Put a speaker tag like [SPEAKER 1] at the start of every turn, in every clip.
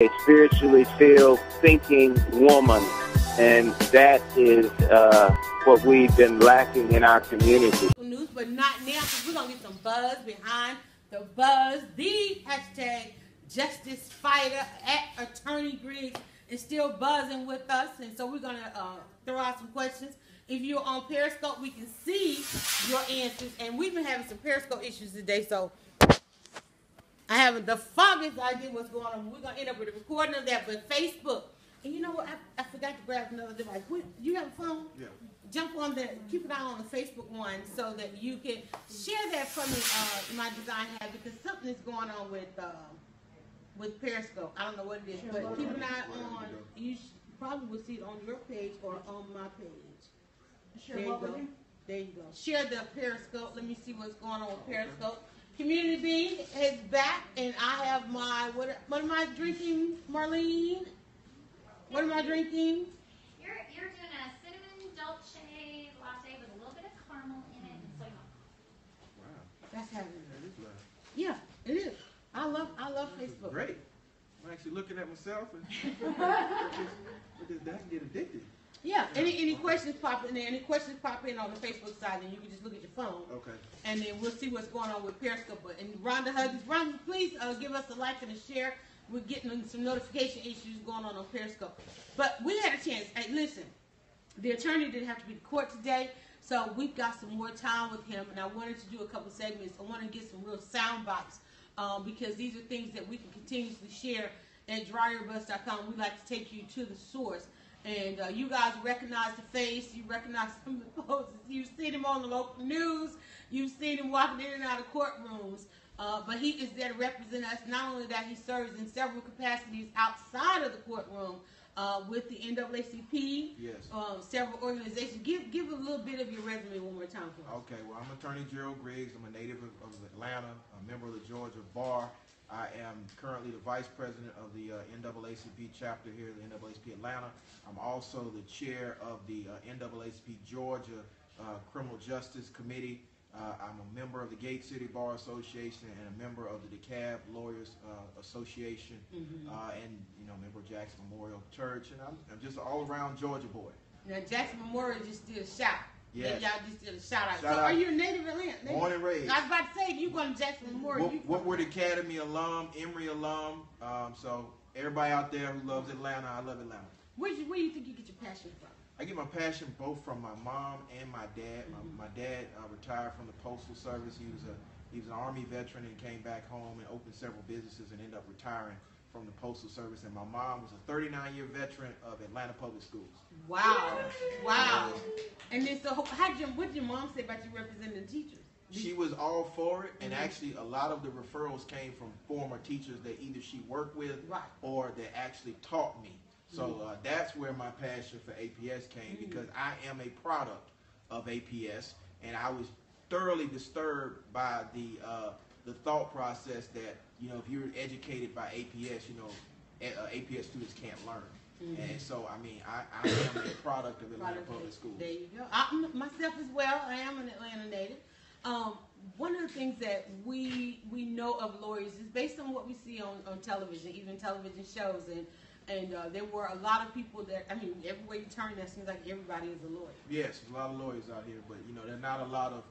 [SPEAKER 1] a spiritually filled, thinking woman. And that is uh, what we've been lacking in our community.
[SPEAKER 2] News, but not now, because we're going to get some buzz behind the buzz. The hashtag Justice Fighter at Attorney Griggs is still buzzing with us. And so we're going to uh, throw out some questions. If you're on Periscope, we can see your answers. And we've been having some Periscope issues today, so I haven't the foggiest idea what's going on. We're gonna end up with a recording of that, but Facebook. And you know what? I, I forgot to grab another device. What, you have a phone?
[SPEAKER 3] Yeah.
[SPEAKER 2] Jump on the keep an eye on the Facebook one so that you can share that for me, uh, my design hat because something is going on with uh, with Periscope. I don't know what it is, but keep an eye on. You sh- probably will see it on your page or on my page.
[SPEAKER 4] Share
[SPEAKER 2] There you go. There you go. Share the Periscope. Let me see what's going on with Periscope. Community Bean is back, and I have my what? What am I drinking, Marlene? What am I drinking?
[SPEAKER 5] You're, you're doing a cinnamon dolce latte with a little bit of caramel in it and soy milk.
[SPEAKER 3] Wow,
[SPEAKER 2] That's happening.
[SPEAKER 3] that is loud.
[SPEAKER 2] Yeah, it is. I love I love
[SPEAKER 3] This
[SPEAKER 2] Facebook.
[SPEAKER 3] Great. I'm actually looking at myself and with this, that can get addicted.
[SPEAKER 2] Yeah. Any any questions pop in there? Any questions pop in on the Facebook side, then you can just look at your phone.
[SPEAKER 3] Okay.
[SPEAKER 2] and then we'll see what's going on with Periscope. But and Rhonda Huggins, Rhonda, please uh, give us a like and a share. We're getting some notification issues going on on Periscope. But we had a chance. Hey, listen, the attorney didn't have to be to court today, so we've got some more time with him. And I wanted to do a couple segments. I want to get some real sound bites um, because these are things that we can continuously share at dryerbuzz.com. We like to take you to the source. And uh, you guys recognize the face. You recognize some of the poses. You've seen him on the local news. You've seen him walking in and out of courtrooms. Uh, but he is there to represent us. Not only that, he serves in several capacities outside of the courtroom uh, with the NAACP,
[SPEAKER 3] Yes.
[SPEAKER 2] um, several organizations. Give give a little bit of your resume one more time for us.
[SPEAKER 3] Okay, well, I'm Attorney Gerald Griggs. I'm a native of, of Atlanta, a member of the Georgia Bar. I am currently the Vice President of the uh, NAACP chapter here at the NAACP Atlanta. I'm also the Chair of the uh, NAACP Georgia uh, Criminal Justice Committee. Uh, I'm a member of the Gate City Bar Association and a member of the DeKalb Lawyers uh, Association, uh, and you know, member of Jackson Memorial Church, and I'm, I'm just an all-around Georgia boy.
[SPEAKER 2] Now Jackson Memorial just did a shout.
[SPEAKER 3] Yes.
[SPEAKER 2] Yeah, y'all just did a shout out.
[SPEAKER 3] Shout
[SPEAKER 2] so
[SPEAKER 3] out.
[SPEAKER 2] are you a native Atlanta?
[SPEAKER 3] Born and raised.
[SPEAKER 2] I was about to say if you going to Jackson Memorial, you
[SPEAKER 3] Wood- Woodward Academy alum, Emory alum. Um, so everybody out there who loves Atlanta, I love Atlanta.
[SPEAKER 2] where, do you- where do you think you get your passion from?
[SPEAKER 3] I get my passion both from my mom and my dad. My, my dad uh, retired from the postal service. He was a he was an army veteran and came back home and opened several businesses and ended up retiring from the postal service. And my mom was a 39 year veteran of Atlanta Public Schools.
[SPEAKER 2] Wow, wow. And then so how did your what did your mom say about you representing teachers?
[SPEAKER 3] She was all for it, and
[SPEAKER 2] Mhm.
[SPEAKER 3] actually, a lot of the referrals came from former teachers that either she worked with
[SPEAKER 2] Right.
[SPEAKER 3] or that actually taught me. So
[SPEAKER 2] Mm-hmm.
[SPEAKER 3] uh, that's where my passion for APS came
[SPEAKER 2] Mm.
[SPEAKER 3] because I am a product of APS, and I was thoroughly disturbed by the uh, the thought process that you know if you're educated by APS, you know a- uh, APS students can't learn. And so, I mean, I, I am a product of Atlanta Public Schools.
[SPEAKER 2] There you go. I, myself as well. I am an Atlanta native. Um, one of the things that we we know of lawyers is based on what we see on, on television, even television shows, and and uh, there were a lot of people that I mean, everywhere you turn, that seems like everybody is a lawyer.
[SPEAKER 3] Yes, a lot of lawyers out here, but you know, there are not a lot of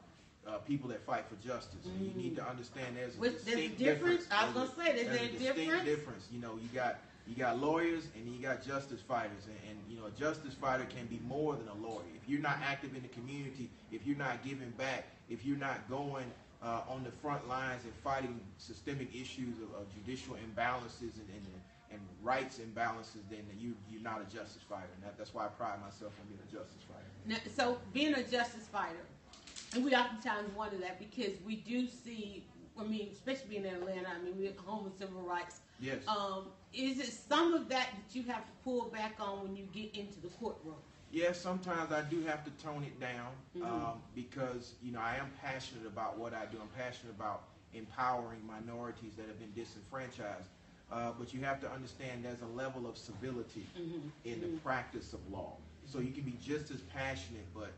[SPEAKER 3] uh, people that fight for justice. And you need to understand there's a
[SPEAKER 2] Mm. Which- there's a
[SPEAKER 3] distinct
[SPEAKER 2] difference?
[SPEAKER 3] difference.
[SPEAKER 2] I was gonna say, there's
[SPEAKER 3] there's
[SPEAKER 2] a
[SPEAKER 3] distinct
[SPEAKER 2] difference?
[SPEAKER 3] difference. You know, you got you got lawyers and you got justice fighters, and, and you know, a justice fighter can be more than a lawyer. If you're not active in the community, if you're not giving back, if you're not going uh, on the front lines and fighting systemic issues of, of judicial imbalances and, and and rights imbalances, then you you're not a justice fighter. And that, that's why I pride myself on being a justice fighter.
[SPEAKER 2] Now, so being a justice fighter, and we oftentimes wonder that because we do see, I mean, especially being in Atlanta, I mean, we're home of civil rights.
[SPEAKER 3] Yes.
[SPEAKER 2] Um, is it some of that that you have to pull back on when you get into the courtroom?
[SPEAKER 3] Yes, sometimes I do have to tone it down um, because you know I am passionate about what I do. I'm passionate about empowering minorities that have been disenfranchised. Uh, but you have to understand there's a level of civility in the practice of law. So you can be just as passionate, but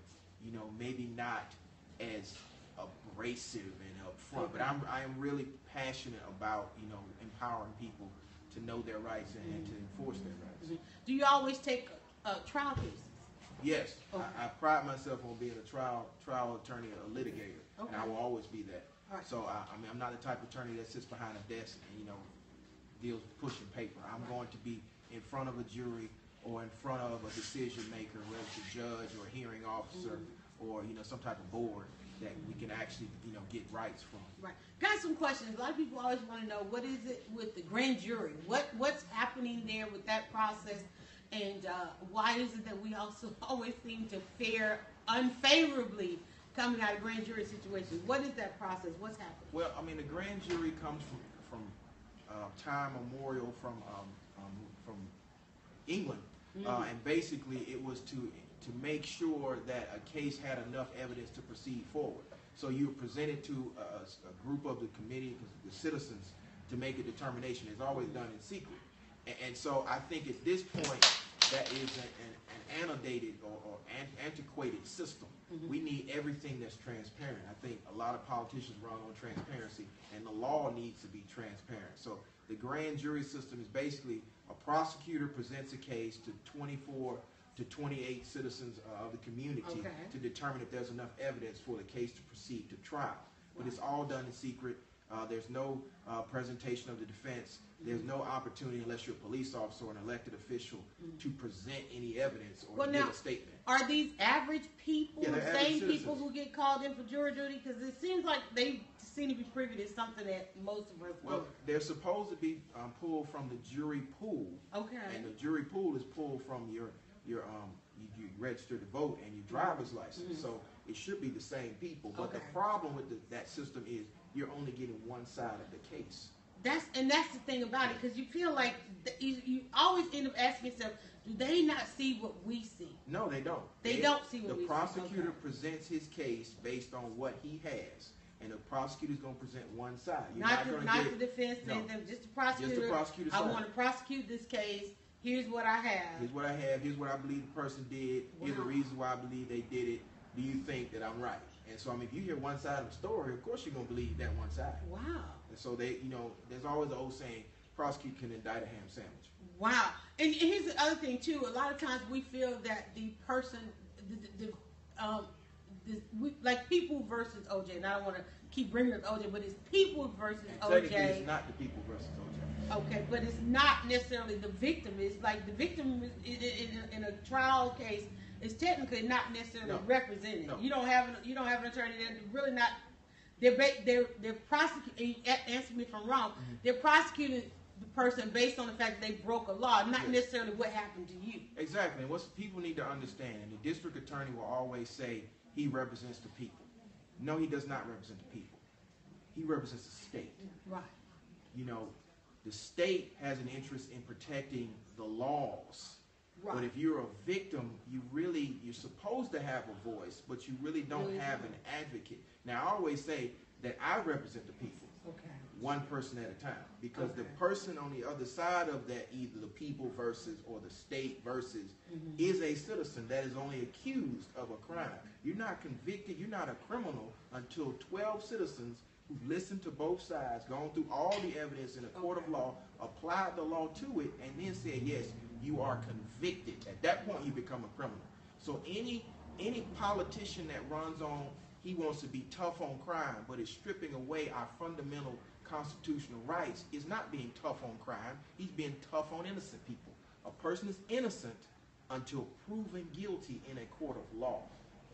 [SPEAKER 3] you know maybe not as abrasive and upfront. But I'm I am really passionate about you know empowering people to know their rights and, and to enforce their rights.
[SPEAKER 2] Do you always take uh, trial cases?
[SPEAKER 3] Yes,
[SPEAKER 2] Okay.
[SPEAKER 3] I, I pride myself on being a trial trial attorney, a litigator, and I will always be that.
[SPEAKER 2] Alright.
[SPEAKER 3] So I, I mean, I'm not the type of attorney that sits behind a desk and you know deals with pushing paper. I'm going to be in front of a jury or in front of a decision maker, whether it's a judge or a hearing officer
[SPEAKER 2] Mm-hmm.
[SPEAKER 3] Or you know some type of board that we can actually you know get rights from.
[SPEAKER 2] Right. Got some questions. A lot of people always want to know what is it with the grand jury? What what's happening there with that process, and uh, why is it that we also always seem to fare unfavorably coming out of grand jury situations? What is that process? What's happening?
[SPEAKER 3] Well, I mean, the grand jury comes from from uh, time memorial from um, um, from England, uh, and basically it was to to make sure that a case had enough evidence to proceed forward. So you were presented to a, a group of the committee, the citizens, to make a determination. It's always done in secret, and, and so I think at this point that is an, an, an annotated or, or an, antiquated system. Mm-hmm. We need everything that's transparent. I think a lot of politicians run on transparency, and the law needs to be transparent. So the grand jury system is basically a prosecutor presents a case to 24 to 28 citizens uh, of the community
[SPEAKER 2] Okay.
[SPEAKER 3] to determine if there's enough evidence for the case to proceed to trial. But it's all done in secret. Uh, there's no uh, presentation of the defense. There's no opportunity, unless you're a police officer or an elected official, to present any evidence or
[SPEAKER 2] Well, now-
[SPEAKER 3] a statement.
[SPEAKER 2] Are these average people,
[SPEAKER 3] Yeah,
[SPEAKER 2] the same people who get called in for jury duty? Because it seems like they seem to be privy to something that most of us
[SPEAKER 3] Well, they're supposed to be um, pulled from the jury pool.
[SPEAKER 2] Okay.
[SPEAKER 3] and the jury pool is pulled from your your um you, you register to vote and your driver's license. So it should be the same people. But the
[SPEAKER 2] Mm-hmm.
[SPEAKER 3] Problem with the, that system is you're only getting one side of the case.
[SPEAKER 2] That's and that's the thing about it because you feel like th- you, you always end up asking yourself, do they not see what we see?
[SPEAKER 3] No, they don't.
[SPEAKER 2] They don't see what
[SPEAKER 3] the
[SPEAKER 2] we see.
[SPEAKER 3] prosecutor
[SPEAKER 2] Okay.
[SPEAKER 3] presents his case based on what he has, and the prosecutor's going to present one side. You're
[SPEAKER 2] Not
[SPEAKER 3] gonna
[SPEAKER 2] the, not the defense,
[SPEAKER 3] No.
[SPEAKER 2] just the prosecutor.
[SPEAKER 3] prosecutor's
[SPEAKER 2] I
[SPEAKER 3] side.
[SPEAKER 2] want to prosecute this case. Here's what I have.
[SPEAKER 3] Here's what I have. Here's what I believe the person did. Here's the
[SPEAKER 2] Wow.
[SPEAKER 3] reasons why I believe they did it. Do you think that I'm right? And so, I mean, if you hear one side of the story, of course you're gonna believe that one side.
[SPEAKER 2] Wow.
[SPEAKER 3] And so they, you know, there's always the old saying, prosecute can indict a ham sandwich.
[SPEAKER 2] Wow. And, and here's the other thing too. A lot of times we feel that the person, the, the, the um, we, like people versus OJ. And I don't want to keep bringing up OJ, but it's people versus OJ.
[SPEAKER 3] it's not the people versus OJ.
[SPEAKER 2] Okay, but it's not necessarily the victim. It's like the victim is, in, in, in a trial case is technically not necessarily
[SPEAKER 3] No.
[SPEAKER 2] represented.
[SPEAKER 3] No.
[SPEAKER 2] You don't have an, you don't have an attorney. They're really not. They're they're they're prosecuting. Answer me if I'm wrong.
[SPEAKER 3] Mm-hmm.
[SPEAKER 2] They're prosecuting the person based on the fact that they broke a law, not
[SPEAKER 3] Yes.
[SPEAKER 2] necessarily what happened to you.
[SPEAKER 3] Exactly. And what people need to understand, and the district attorney will always say he represents the people. No, he does not represent the people. He represents the state.
[SPEAKER 2] Right.
[SPEAKER 3] You know, the state has an interest in protecting the laws.
[SPEAKER 2] Right.
[SPEAKER 3] But if you're a victim, you really you're supposed to have a voice, but you really don't
[SPEAKER 2] Really
[SPEAKER 3] have
[SPEAKER 2] don't.
[SPEAKER 3] an advocate. Now I always say that I represent the people,
[SPEAKER 2] Okay.
[SPEAKER 3] One person at a time, because the person on the other side of that, either the people versus or the state versus,
[SPEAKER 2] Mm-hmm.
[SPEAKER 3] is a citizen that is only accused of a crime. You're not convicted. You're not a criminal until 12 citizens who've listened to both sides, gone through all the evidence in a court of law, applied the law to it, and then said, yes, you are convicted. At that point, you become a criminal. So any any politician that runs on he wants to be tough on crime, but is stripping away our fundamental constitutional rights, is not being tough on crime. He's being tough on innocent people. A person is innocent until proven guilty in a court of law.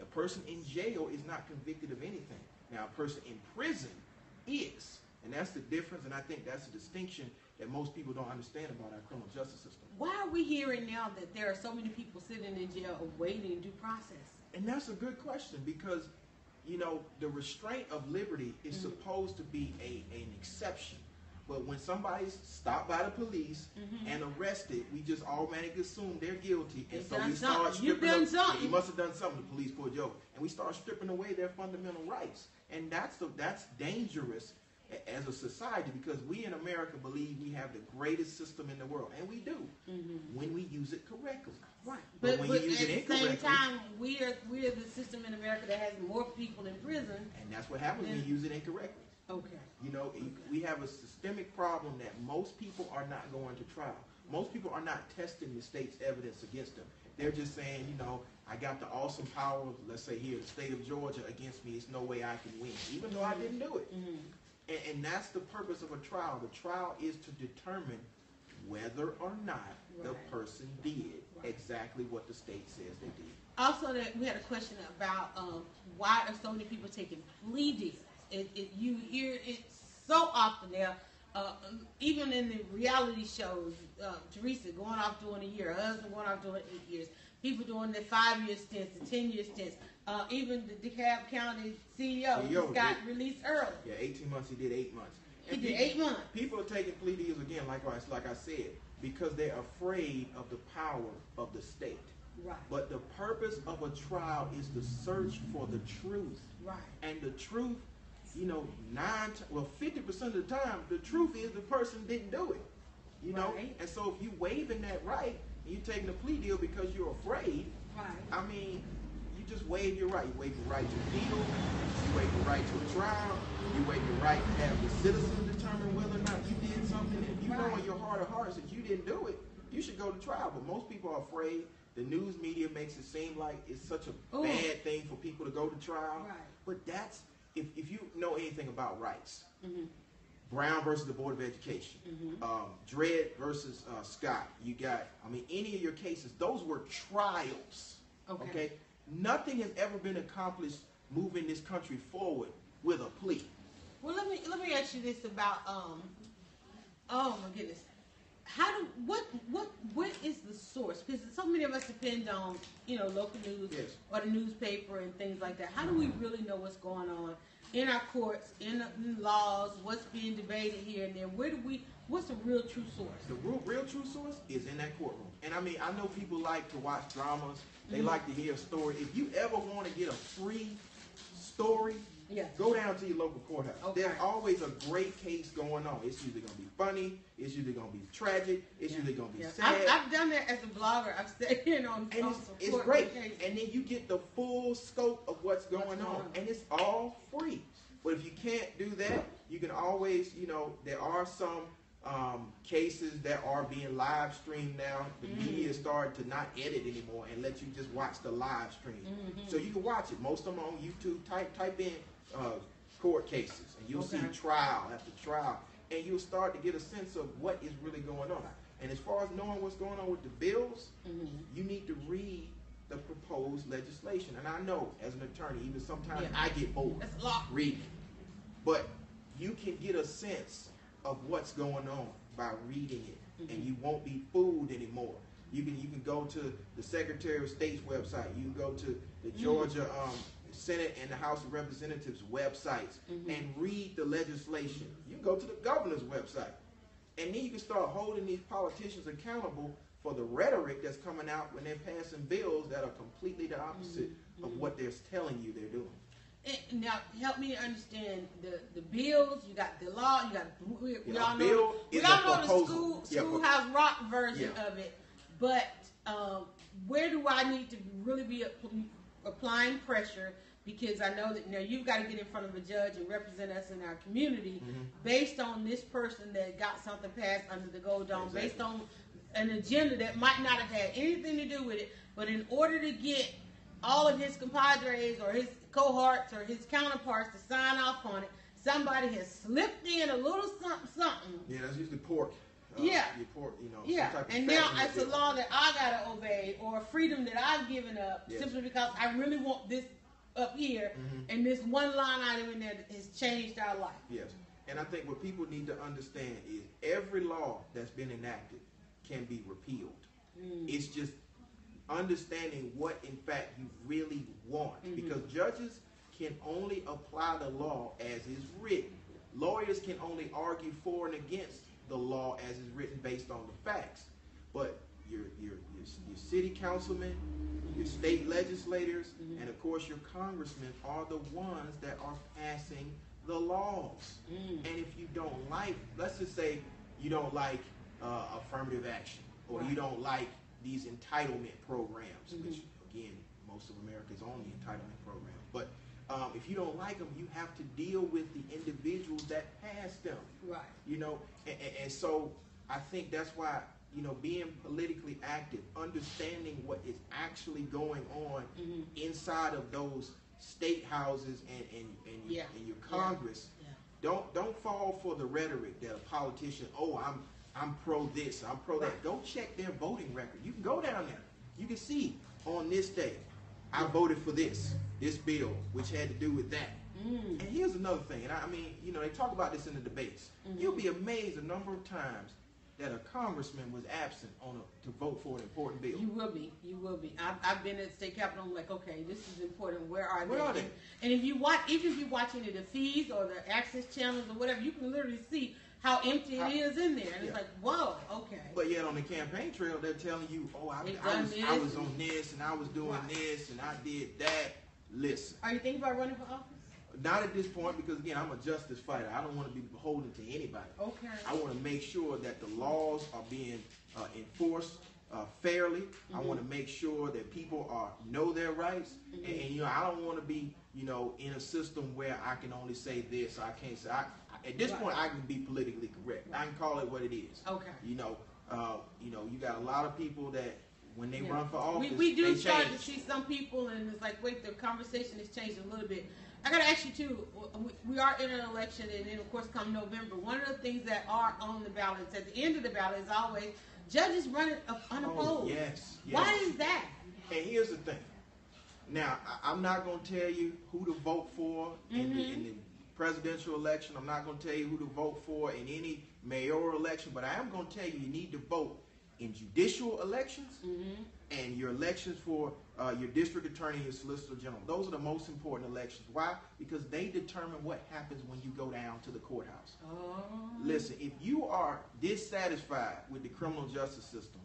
[SPEAKER 3] A person in jail is not convicted of anything. Now, a person in prison is. And that's the difference, and I think that's the distinction that most people don't understand about our criminal justice system.
[SPEAKER 2] Why are we hearing now that there are so many people sitting in jail awaiting due process?
[SPEAKER 3] And that's a good question because, you know, the restraint of liberty is mm-hmm. supposed to be a, an exception. But when somebody's stopped by the police mm-hmm. and arrested, we just automatically assume they're guilty, and so we start
[SPEAKER 2] something. You've
[SPEAKER 3] stripping.
[SPEAKER 2] done
[SPEAKER 3] up-
[SPEAKER 2] something.
[SPEAKER 3] Yeah, he must have done something. The police pulled you over, and we start stripping away their fundamental rights, and that's the, that's dangerous as a society because we in America believe we have the greatest system in the world, and we do when we use it correctly.
[SPEAKER 2] Right.
[SPEAKER 3] But
[SPEAKER 2] But,
[SPEAKER 3] when
[SPEAKER 2] but
[SPEAKER 3] you use
[SPEAKER 2] at
[SPEAKER 3] it
[SPEAKER 2] the same time, we are we are the system in America that has more people in prison.
[SPEAKER 3] And that's what happens when you use it incorrectly.
[SPEAKER 2] Okay.
[SPEAKER 3] You know, we have a systemic problem that most people are not going to trial. Most people are not testing the state's evidence against them. They're just saying, you know, I got the awesome power, of, let's say here, the state of Georgia against me. It's no way I can win, even though I didn't do it.
[SPEAKER 2] Mhm.
[SPEAKER 3] And, and that's the purpose of a trial. The trial is to determine whether or not the person did
[SPEAKER 2] Right.
[SPEAKER 3] exactly what the state says they did.
[SPEAKER 2] Also, that we had a question about um, why are so many people taking plea deals? It, it, you hear it so often now, uh, even in the reality shows. Uh, Teresa going off doing a year, her husband going off doing eight years, people doing their five year stints, the ten year stints. Uh, even the DeKalb County CEO
[SPEAKER 3] CEO
[SPEAKER 2] got
[SPEAKER 3] did.
[SPEAKER 2] released early.
[SPEAKER 3] Yeah, 18 months, he did eight months.
[SPEAKER 2] He
[SPEAKER 3] And
[SPEAKER 2] did
[SPEAKER 3] people-
[SPEAKER 2] eight months.
[SPEAKER 3] People are taking plea deals again, like I, like I said, because they're afraid of the power of the state.
[SPEAKER 2] Right.
[SPEAKER 3] But the purpose of a trial is to search for the truth.
[SPEAKER 2] Right.
[SPEAKER 3] And the truth, you know, nine well, fifty percent of the time, the truth is the person didn't do it. You know?
[SPEAKER 2] Right.
[SPEAKER 3] And so if you're waiving that right, and you're taking a plea deal because you're afraid,
[SPEAKER 2] Right.
[SPEAKER 3] I mean, you just waive your right. You waive your right to appeal. You waive your right to a trial. You waive your right to have the citizen determine whether or not you did something. If you know in your heart of hearts that you didn't do it, you should go to trial. But most people are afraid. The news media makes it seem like it's such a
[SPEAKER 2] Ooh.
[SPEAKER 3] bad thing for people to go to trial.
[SPEAKER 2] Right.
[SPEAKER 3] But that's if, if you know anything about rights.
[SPEAKER 2] Mhm.
[SPEAKER 3] Brown versus the Board of Education,
[SPEAKER 2] Mhm.
[SPEAKER 3] um, Dred versus uh, Scott. You got, I mean, any of your cases, those were trials.
[SPEAKER 2] Okay.
[SPEAKER 3] Nothing has ever been accomplished moving this country forward with a plea.
[SPEAKER 2] Well, let me let me ask you this about um. Oh my goodness, how do what what what is the source? Because so many of us depend on you know local news
[SPEAKER 3] Yes.
[SPEAKER 2] or the newspaper and things like that. How do we really know what's going on in our courts, in the in laws, what's being debated here and there? Where do we? What's the real true source?
[SPEAKER 3] The real, real true source is in that courtroom. And I mean, I know people like to watch dramas. They mm-hmm. like to hear a story. If you ever want to get a free story,
[SPEAKER 2] Yes.
[SPEAKER 3] go down to your local courthouse.
[SPEAKER 2] Okay.
[SPEAKER 3] There's always a great case going on. It's usually going to be funny. It's usually going to be tragic. It's
[SPEAKER 2] Yeah.
[SPEAKER 3] usually going to be
[SPEAKER 2] Yeah.
[SPEAKER 3] sad.
[SPEAKER 2] I've, I've done that as a blogger. I've stayed in on,
[SPEAKER 3] and
[SPEAKER 2] on
[SPEAKER 3] it's, it's great.
[SPEAKER 2] cases.
[SPEAKER 3] And then you get the full scope of what's going,
[SPEAKER 2] What's
[SPEAKER 3] on.
[SPEAKER 2] going on.
[SPEAKER 3] and it's all free. But if you can't do that, you can always, you know, there are some um, cases that are being live streamed now. The
[SPEAKER 2] Mm.
[SPEAKER 3] media started to not edit anymore and let you just watch the live stream.
[SPEAKER 2] Mhm.
[SPEAKER 3] So you can watch it. Most of them on YouTube. Type type in uh, court cases, and you'll
[SPEAKER 2] Okay.
[SPEAKER 3] see trial after trial, and you'll start to get a sense of what is really going on. And as far as knowing what's going on with the bills,
[SPEAKER 2] Mhm.
[SPEAKER 3] you need to read the proposed legislation. And I know, as an attorney, even sometimes
[SPEAKER 2] Yeah.
[SPEAKER 3] I get bored
[SPEAKER 2] That's a lot.
[SPEAKER 3] reading. But you can get a sense of what's going on by reading it, and you won't be fooled anymore. You can you can go to the Secretary of State's website. You can go to the Georgia um, Senate and the House of Representatives websites and read the legislation. You can go to the governor's website, and then you can start holding these politicians accountable for the rhetoric that's coming out when they're passing bills that are completely the opposite of what they're telling you they're doing.
[SPEAKER 2] And now, help me understand the, the bills. You got the law. You got we, we
[SPEAKER 3] Yeah,
[SPEAKER 2] all know we all know the school
[SPEAKER 3] Yeah,
[SPEAKER 2] schoolhouse rock version
[SPEAKER 3] Yeah.
[SPEAKER 2] of it. But um, where do I need to really be applying pressure? Because I know that now you've got to get in front of a judge and represent us in our community
[SPEAKER 3] Mm-hmm.
[SPEAKER 2] based on this person that got something passed under the gold dome, based on an agenda that might not have had anything to do with it. But in order to get all of his compadres or his cohorts or his counterparts to sign off on it, somebody has slipped in a little something, something.
[SPEAKER 3] Yeah, that's usually pork. Uh,
[SPEAKER 2] Yeah.
[SPEAKER 3] Pork, you know.
[SPEAKER 2] Yeah,
[SPEAKER 3] some type of
[SPEAKER 2] and now it's a law that I gotta obey or a freedom that I've given up
[SPEAKER 3] Yes.
[SPEAKER 2] simply because I really want this up here,
[SPEAKER 3] Mhm.
[SPEAKER 2] and this one line item in there has changed our life.
[SPEAKER 3] Yes. And I think what people need to understand is every law that's been enacted can be repealed.
[SPEAKER 2] Mm.
[SPEAKER 3] It's just understanding what, in fact, you really want.
[SPEAKER 2] Mhm.
[SPEAKER 3] Because judges can only apply the law as is written. Lawyers can only argue for and against the law as is written based on the facts. But your, your, your, your city councilmen, your state legislators,
[SPEAKER 2] Mhm.
[SPEAKER 3] and of course your congressmen are the ones that are passing the laws.
[SPEAKER 2] Mm.
[SPEAKER 3] And if you don't like, let's just say you don't like uh, affirmative action, or you don't like these entitlement programs,
[SPEAKER 2] Mhm.
[SPEAKER 3] which again, most of America is on the entitlement program. But Um, if you don't like them, you have to deal with the individuals that passed them.
[SPEAKER 2] Right.
[SPEAKER 3] You know, and, and, and so I think that's why you know being politically active, understanding what is actually going on
[SPEAKER 2] Mhm.
[SPEAKER 3] inside of those state houses and and, and,
[SPEAKER 2] Yeah.
[SPEAKER 3] and your Congress.
[SPEAKER 2] Yeah.
[SPEAKER 3] Don't don't fall for the rhetoric that a politician, oh, I'm I'm pro this, I'm pro that.
[SPEAKER 2] Right.
[SPEAKER 3] Go check their voting record. You can go down there. You can see on this day, I voted for this, this bill, which had to do with that.
[SPEAKER 2] Mm.
[SPEAKER 3] And here's another thing, and I I mean, you know, they talk about this in the debates.
[SPEAKER 2] Mhm.
[SPEAKER 3] You'll be amazed the number of times that a congressman was absent on a, to vote for an important bill.
[SPEAKER 2] You will be. You will be. I've, I've been at the state capitol. I'm like, okay, this is important. Where are
[SPEAKER 3] Where
[SPEAKER 2] they?
[SPEAKER 3] are they?
[SPEAKER 2] And, if you watch, even if you watch any of the feeds or the access channels or whatever, you can literally see how empty
[SPEAKER 3] How-
[SPEAKER 2] it is in there. And
[SPEAKER 3] Yeah.
[SPEAKER 2] it's like, whoa, okay.
[SPEAKER 3] But yet on the campaign trail, they're telling you, oh, I, I, was, I was on this, and I was doing
[SPEAKER 2] Right.
[SPEAKER 3] this, and I did that. Listen.
[SPEAKER 2] Are you thinking about running for office?
[SPEAKER 3] Not at this point because again, I'm a justice fighter. I don't want to be beholden to anybody.
[SPEAKER 2] Okay.
[SPEAKER 3] I want to make sure that the laws are being uh, enforced uh, fairly. I
[SPEAKER 2] Mm-hmm.
[SPEAKER 3] want to make sure that people are know their rights, and, and, you know, I don't want to be you know in a system where I can only say this, I can't say. I, I- at this
[SPEAKER 2] Right.
[SPEAKER 3] point, I can be politically correct. I can call it what it is.
[SPEAKER 2] Okay.
[SPEAKER 3] You know, uh, you know, you got a lot of people that when they
[SPEAKER 2] Yeah.
[SPEAKER 3] run for office,
[SPEAKER 2] We, we do start
[SPEAKER 3] change.
[SPEAKER 2] to see some people, and it's like, wait, the conversation has changed a little bit. I got to ask you too. we- are in an election, and then of course, come November, one of the things that are on the ballots at the end of the ballot is always judges running unopposed.
[SPEAKER 3] Oh, yes, yes.
[SPEAKER 2] Why is that?
[SPEAKER 3] And here's the thing. Now, I'm not going to tell you who to vote for in, the, in the presidential election. I'm not going to tell you who to vote for in any mayoral election. But I am going to tell you you need to vote in judicial elections
[SPEAKER 2] Mm-hmm.
[SPEAKER 3] and your elections for uh, your district attorney your solicitor general. Those are the most important elections. Why? Because they determine what happens when you go down to the courthouse.
[SPEAKER 2] Oh.
[SPEAKER 3] Listen, if you are dissatisfied with the criminal justice system,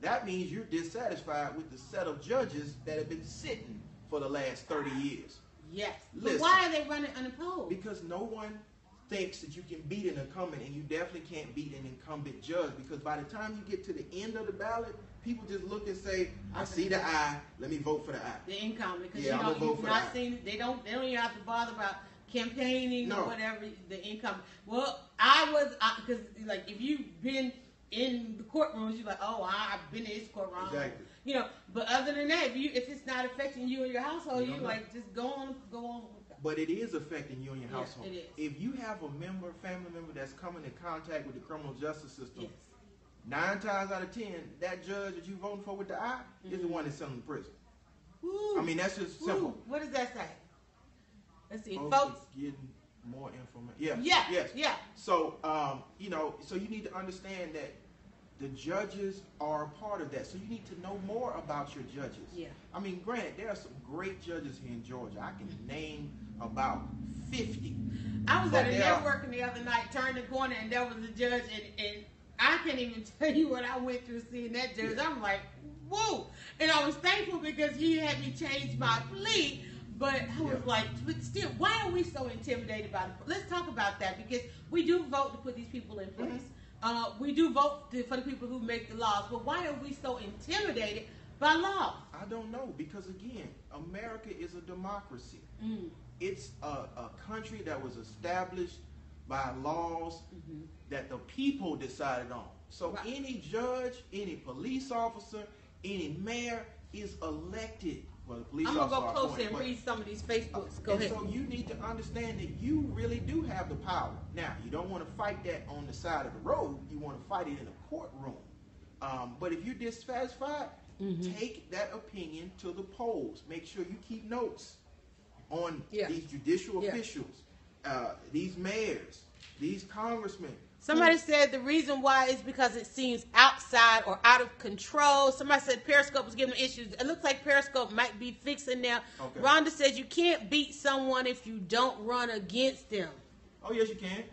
[SPEAKER 3] that means you're dissatisfied with the set of judges that have been sitting for the last 30 years.
[SPEAKER 2] Yes. But why are they running unopposed?
[SPEAKER 3] Because no one thinks that you can beat an incumbent, and you definitely can't beat an incumbent judge. Because by the time you get to the end of the ballot, people just look and say, "I see the eye. Let me vote for the eye."
[SPEAKER 2] the income because
[SPEAKER 3] Yeah,
[SPEAKER 2] you know you've not seen they don't they don't even have to bother about campaigning
[SPEAKER 3] No.
[SPEAKER 2] or whatever the income. Well, I was because like if you've been in the courtrooms, you're like, oh, I've been in this courtroom.
[SPEAKER 3] Exactly.
[SPEAKER 2] You know, but other than that, if you if it's not affecting you and your household,
[SPEAKER 3] You
[SPEAKER 2] you like just go on go on.
[SPEAKER 3] But it is affecting you and your
[SPEAKER 2] Yeah,
[SPEAKER 3] household.
[SPEAKER 2] it is.
[SPEAKER 3] If you have a member, family member that's coming in contact with the criminal justice system,
[SPEAKER 2] Yes.
[SPEAKER 3] Nine times out of ten, that judge that you voting for with the eye is the one that's sending them to prison.
[SPEAKER 2] Woo.
[SPEAKER 3] I mean, that's just simple.
[SPEAKER 2] What does that say? Let's see,
[SPEAKER 3] Folks
[SPEAKER 2] folks.
[SPEAKER 3] getting more information. Yeah.
[SPEAKER 2] Yeah.
[SPEAKER 3] Yes.
[SPEAKER 2] Yeah.
[SPEAKER 3] So, um, you know, so you need to understand that the judges are a part of that. So you need to know more about your judges.
[SPEAKER 2] Yeah.
[SPEAKER 3] I mean, granted, there are some great judges here in Georgia. I can name about 50.
[SPEAKER 2] I was at a networking the other night, turned the corner, and there was a judge, and, and I can't even tell you what I went through seeing that judge. I'm like, whoa! And I was thankful because he had me change my plea. But I was
[SPEAKER 3] Yeah.
[SPEAKER 2] like, but still, why are we so intimidated by the? Let's talk about that because we do vote to put these people in place.
[SPEAKER 3] Mm-hmm.
[SPEAKER 2] Uh, we do vote to, for the people who make the laws. But why are we so intimidated by law?
[SPEAKER 3] I don't know because again, America is a democracy.
[SPEAKER 2] Mm.
[SPEAKER 3] It's a, a country that was established by laws
[SPEAKER 2] Mhm.
[SPEAKER 3] that the people decided on. So
[SPEAKER 2] Right.
[SPEAKER 3] any judge, any police officer, any mayor is elected. Well, the police
[SPEAKER 2] I'm gonna go closer and
[SPEAKER 3] but-
[SPEAKER 2] read some of these Facebooks. Go
[SPEAKER 3] and
[SPEAKER 2] ahead.
[SPEAKER 3] so you need to understand that you really do have the power. Now, you don't want to fight that on the side of the road. You want to fight it in a courtroom. Um, but if you're dissatisfied,
[SPEAKER 2] Mhm.
[SPEAKER 3] take that opinion to the polls. Make sure you keep notes on
[SPEAKER 2] Yeah.
[SPEAKER 3] these judicial
[SPEAKER 2] Yeah.
[SPEAKER 3] officials, uh, these mayors, these congressmen.
[SPEAKER 2] Somebody said the reason why is because it seems outside or out of control. Somebody said Periscope was giving them issues. It looks like Periscope might be fixing now.
[SPEAKER 3] Okay.
[SPEAKER 2] Rhonda says you can't beat someone if you don't run against them.
[SPEAKER 3] Oh yes, you can.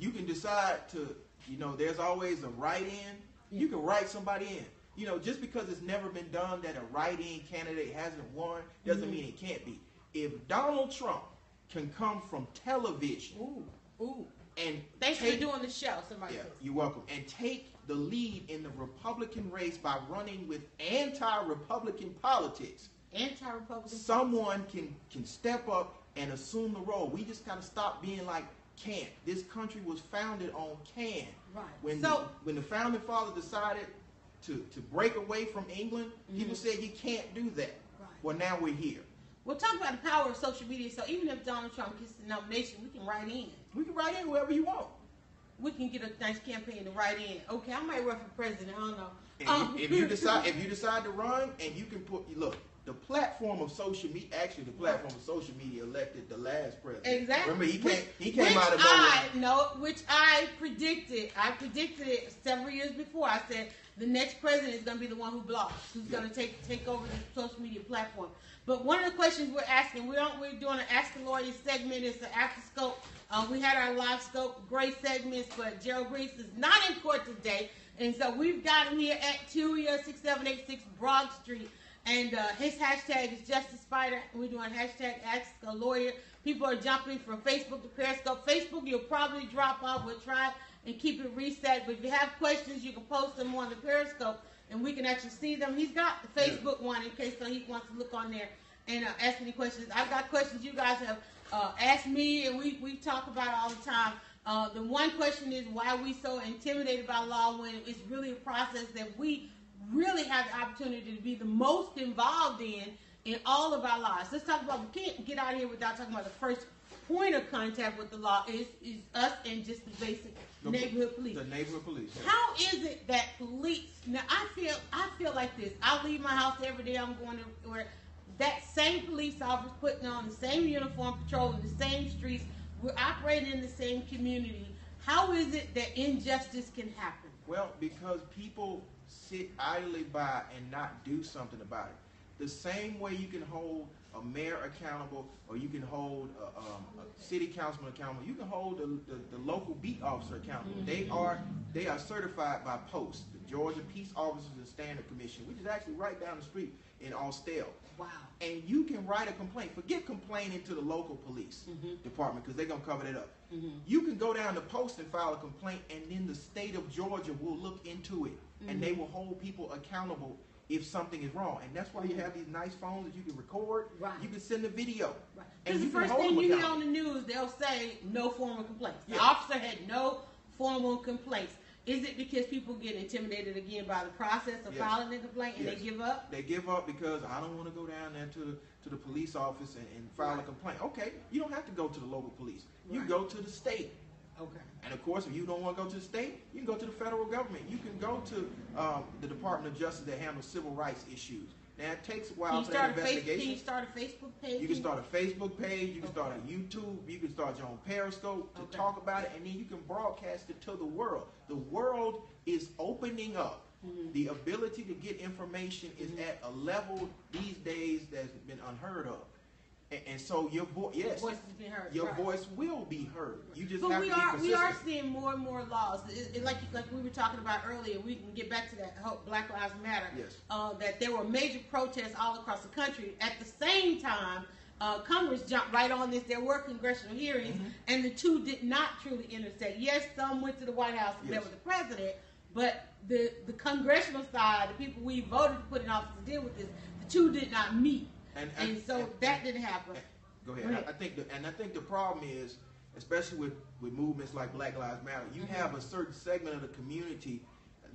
[SPEAKER 3] You can decide to, you know, there's always a write-in. You can write somebody in. You know, just because it's never been done that a write-in candidate hasn't won doesn't
[SPEAKER 2] Mm-hmm.
[SPEAKER 3] mean it can't be. If Donald Trump can come from television
[SPEAKER 2] Ooh, ooh.
[SPEAKER 3] and
[SPEAKER 2] Thanks
[SPEAKER 3] take,
[SPEAKER 2] for doing the show. Somebody
[SPEAKER 3] yeah,
[SPEAKER 2] says.
[SPEAKER 3] you're welcome. And take the lead in the Republican race by running with anti-Republican politics.
[SPEAKER 2] Anti-Republican.
[SPEAKER 3] someone can can step up and assume the role. We just gotta stop being like can't. This country was founded on can.
[SPEAKER 2] Right.
[SPEAKER 3] When
[SPEAKER 2] So-
[SPEAKER 3] the, when the founding father decided to to break away from England, people
[SPEAKER 2] Mhm.
[SPEAKER 3] said you can't do that.
[SPEAKER 2] Right.
[SPEAKER 3] Well, now we're here.
[SPEAKER 2] We'll talk about the power of social media. So even if Donald Trump gets the nomination, we can write in.
[SPEAKER 3] We can write in whoever you want.
[SPEAKER 2] We can get a nice campaign to write in. Okay, I might run for president. I don't know.
[SPEAKER 3] And
[SPEAKER 2] Um,
[SPEAKER 3] you- if you decide if you decide to run and you can put look the platform of social media actually the platform of social media elected the last president.
[SPEAKER 2] Exactly.
[SPEAKER 3] Remember he came he came
[SPEAKER 2] which
[SPEAKER 3] out of nowhere.
[SPEAKER 2] I no, which I predicted. I predicted it several years before. I said the next president is going to be the one who blocks, who's
[SPEAKER 3] Yeah.
[SPEAKER 2] going to take take over the social media platform. But one of the questions we're asking, we we're doing an Ask the Lawyer segment. It's the after scope. Uh, we had our live scope, great segments, but Gerald Griggs is not in court today, and so we've got him here at two six seven eight six Broad Street. And uh, his hashtag is Justice Fighter. We're doing hashtag Ask a Lawyer. People are jumping from Facebook to Periscope. Facebook, you'll probably drop off. We'll try and keep it reset. But if you have questions, you can post them on the Periscope, and we can actually see them. He's got the Facebook one in case so he wants to look on there and uh, ask any questions. I've got questions you guys have uh, asked me, and we, we talk about it all the time. Uh, the one question is why are we so intimidated by law when it's really a process that we really have the opportunity to be the most involved in in all of our lives. Let's talk about we can't get out of here without talking about the first point of contact with the law is is us and just the basic
[SPEAKER 3] The-
[SPEAKER 2] neighborhood police.
[SPEAKER 3] The neighborhood police.
[SPEAKER 2] How is it that police? Now I feel I feel like this. I leave my house every day. I'm going to where that same police officer putting on the same uniform, patrolling the same streets. We're operating in the same community. How is it that injustice can happen?
[SPEAKER 3] Well, because people sit idly by and not do something about it. The same way you can hold a mayor accountable or you can hold a, um, a city councilman accountable, you can hold the, the, the local beat officer accountable. They are they are certified by POST, the Georgia Peace Officers and Standard Commission, which is actually right down the street in Austell.
[SPEAKER 2] Wow.
[SPEAKER 3] And you can write a complaint. Forget complaining to the local police
[SPEAKER 2] Mhm.
[SPEAKER 3] department because they're gonna cover that up.
[SPEAKER 2] Mhm.
[SPEAKER 3] You can go down to post and file a complaint, and then the state of Georgia will look into it, and they will hold people accountable if something is wrong. And that's why you have these nice phones that you can record.
[SPEAKER 2] Right.
[SPEAKER 3] You can send a video.
[SPEAKER 2] Right.
[SPEAKER 3] And
[SPEAKER 2] Because the first thing you hear on the news, they'll say no formal complaints. The officer had no formal complaints. Is it because people get intimidated again by the process of
[SPEAKER 3] Yes.
[SPEAKER 2] filing a complaint and
[SPEAKER 3] Yes.
[SPEAKER 2] they give up?
[SPEAKER 3] They give up because I don't want to go down there to to the police office and, and file a complaint. Okay, you don't have to go to the local police. You go to the state.
[SPEAKER 2] Okay.
[SPEAKER 3] And of course, if you don't want to go to the state, you can go to the federal government. You can go to um, the Department of Justice that handles civil rights issues. Now, it takes a while for that
[SPEAKER 2] start a face,
[SPEAKER 3] investigation.
[SPEAKER 2] Can you start a Facebook page?
[SPEAKER 3] You can start a Facebook page, you can
[SPEAKER 2] Okay.
[SPEAKER 3] start a YouTube, you can start your own Periscope to
[SPEAKER 2] Okay.
[SPEAKER 3] talk about it, and then you can broadcast it to the world. The world is opening up.
[SPEAKER 2] Mhm.
[SPEAKER 3] The ability to get information is
[SPEAKER 2] Mhm.
[SPEAKER 3] at a level these days that's been unheard of. And, and so your voice, yes,
[SPEAKER 2] Voice has heard.
[SPEAKER 3] your
[SPEAKER 2] right.
[SPEAKER 3] voice will be heard. You just
[SPEAKER 2] But
[SPEAKER 3] have
[SPEAKER 2] we
[SPEAKER 3] to be
[SPEAKER 2] are we are seeing more and more laws. It, it- like like we were talking about earlier. We can get back to that whole Black Lives Matter.
[SPEAKER 3] Yes.
[SPEAKER 2] Uh, that there were major protests all across the country. At the same time, uh, Congress jumped right on this. There were congressional hearings,
[SPEAKER 3] Mhm.
[SPEAKER 2] and the two did not truly intersect. Yes, some went to the White House and met with the president, but the the congressional side, the people we voted to put in office to deal with this, the two did not meet,
[SPEAKER 3] And-
[SPEAKER 2] and,
[SPEAKER 3] and-
[SPEAKER 2] so
[SPEAKER 3] and-
[SPEAKER 2] that didn't happen.
[SPEAKER 3] Go ahead.
[SPEAKER 2] Go ahead.
[SPEAKER 3] I, I think, the, and I think the problem is, especially with, with movements like Black Lives Matter, you
[SPEAKER 2] Mhm.
[SPEAKER 3] have a certain segment of the community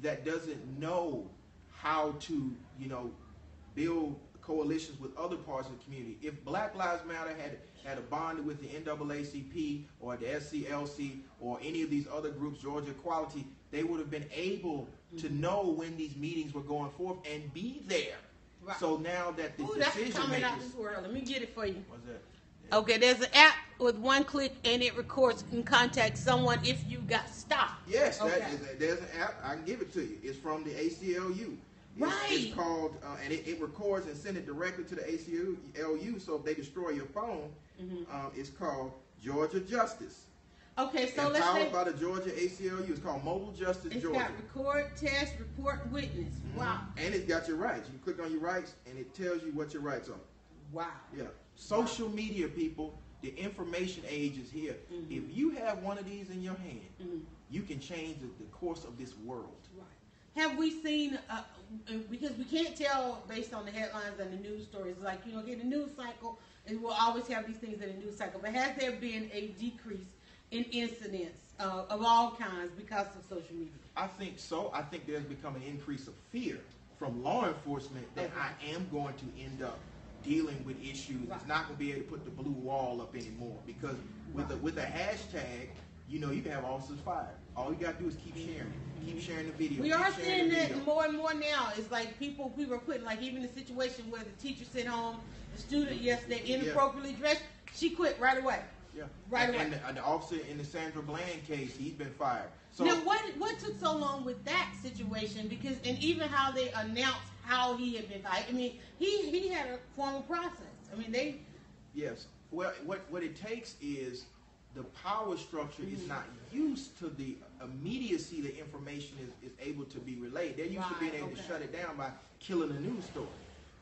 [SPEAKER 3] that doesn't know how to, you know, build coalitions with other parts of the community. If Black Lives Matter had had a bond with the NAACP or the SCLC or any of these other groups, Georgia Equality, they would have been able to
[SPEAKER 2] Mm-hmm.
[SPEAKER 3] know when these meetings were going forth and be there.
[SPEAKER 2] Right.
[SPEAKER 3] So now that the
[SPEAKER 2] Ooh, that's
[SPEAKER 3] decision
[SPEAKER 2] coming out
[SPEAKER 3] makers,
[SPEAKER 2] this world. Let me get it for you.
[SPEAKER 3] what's that?
[SPEAKER 2] Okay, there's an app with one click and it records and contact someone if you got stopped.
[SPEAKER 3] Yes, that
[SPEAKER 2] Okay.
[SPEAKER 3] is, there's an app. I can give it to you. It's from the ACLU. It's,
[SPEAKER 2] Right.
[SPEAKER 3] It's called, uh, and it, it records and sends it directly to the ACLU. So if they destroy your phone,
[SPEAKER 2] Mhm.
[SPEAKER 3] um, it's called Georgia Justice.
[SPEAKER 2] Okay, so let's
[SPEAKER 3] Empowered by the Georgia ACLU. It's called Mobile Justice
[SPEAKER 2] it's
[SPEAKER 3] Georgia.
[SPEAKER 2] got record, test, report, witness.
[SPEAKER 3] Mhm.
[SPEAKER 2] Wow.
[SPEAKER 3] And it's got your rights. You click on your rights, and it tells you what your rights are.
[SPEAKER 2] Wow.
[SPEAKER 3] Yeah. Social media people, the information age is here.
[SPEAKER 2] Mhm.
[SPEAKER 3] If you have one of these in your hand,
[SPEAKER 2] Mhm.
[SPEAKER 3] you can change the, the course of this world.
[SPEAKER 2] Right. have we seen? Uh, because we can't tell based on the headlines and the news stories. Like you know, get the news cycle, and we'll always have these things in the news cycle. But has there been a decrease in incidents uh, of all kinds because of social media?
[SPEAKER 3] I think so. I think there's become an increase of fear from law enforcement that
[SPEAKER 2] Okay.
[SPEAKER 3] I am going to end up dealing with issues.
[SPEAKER 2] Right.
[SPEAKER 3] It's not going to be able to put the blue wall up anymore because with a, with a hashtag, you know, you can have officers fired. All you got to do is keep sharing it. Keep sharing the video.
[SPEAKER 2] We
[SPEAKER 3] keep
[SPEAKER 2] are seeing that more and more now. It's like people people are putting like even the situation where the teacher sent home the student yesterday inappropriately dressed. She quit right away.
[SPEAKER 3] Yeah.
[SPEAKER 2] Right
[SPEAKER 3] and,
[SPEAKER 2] away.
[SPEAKER 3] and, the, and the officer in the Sandra Bland case, he's been fired. So
[SPEAKER 2] now, what what took so long with that situation? Because and even how they announced how he had been fired. I mean, he he had a formal process. I mean, they
[SPEAKER 3] Yes. Well, what, what it takes is the power structure is mm-hmm. not used to the immediacy the information is, is able to be relayed. They're used to being
[SPEAKER 2] Right,
[SPEAKER 3] able to shut it down by killing a news story.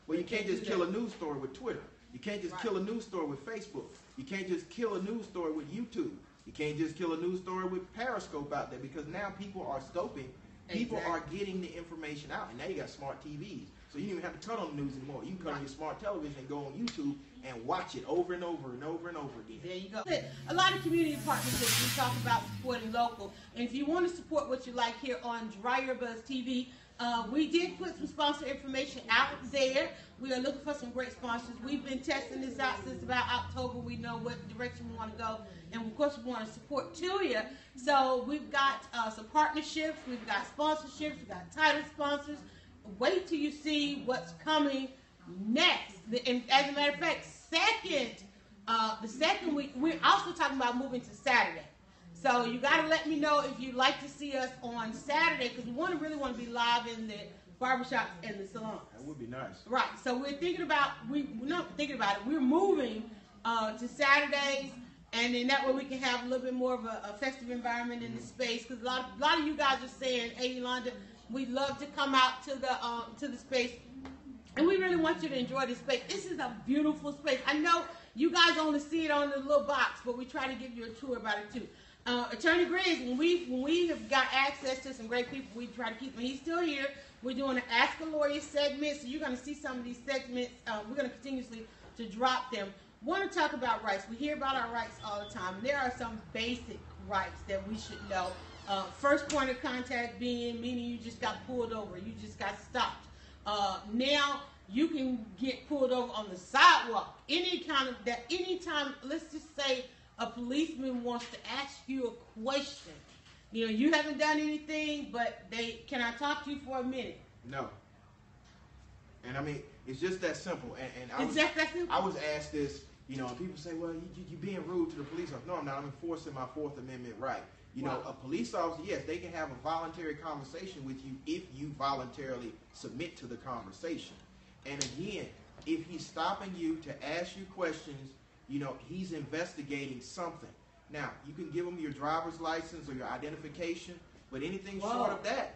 [SPEAKER 3] Well, you can't
[SPEAKER 2] can't
[SPEAKER 3] just kill a news story with Twitter. You can't just
[SPEAKER 2] Right.
[SPEAKER 3] kill a news story with Facebook. You can't just kill a news story with YouTube. You can't just kill a news story with Periscope out there because now people are scoping. People
[SPEAKER 2] Exactly.
[SPEAKER 3] are getting the information out, and now you got smart TVs. So you don't even have to cut on the news anymore. You can cut on your smart television and go on YouTube and watch it over and over and over and over again.
[SPEAKER 2] There you go. A lot of community partnerships. We talk about supporting local. And if you want to support what you like here on Dryer Buzz TV, uh, we did put some sponsor information out there. We are looking for some great sponsors. We've been testing this out since about October. We know what direction we want to go. And of course, we want to support Tuya. So we've got uh, some partnerships, we've got sponsorships, we've got title sponsors. Wait till you see what's coming next. And as a matter of fact, second, uh, the second week, we're also talking about moving to Saturday. So you got to let me know if you'd like to see us on Saturday because we want to really want to be live in the barbershops and the salons.
[SPEAKER 3] That would be nice.
[SPEAKER 2] Right. So we're thinking about we we're not thinking about it. We're moving uh, to Saturdays, and then that way we can have a little bit more of a, a festive environment in the space. Because a lot of, a lot of you guys are saying, "Hey, Yalanda, we'd love to come out to the um, to the space." And we really want you to enjoy this space. This is a beautiful space. I know you guys only see it on the little box, but we try to give you a tour about it too. Uh, Attorney Griggs, when we when we have got access to some great people, we try to keep him. He's still here. We're doing an Ask a Lawyer segment, so you're going to see some of these segments. Uh, we're going to continuously to drop them. Want to talk about rights? We hear about our rights all the time. There are some basic rights that we should know. Uh, first point of contact being meaning you just got pulled over, you just got stopped. Uh, now you can get pulled over on the sidewalk. Any kind of that. Anytime, let's just say a policeman wants to ask you a question. You know, you haven't done anything, but they can I talk to you for a minute?
[SPEAKER 3] No. And I mean, it's just that simple. And, and I
[SPEAKER 2] It's
[SPEAKER 3] was,
[SPEAKER 2] just that simple?
[SPEAKER 3] I was asked this, you know, and people say, well, you, you, you're being rude to the police officer. No, I'm not. I'm enforcing my Fourth Amendment right. You know, a police officer, yes, they can have a voluntary conversation with you if you voluntarily submit to the conversation. And again, if he's stopping you to ask you questions, you know, he's investigating something. Now, you can give him your driver's license or your identification, but anything
[SPEAKER 2] Whoa.
[SPEAKER 3] short of that,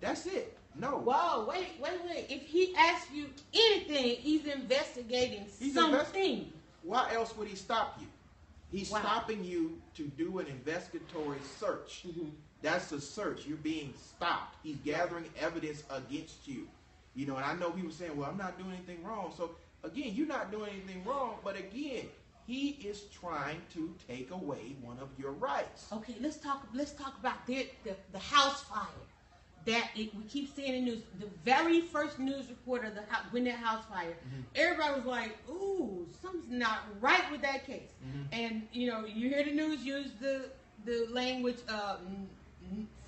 [SPEAKER 3] that's it. No.
[SPEAKER 2] Whoa, wait, wait, wait. If he asks you anything, he's investigating
[SPEAKER 3] He's
[SPEAKER 2] something.
[SPEAKER 3] investi- Why else would he stop you? He's
[SPEAKER 2] Wow.
[SPEAKER 3] stopping you to do an investigatory search.
[SPEAKER 2] Mhm.
[SPEAKER 3] That's a search. You're being stopped. He's gathering evidence against you. You know, and I know people saying, well, I'm not doing anything wrong. So, again, you're not doing anything wrong. But again, he is trying to take away one of your rights.
[SPEAKER 2] Okay, let's talk. Let's talk about the the, the house fire. That it, we keep seeing in the news. The very first news report of the hou- when that house fire,
[SPEAKER 3] Mm-hmm.
[SPEAKER 2] everybody was like, "Ooh, something's not right with that case."
[SPEAKER 3] Mm-hmm.
[SPEAKER 2] And you know, you hear the news use the the language uh,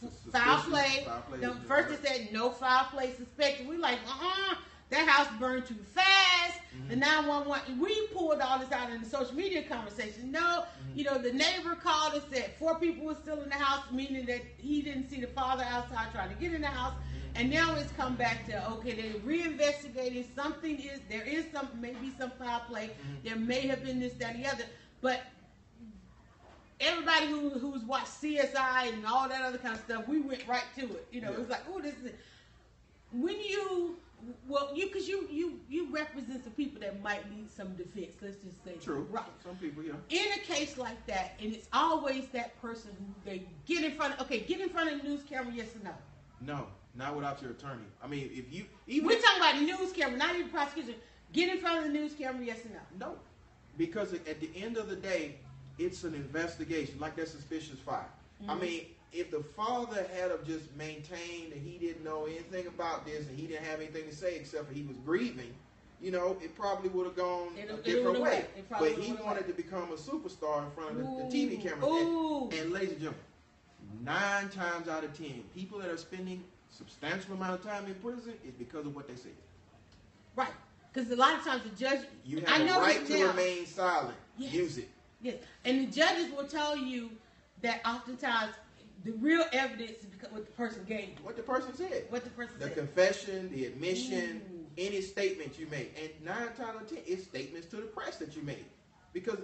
[SPEAKER 2] f- foul play.
[SPEAKER 3] foul play
[SPEAKER 2] The- first it said no foul play suspected. We like, uh uh that house burned too fast.
[SPEAKER 3] Mm-hmm.
[SPEAKER 2] The 911, we pulled all this out in the social media conversation. No,
[SPEAKER 3] Mm-hmm.
[SPEAKER 2] you know, the neighbor called and said four people were still in the house, meaning that he didn't see the father outside trying to get in the house.
[SPEAKER 3] Mm-hmm.
[SPEAKER 2] And now it's come back to okay, they're reinvestigating. Something is there is some maybe some foul play.
[SPEAKER 3] Mm-hmm.
[SPEAKER 2] There may have been this, that, and the other. But everybody who who's watched CSI and all that other kind of stuff, we went right to it. You know, it was like, oh, this is it. when you well, you because you you you represent some people that might need some defense. Let's just say.
[SPEAKER 3] True.
[SPEAKER 2] right?
[SPEAKER 3] Some people, yeah.
[SPEAKER 2] In a case like that, and it's always that person who they get in front of. Okay, get in front of the news camera, yes or no?
[SPEAKER 3] No, Not without your attorney. I mean, if you even
[SPEAKER 2] We're talking about the news camera, not even prosecution. Get in front of the news camera, yes or no?
[SPEAKER 3] No, because at the end of the day, it's an investigation, like that suspicious fire. I
[SPEAKER 2] Mm-hmm.
[SPEAKER 3] mean, if the father had have just maintained that he didn't know anything about this and he didn't have anything to say except for he was grieving, you know, it probably would have gone
[SPEAKER 2] It-
[SPEAKER 3] a different way.
[SPEAKER 2] went. It probably
[SPEAKER 3] But he wanted
[SPEAKER 2] went.
[SPEAKER 3] to become a superstar in front of the, the TV camera. And, and ladies and gentlemen, nine times out of ten, people that are spending substantial amount of time in prison is because of what they say.
[SPEAKER 2] Right. Because a lot of times the judge,
[SPEAKER 3] You
[SPEAKER 2] I
[SPEAKER 3] have a
[SPEAKER 2] know
[SPEAKER 3] right to
[SPEAKER 2] now.
[SPEAKER 3] remain silent.
[SPEAKER 2] Yes.
[SPEAKER 3] Use it.
[SPEAKER 2] Yes, and the judges will tell you that oftentimes the real evidence is because what the person gave you,
[SPEAKER 3] What the person said.
[SPEAKER 2] what the person
[SPEAKER 3] The
[SPEAKER 2] said.
[SPEAKER 3] The confession, the admission,
[SPEAKER 2] Ooh.
[SPEAKER 3] any statement you make. And nine times out of ten, it's statements to the press that you made. Because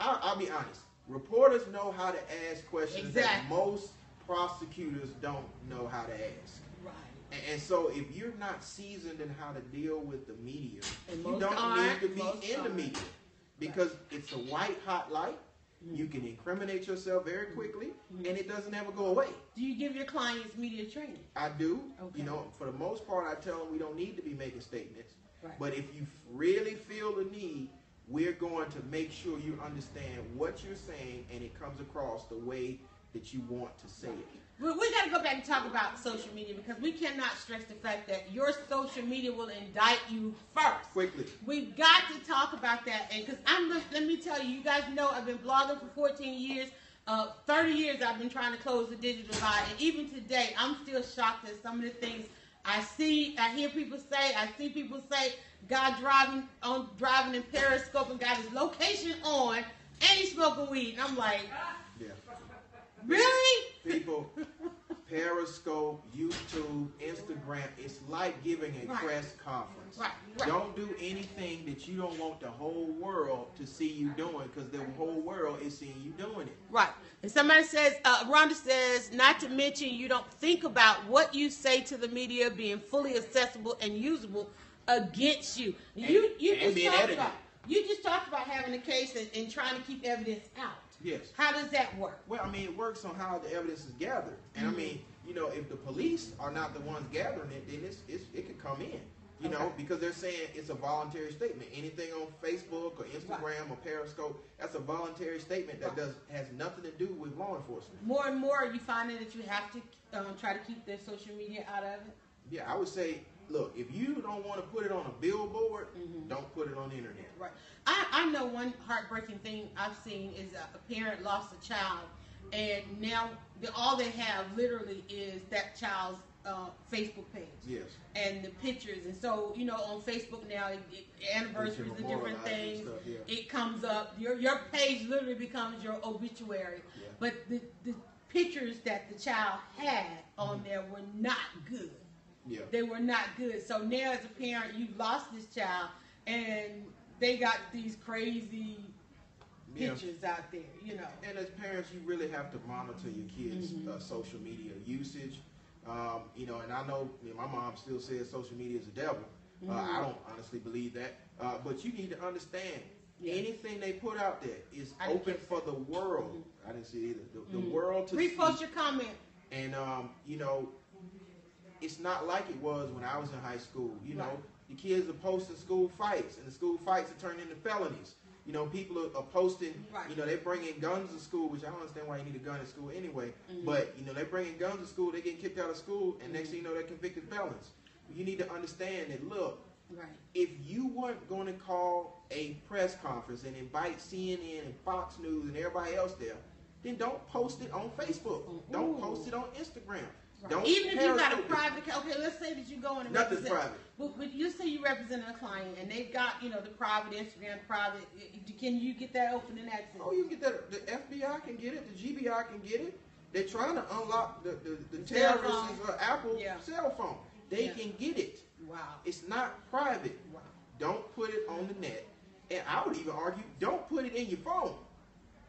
[SPEAKER 3] I'll, I'll be honest, reporters know how to ask questions that most prosecutors don't know how to ask.
[SPEAKER 2] right.
[SPEAKER 3] And, and so if you're not seasoned in how to deal with the media,
[SPEAKER 2] And
[SPEAKER 3] you don't need to be in the media. Because it's a white hot light. You
[SPEAKER 2] Mm-hmm.
[SPEAKER 3] can incriminate yourself very quickly, and it doesn't ever go away.
[SPEAKER 2] Do you give your clients media training?
[SPEAKER 3] I do.
[SPEAKER 2] Okay.
[SPEAKER 3] You know, for the most part, I tell them we don't need to be making statements.
[SPEAKER 2] Right.
[SPEAKER 3] But if you really feel the need, we're going to make sure you understand what you're saying and it comes across the way that you want to say it.
[SPEAKER 2] We, we got to go back and talk about social media because we cannot stress the fact that your social media will indict you first.
[SPEAKER 3] Quickly.
[SPEAKER 2] We've got to talk about that, and because I'm, let me tell you, you guys know I've been blogging for 14 years. Uh, 30 years I've been trying to close the digital divide, and even today I'm still shocked at some of the things I see. I hear people say. I see people say, "God driving on driving in Periscope and got his location on, and he's smoking weed." And I'm like,
[SPEAKER 3] Yeah.
[SPEAKER 2] really?
[SPEAKER 3] People, Periscope, YouTube, Instagram, it's like giving a
[SPEAKER 2] Right.
[SPEAKER 3] press conference.
[SPEAKER 2] Right, right.
[SPEAKER 3] Don't do anything that you don't want the whole world to see you doing because the whole world is seeing you doing it.
[SPEAKER 2] Right. And somebody says, uh, Rhonda says, not to mention you don't think about what you say to the media being fully accessible and usable against you. You you
[SPEAKER 3] and
[SPEAKER 2] just
[SPEAKER 3] being
[SPEAKER 2] talked
[SPEAKER 3] edited.
[SPEAKER 2] about you just talked about having a case and, and trying to keep evidence out.
[SPEAKER 3] Yes.
[SPEAKER 2] How does that work?
[SPEAKER 3] Well, I mean, it works on how the evidence is gathered, and
[SPEAKER 2] Mm-hmm.
[SPEAKER 3] I mean, you know, if the police are not the ones gathering it, then it's, it's it could come in, you know, because they're saying it's a voluntary statement. Anything on Facebook or Instagram or Periscope, that's a voluntary statement that
[SPEAKER 2] Right.
[SPEAKER 3] does has nothing to do with law enforcement.
[SPEAKER 2] More and more, are you finding that you have to um, try to keep their social media out of it?
[SPEAKER 3] Yeah, I would say, look, if you don't want to put it on a billboard,
[SPEAKER 2] Mm-hmm.
[SPEAKER 3] don't put it on the internet.
[SPEAKER 2] Right. I, I know one heartbreaking thing I've seen is a, a parent lost a child, and now the, all they have literally is that child's uh, Facebook page
[SPEAKER 3] Yes.
[SPEAKER 2] and the pictures. And so, you know, on Facebook now, it, it, anniversaries and different
[SPEAKER 3] and
[SPEAKER 2] things,
[SPEAKER 3] stuff, yeah.
[SPEAKER 2] it comes up. Your your page literally becomes your obituary.
[SPEAKER 3] Yeah.
[SPEAKER 2] But the, the pictures that the child had on there were not good
[SPEAKER 3] Yeah.
[SPEAKER 2] they were not good. So now, as a parent, you lost this child, and they got these crazy
[SPEAKER 3] Yeah.
[SPEAKER 2] pictures out there. You know,
[SPEAKER 3] And as parents, you really have to monitor your kids'
[SPEAKER 2] Mm-hmm.
[SPEAKER 3] uh, social media usage. Um, you know, and I know I mean, my mom still says social media is the devil. Uh,
[SPEAKER 2] Mm-hmm.
[SPEAKER 3] I don't honestly believe that. Uh, but you need to understand
[SPEAKER 2] Yeah.
[SPEAKER 3] anything they put out there is open for the world. I didn't see it either. The, the
[SPEAKER 2] Mhm.
[SPEAKER 3] world to
[SPEAKER 2] repost
[SPEAKER 3] see.
[SPEAKER 2] your comment.
[SPEAKER 3] And um, you know, it's not like it was when I was in high school. You know,
[SPEAKER 2] Right.
[SPEAKER 3] the kids are posting school fights, and the school fights are turning into felonies. You know, people are, are posting.
[SPEAKER 2] Right.
[SPEAKER 3] You know, they're bringing guns to school, which I don't understand why you need a gun in school anyway.
[SPEAKER 2] Mhm.
[SPEAKER 3] But you know, they're bringing guns to school, they getting kicked out of school, and next thing you know, they're convicted felons. You need to understand that. Look,
[SPEAKER 2] Right.
[SPEAKER 3] if you weren't going to call a press conference and invite CNN and Fox News and everybody else there, then don't post it on Facebook. Don't post it on Instagram. Don't
[SPEAKER 2] Even if you got a private, okay, let's say that you go in and
[SPEAKER 3] Nothing's
[SPEAKER 2] represent,
[SPEAKER 3] private.
[SPEAKER 2] But, but you say you represent a client, and they've got you know the private Instagram, private. Can you get that open and access?
[SPEAKER 3] Oh, you can get that. The FBI can get it. The GBI can get it. They're trying to unlock the the, the
[SPEAKER 2] The
[SPEAKER 3] terrorists' uh, Apple
[SPEAKER 2] Yeah.
[SPEAKER 3] cell phone. They
[SPEAKER 2] Yeah.
[SPEAKER 3] can get it.
[SPEAKER 2] Wow.
[SPEAKER 3] It's not private.
[SPEAKER 2] Wow.
[SPEAKER 3] Don't put it on the net. And I would even argue, don't put it in your phone.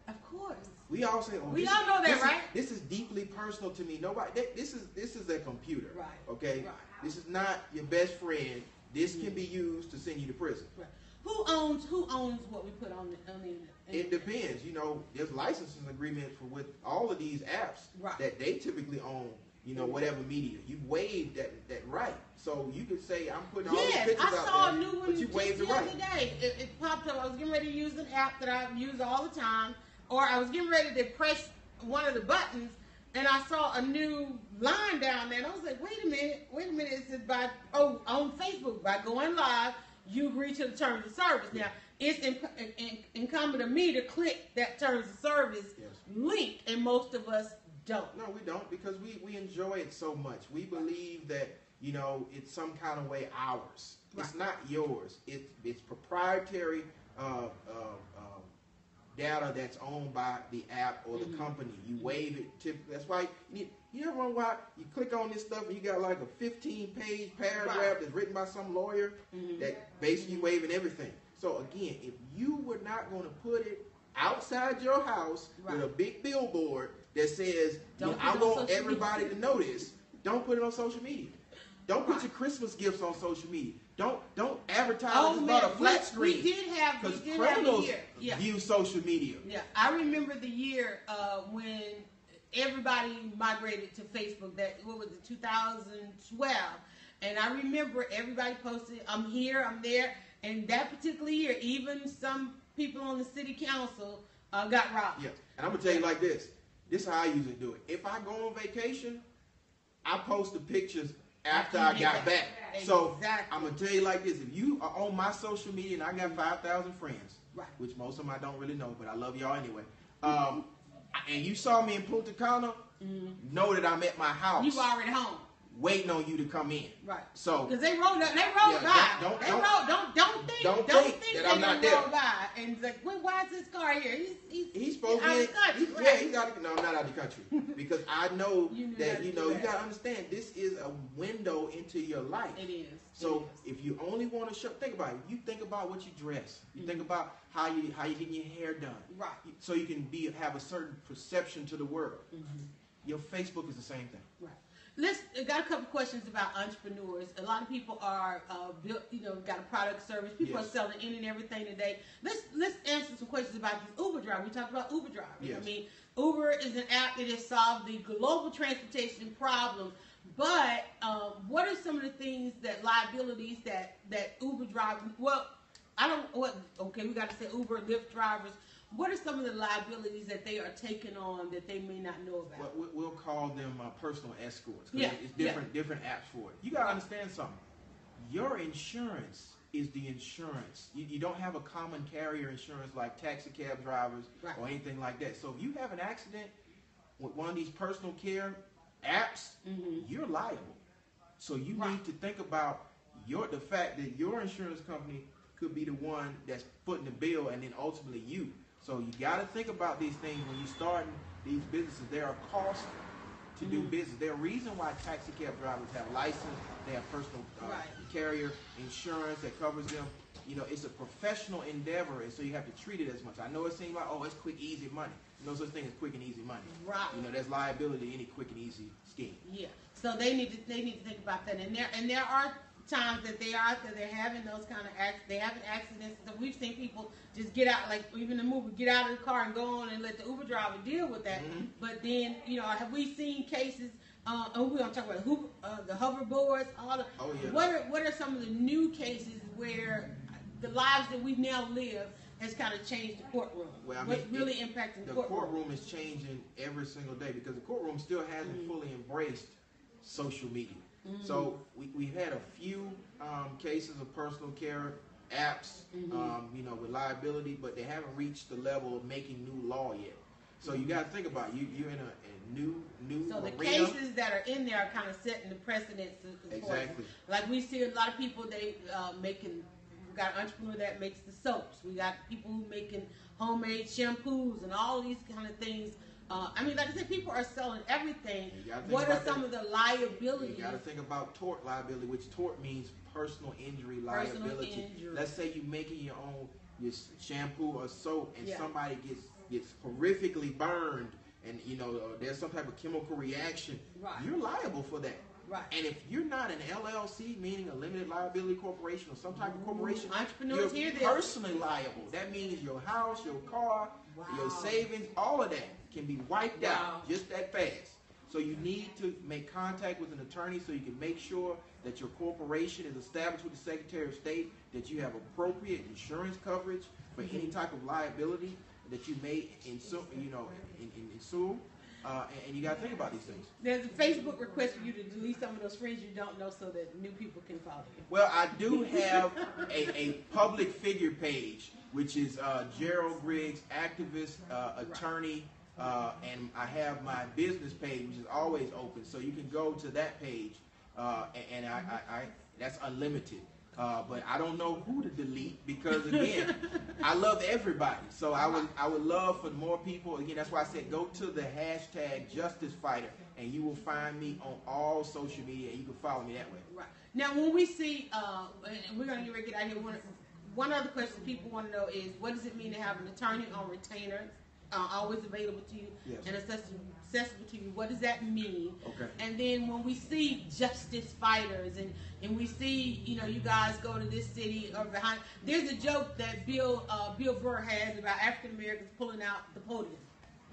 [SPEAKER 2] Of course.
[SPEAKER 3] We all say, oh,
[SPEAKER 2] We
[SPEAKER 3] this
[SPEAKER 2] all know that,
[SPEAKER 3] this is-
[SPEAKER 2] right?
[SPEAKER 3] this is deeply personal to me. Nobody, th- this is this is a computer,
[SPEAKER 2] Right,
[SPEAKER 3] Okay,
[SPEAKER 2] right.
[SPEAKER 3] this is not your best friend. This can be used to send you to prison.
[SPEAKER 2] Right. Who owns who owns what we put on the on the internet?
[SPEAKER 3] It depends. You know, there's licensing agreements for with all of these apps
[SPEAKER 2] Right.
[SPEAKER 3] that they typically own you know, whatever media. You waived that that right. So you could say I'm putting all these
[SPEAKER 2] Yes,
[SPEAKER 3] pictures
[SPEAKER 2] I
[SPEAKER 3] out
[SPEAKER 2] saw
[SPEAKER 3] there,
[SPEAKER 2] a new one
[SPEAKER 3] but you
[SPEAKER 2] just
[SPEAKER 3] waived
[SPEAKER 2] the
[SPEAKER 3] right.
[SPEAKER 2] other day. It, it popped up. I was getting ready to use an app that I use all the time, or I was getting ready to press one of the buttons, and I saw a new line down there, and I was like, "Wait a minute, wait a minute!" It says by oh on Facebook by going live, you agree to the terms of service. Now it's in, in, incumbent on me to click that terms of service
[SPEAKER 3] Yes.
[SPEAKER 2] link, and most of us don't.
[SPEAKER 3] No, we don't because we, we enjoy it so much. We believe that, you know, it's some kind of way ours. It's not yours. It, it's proprietary uh, uh, data that's owned by the app or the
[SPEAKER 2] Mm-hmm.
[SPEAKER 3] company. You waive it. To, that's why you, need, you ever wonder why you click on this stuff and you got like a 15 page paragraph
[SPEAKER 2] Right.
[SPEAKER 3] that's written by some lawyer
[SPEAKER 2] Mhm.
[SPEAKER 3] that basically waiving everything. So again, if you were not going to put it outside your house with a big billboard that says,
[SPEAKER 2] Don't
[SPEAKER 3] you know, I want everybody
[SPEAKER 2] media.
[SPEAKER 3] to know this, don't put it on social media. Don't put
[SPEAKER 2] Right.
[SPEAKER 3] your Christmas gifts on social media. Don't don't advertise
[SPEAKER 2] Oh man,
[SPEAKER 3] about a flat
[SPEAKER 2] we,
[SPEAKER 3] screen.
[SPEAKER 2] we did have
[SPEAKER 3] Because
[SPEAKER 2] did have year. Yeah.
[SPEAKER 3] view social media.
[SPEAKER 2] Yeah, I remember the year uh, when everybody migrated to Facebook. That what was it, 2012? And I remember everybody posted, "I'm here, I'm there." And that particular year, even some people on the city council uh, got robbed.
[SPEAKER 3] Yeah, and I'm gonna tell you like this. This is how I usually do it. If I go on vacation, I post the pictures after I got back. So
[SPEAKER 2] Exactly.
[SPEAKER 3] I'm gonna tell you like this: if you are on my social media and I got five thousand friends,
[SPEAKER 2] Right.
[SPEAKER 3] which most of them I don't really know, but I love y'all anyway. Um, and you saw me in Punta Cana, know that I'm at my house,
[SPEAKER 2] You already home,
[SPEAKER 3] waiting on you to come in.
[SPEAKER 2] right?
[SPEAKER 3] So
[SPEAKER 2] Because they rolled up, they rolled
[SPEAKER 3] Yeah,
[SPEAKER 2] by.
[SPEAKER 3] don't- don't-
[SPEAKER 2] they
[SPEAKER 3] don't-
[SPEAKER 2] don't don't think,
[SPEAKER 3] don't
[SPEAKER 2] don't,
[SPEAKER 3] think
[SPEAKER 2] think,
[SPEAKER 3] that
[SPEAKER 2] they
[SPEAKER 3] I'm not there.
[SPEAKER 2] by and it's like, well, why is this car here? He's he's,
[SPEAKER 3] He's supposed
[SPEAKER 2] out of the country?
[SPEAKER 3] Yeah, he's out. Of, no, I'm not out of the country because I know
[SPEAKER 2] You
[SPEAKER 3] that you know you gotta understand this is a window into your life.
[SPEAKER 2] It is.
[SPEAKER 3] So
[SPEAKER 2] It is.
[SPEAKER 3] if you only want to show, think about it. You think about what you dress. You think
[SPEAKER 2] Mm-hmm.
[SPEAKER 3] about how you how you getting your hair done.
[SPEAKER 2] Right.
[SPEAKER 3] So you can be have a certain perception to the world.
[SPEAKER 2] Mm-hmm.
[SPEAKER 3] Your Facebook is the same thing.
[SPEAKER 2] Right. Let's I got a couple questions about entrepreneurs. A lot of people are uh, built, you know, got a product service. People
[SPEAKER 3] Yes.
[SPEAKER 2] are selling in and everything today. Let's let's answer some questions about these Uber drivers. We talked about Uber drivers.
[SPEAKER 3] Yes.
[SPEAKER 2] I mean, Uber is an app that has solved the global transportation problem. But um, what are some of the things that liabilities that that Uber drivers? Well, I don't. What? Okay, we got to say Uber, Lyft drivers. What are some of the liabilities that they are taking on that they may not know about?
[SPEAKER 3] Well, we- we'll call them uh, personal escorts.
[SPEAKER 2] Yeah,
[SPEAKER 3] It's different different apps for it. You gotta understand something. Your insurance is the insurance. You, you don't have a common carrier insurance like taxi cab drivers
[SPEAKER 2] Right.
[SPEAKER 3] or anything like that. So if you have an accident with one of these personal care apps,
[SPEAKER 2] Mhm.
[SPEAKER 3] you're liable. So you
[SPEAKER 2] Right.
[SPEAKER 3] need to think about your the fact that your insurance company could be the one that's footing the bill, and then ultimately you. So you got to think about these things when you're starting these businesses. There are costs to do
[SPEAKER 2] Mhm.
[SPEAKER 3] business. There are reason why taxi cab drivers have license. They have personal uh,
[SPEAKER 2] Right.
[SPEAKER 3] carrier insurance that covers them. You know, it's a professional endeavor, and so you have to treat it as much. I know it seems like, oh, it's quick, easy money. No such thing as quick and easy money.
[SPEAKER 2] Right.
[SPEAKER 3] You know, there's liability to any quick and easy scheme.
[SPEAKER 2] Yeah. So they need to they need to think about that. And there and there are times that they are out there they're having those kind of acts they having accidents. So we've seen people just get out like even the movie get out of the car and go on and let the Uber driver deal with that.
[SPEAKER 3] Mhm.
[SPEAKER 2] But then you know have we seen cases? Uh, and we're gonna talk about hoop, uh, the hoverboards. All the,
[SPEAKER 3] Oh, yeah.
[SPEAKER 2] What are what are some of the new cases where the lives that we now live has kind of changed the courtroom?
[SPEAKER 3] Well, I
[SPEAKER 2] What's
[SPEAKER 3] mean,
[SPEAKER 2] really
[SPEAKER 3] it-
[SPEAKER 2] impacting
[SPEAKER 3] the
[SPEAKER 2] the courtroom?
[SPEAKER 3] courtroom is changing every single day because the courtroom still hasn't
[SPEAKER 2] Mm-hmm.
[SPEAKER 3] fully embraced social media.
[SPEAKER 2] Mm-hmm.
[SPEAKER 3] So we, we've had a few um, cases of personal care apps,
[SPEAKER 2] Mhm.
[SPEAKER 3] um, you know, with liability, but they haven't reached the level of making new law yet. So you got to think about it. you. You're in a, a new new
[SPEAKER 2] So the cases that are in there are kind of setting the as
[SPEAKER 3] Exactly.
[SPEAKER 2] Like we see a lot of people they uh, making. We got an entrepreneur that makes the soaps. We got people who making homemade shampoos and all these kind of things. Uh, I mean, like I said, people are selling everything.
[SPEAKER 3] You gotta think
[SPEAKER 2] What are some
[SPEAKER 3] that.
[SPEAKER 2] of the liabilities?
[SPEAKER 3] You got to think about tort liability, which tort means personal injury
[SPEAKER 2] Personal
[SPEAKER 3] liability.
[SPEAKER 2] injury.
[SPEAKER 3] Let's say you're making your own your shampoo or soap, and
[SPEAKER 2] Yeah.
[SPEAKER 3] somebody gets gets horrifically burned, and you know uh, there's some type of chemical reaction.
[SPEAKER 2] Right.
[SPEAKER 3] You're liable for that.
[SPEAKER 2] Right.
[SPEAKER 3] And if you're not an LLC, meaning a limited liability corporation or some type of corporation,
[SPEAKER 2] entrepreneurs
[SPEAKER 3] you're personally liable. That means your house, your car, your savings, all of that can be wiped
[SPEAKER 2] Wow.
[SPEAKER 3] out just that fast. So you need to make contact with an attorney so you can make sure that your corporation is established with the Secretary of State, that you have appropriate insurance coverage for any type of liability that you may ensue, you know, in, in, ensue. Uh, and, you got to think about these things.
[SPEAKER 2] There's a Facebook request for you to delete some of those friends you don't know so that new people can follow you.
[SPEAKER 3] Well, I do have a, a public figure page, which is uh, Gerald Griggs, activist, uh, attorney, uh, and I have my business page, which is always open. So you can go to that page, uh, and, and I, I, I, that's unlimited. Uh, but I don't know who to delete because again, I love everybody. So I would I would love for more people. Again, that's why I said go to the hashtag Justice Fighter, and you will find me on all social media, and you can follow me that way.
[SPEAKER 2] Right. Now, when we see, uh, and we're going to get ready to get out here, one, one other question people want to know is what does it mean to have an attorney on retainer, uh, always available to you
[SPEAKER 3] Yes.
[SPEAKER 2] and accessible, accessible to you? What does that mean?
[SPEAKER 3] Okay.
[SPEAKER 2] And then when we see justice fighters and, and we see, you know, you guys go to this city or behind, there's a joke that Bill uh, Bill Burr has about African Americans pulling out the podium.